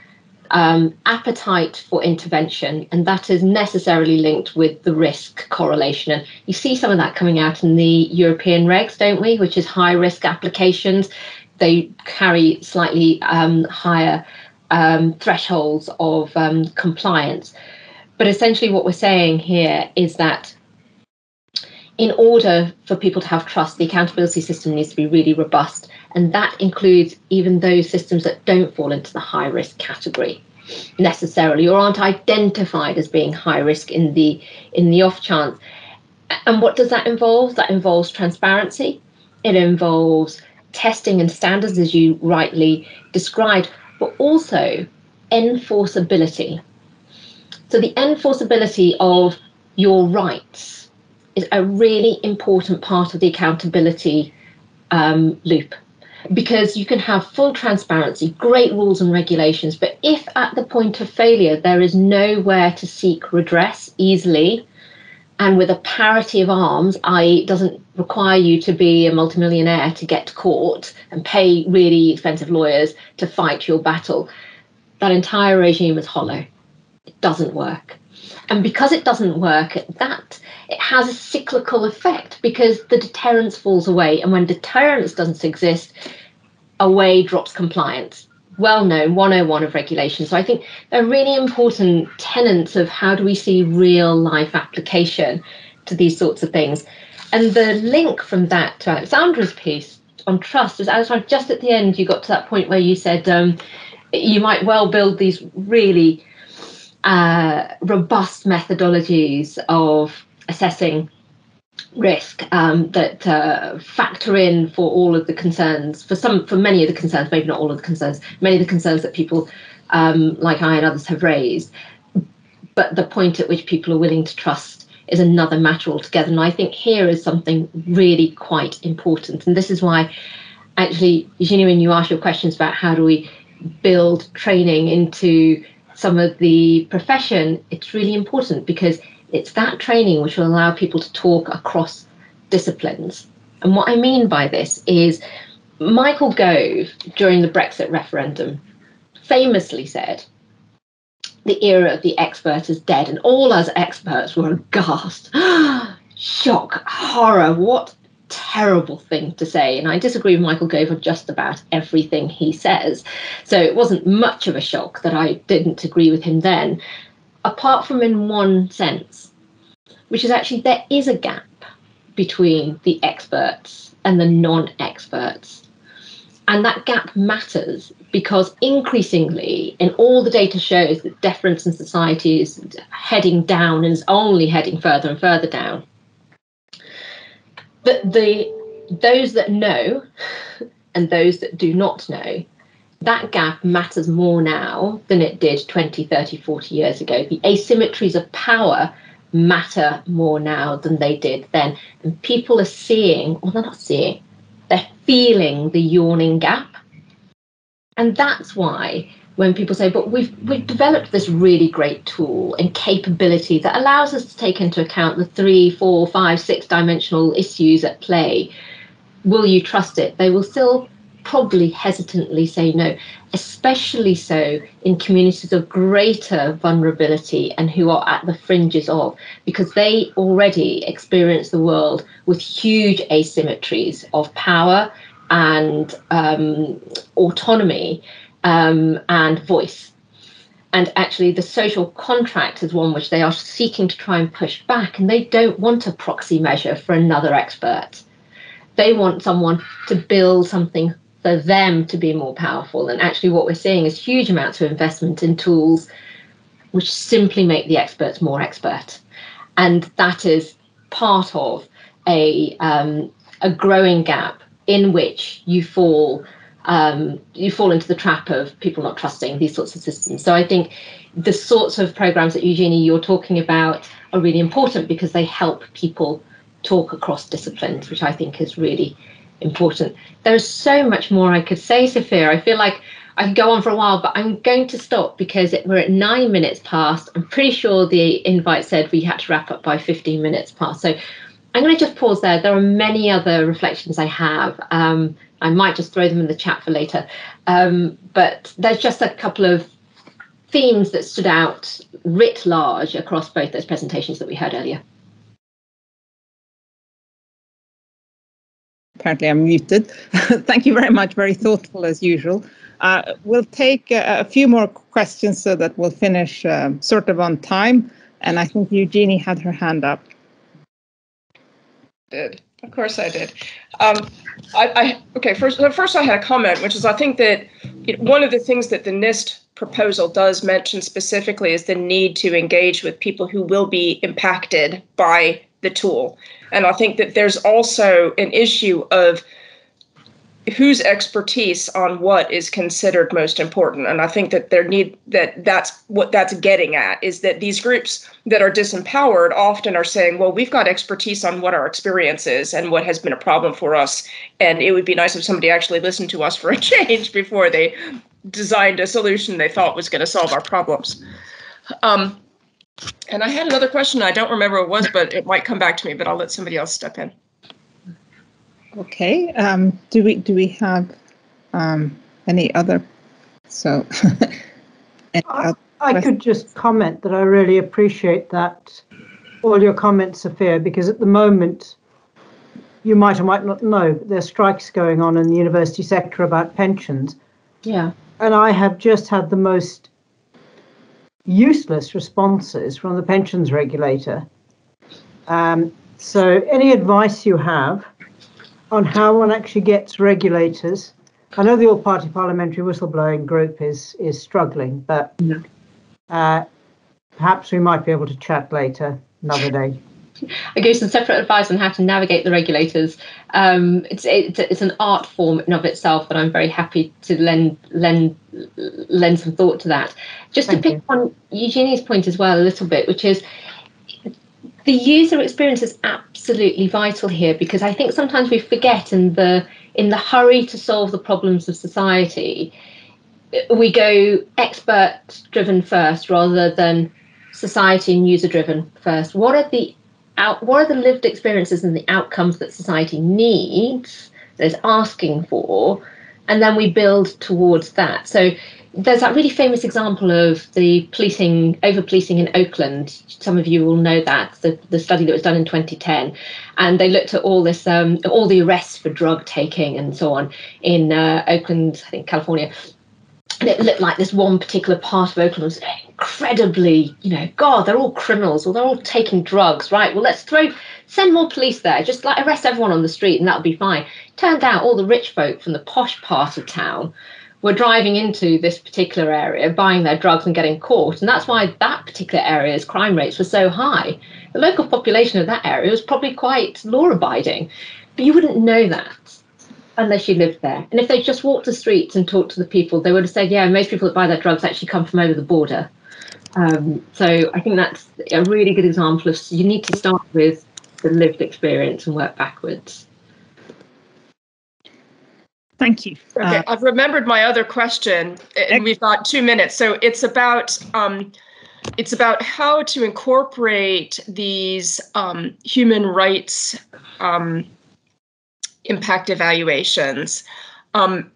um, appetite for intervention, and that is necessarily linked with the risk correlation. And you see some of that coming out in the European regs, don't we? Which is high risk applications. They carry slightly um, higher um, thresholds of um, compliance. But essentially, what we're saying here is that in order for people to have trust, the accountability system needs to be really robust. And that includes even those systems that don't fall into the high risk category necessarily or aren't identified as being high risk in the in the off chance. And what does that involve? That involves transparency. It involves testing and standards, as you rightly described, but also enforceability. So the enforceability of your rights is a really important part of the accountability um, loop because you can have full transparency, great rules and regulations, but if at the point of failure there is nowhere to seek redress easily and with a parity of arms, i.e., doesn't require you to be a multimillionaire to get to court and pay really expensive lawyers to fight your battle, that entire regime is hollow. It doesn't work. And because it doesn't work, that it has a cyclical effect because the deterrence falls away. And when deterrence doesn't exist, away drops compliance. Well known 101 of regulation. So I think they're really important tenets of how do we see real life application to these sorts of things. And the link from that to Alexandra's piece on trust is Alexandra, just at the end, you got to that point where you said um, you might well build these really uh, robust methodologies of assessing risk um, that uh, factor in for all of the concerns for some for many of the concerns maybe not all of the concerns many of the concerns that people um, like i and others have raised. But the point at which people are willing to trust is another matter altogether. And i think here is something really quite important. And this is why actually Eugenia, when you ask your questions about how do we build training into some of the profession, it's really important because it's that training which will allow people to talk across disciplines. And what I mean by this is Michael Gove, during the Brexit referendum, famously said, the era of the expert is dead, and all us experts were aghast. Shock, horror, what terrible thing to say. And I disagree with Michael Gove on just about everything he says. So it wasn't much of a shock that I didn't agree with him then, apart from in one sense, which is actually there is a gap between the experts and the non experts. And that gap matters because increasingly, in all the data shows that deference in society is heading down and is only heading further and further down but the those that know and those that do not know that gap matters more now than it did 20 30 40 years ago the asymmetries of power matter more now than they did then and people are seeing or they're not seeing they're feeling the yawning gap and that's why when people say, but we've we've developed this really great tool and capability that allows us to take into account the three, four, five, six dimensional issues at play. Will you trust it? They will still probably hesitantly say no, especially so in communities of greater vulnerability and who are at the fringes of, because they already experience the world with huge asymmetries of power and um, autonomy um, and voice. And actually, the social contract is one which they are seeking to try and push back, and they don't want a proxy measure for another expert. They want someone to build something for them to be more powerful. And actually, what we're seeing is huge amounts of investment in tools which simply make the experts more expert. And that is part of a, um, a growing gap in which you fall um, you fall into the trap of people not trusting these sorts of systems. So I think the sorts of programs that Eugenie you're talking about are really important because they help people talk across disciplines, which I think is really important. There's so much more I could say, Sophia. I feel like I could go on for a while, but I'm going to stop because we're at nine minutes past. I'm pretty sure the invite said we had to wrap up by 15 minutes past. So I'm going to just pause there. There are many other reflections I have. Um, I might just throw them in the chat for later. Um, but there's just a couple of themes that stood out writ large across both those presentations that we heard earlier. Apparently, I'm muted. Thank you very much. Very thoughtful as usual. Uh, we'll take a, a, few more questions so that we'll finish um, sort of on time. And I think Eugenie had her hand up. Did of course I did. Um, I, I, okay. First, first I had a comment, which is I think that one of the things that the NIST proposal does mention specifically is the need to engage with people who will be impacted by the tool, and I think that there's also an issue of whose expertise on what is considered most important. And i think that there need that that's what that's getting at is that these groups that are disempowered often are saying well we've got expertise on what our experience is and what has been a problem for us. And it would be nice if somebody actually listened to us for a change before they designed a solution they thought was going to solve our problems. Um, and i had another question i don't remember what it was but it might come back to me but i'll let somebody else step in Okay. Um, do we do we have um, any other? So, any I, I could just comment that I really appreciate that all your comments, Sophia, because at the moment you might or might not know there's strikes going on in the university sector about pensions. Yeah. And I have just had the most useless responses from the pensions regulator. Um, so, any advice you have on how one actually gets regulators. I know the All Party Parliamentary Whistleblowing Group is is struggling, but uh, perhaps we might be able to chat later another day. I gave some separate advice on how to navigate the regulators. Um, it's, it's it's an art form in of itself, but I'm very happy to lend lend lend some thought to that. Just Thank to pick you. on Eugenie's point as well a little bit, which is the user experience is absolutely vital here because I think sometimes we forget in the in the hurry to solve the problems of society, we go expert driven first rather than society and user driven first. What are the out, what are the lived experiences and the outcomes that society needs, that is asking for, and then we build towards that. So there's that really famous example of the policing, over policing in Oakland. Some of you will know that the, the study that was done in 2010, and they looked at all this, um, all the arrests for drug taking and so on in uh, Oakland, I think California. And it looked like this one particular part of Oakland was incredibly, you know, God, they're all criminals or they're all taking drugs, right? Well, let's throw, send more police there, just like arrest everyone on the street and that'll be fine. Turned out all the rich folk from the posh part of town were driving into this particular area, buying their drugs and getting caught. And that's why that particular area's crime rates were so high. The local population of that area was probably quite law abiding, but you wouldn't know that unless you lived there. And if they just walked the streets and talked to the people, they would have said, yeah, most people that buy their drugs actually come from over the border. Um, so I think that's a really good example of you need to start with the lived experience and work backwards. Thank you. Okay, uh, I've remembered my other question, and we've got two minutes. So it's about um, it's about how to incorporate these um, human rights um, impact evaluations um,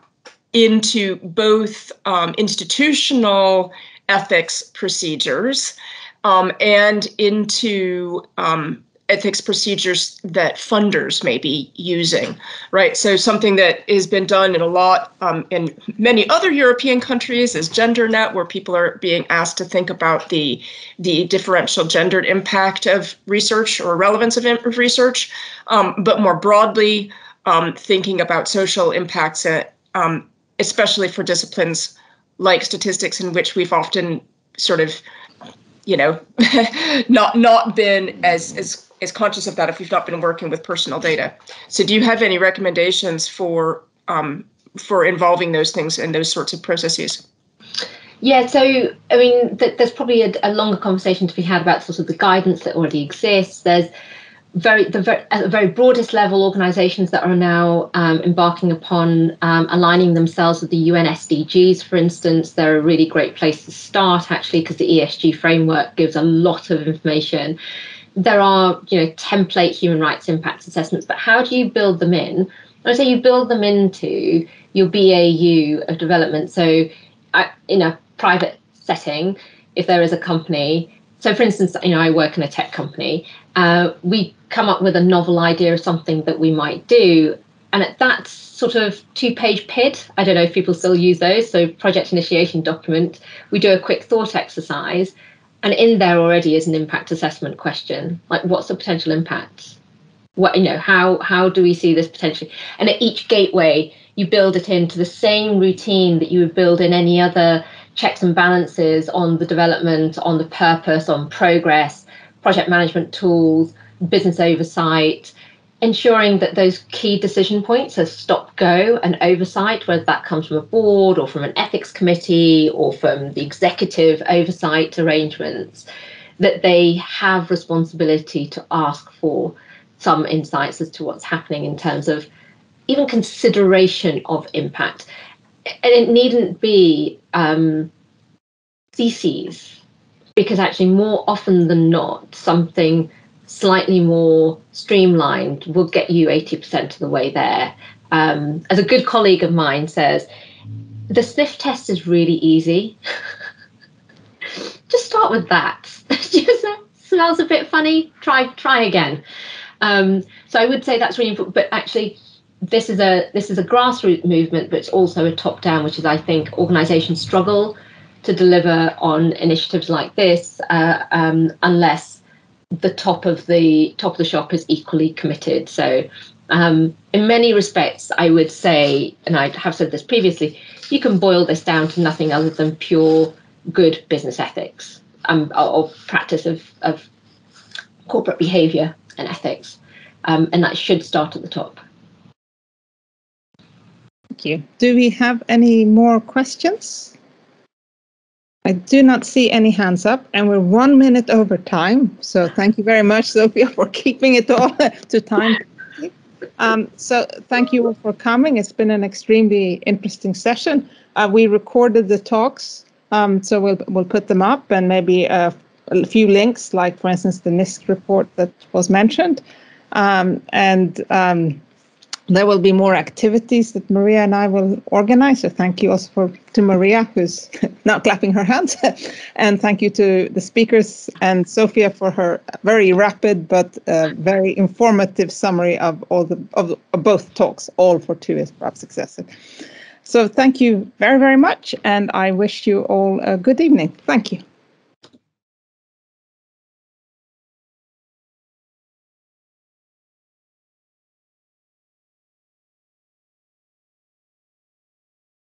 into both um, institutional ethics procedures um, and into ethics procedures that funders may be using, right? So something that has been done in a lot um, in many other European countries is GenderNet, where people are being asked to think about the the differential gendered impact of research or relevance of, of research, um, but more broadly, um, thinking about social impacts, uh, um, especially for disciplines like statistics, in which we've often sort of you know not not been as as is conscious of that if we've not been working with personal data. So, do you have any recommendations for um, for involving those things and those sorts of processes? Yeah, so I mean, th- there's probably a, a, longer conversation to be had about sort of the guidance that already exists. There's very the very, at the very broadest level organisations that are now um, embarking upon um, aligning themselves with the UN SDGs, for instance. They're a really great place to start, actually, because the ESG framework gives a lot of information there are you know template human rights impact assessments, but how do you build them in? I say you build them into your BAU of development. So, in a private setting, if there is a company, so for instance, you know, I work in a tech company, uh, we come up with a novel idea of something that we might do. And at that sort of two page PID, I don't know if people still use those, so project initiation document, we do a quick thought exercise. And in there already is an impact assessment question, like what's the potential impact? What you know, how how do we see this potentially? And at each gateway, you build it into the same routine that you would build in any other checks and balances on the development, on the purpose, on progress, project management tools, business oversight, ensuring that those key decision points are stop go and oversight, whether that comes from a board or from an ethics committee or from the executive oversight arrangements, that they have responsibility to ask for some insights as to what's happening in terms of even consideration of impact. And it needn't be um, theses, because actually, more often than not, something slightly more streamlined will get you 80% of the way there. Um, as a good colleague of mine says, the sniff test is really easy. Just start with that. Just smells a bit funny. Try try again. Um, so I would say that's really important. But actually, this is a this is a grassroots movement, but it's also a top down, which is I think organisations struggle to deliver on initiatives like this uh, um, unless the top of the top of the shop is equally committed. So, um, in many respects, I would say, and I have said this previously, you can boil this down to nothing other than pure good business ethics um, or, practice of, of corporate behaviour and ethics, um, and that should start at the top. Thank you. Do we have any more questions? I do not see any hands up, and we're one minute over time. So thank you very much, Sophia, for keeping it all to time. Um, so thank you all for coming. It's been an extremely interesting session. Uh, we recorded the talks, um, so we'll we'll put them up and maybe uh, a few links, like for instance the NIST report that was mentioned, um, and um, there will be more activities that Maria and I will organize. So thank you also for, to Maria, who's not clapping her hands. and thank you to the speakers and Sophia for her very rapid but uh, very informative summary of all the of, of, both talks, all for two is perhaps excessive. So thank you very, very much. And I wish you all a good evening. Thank you.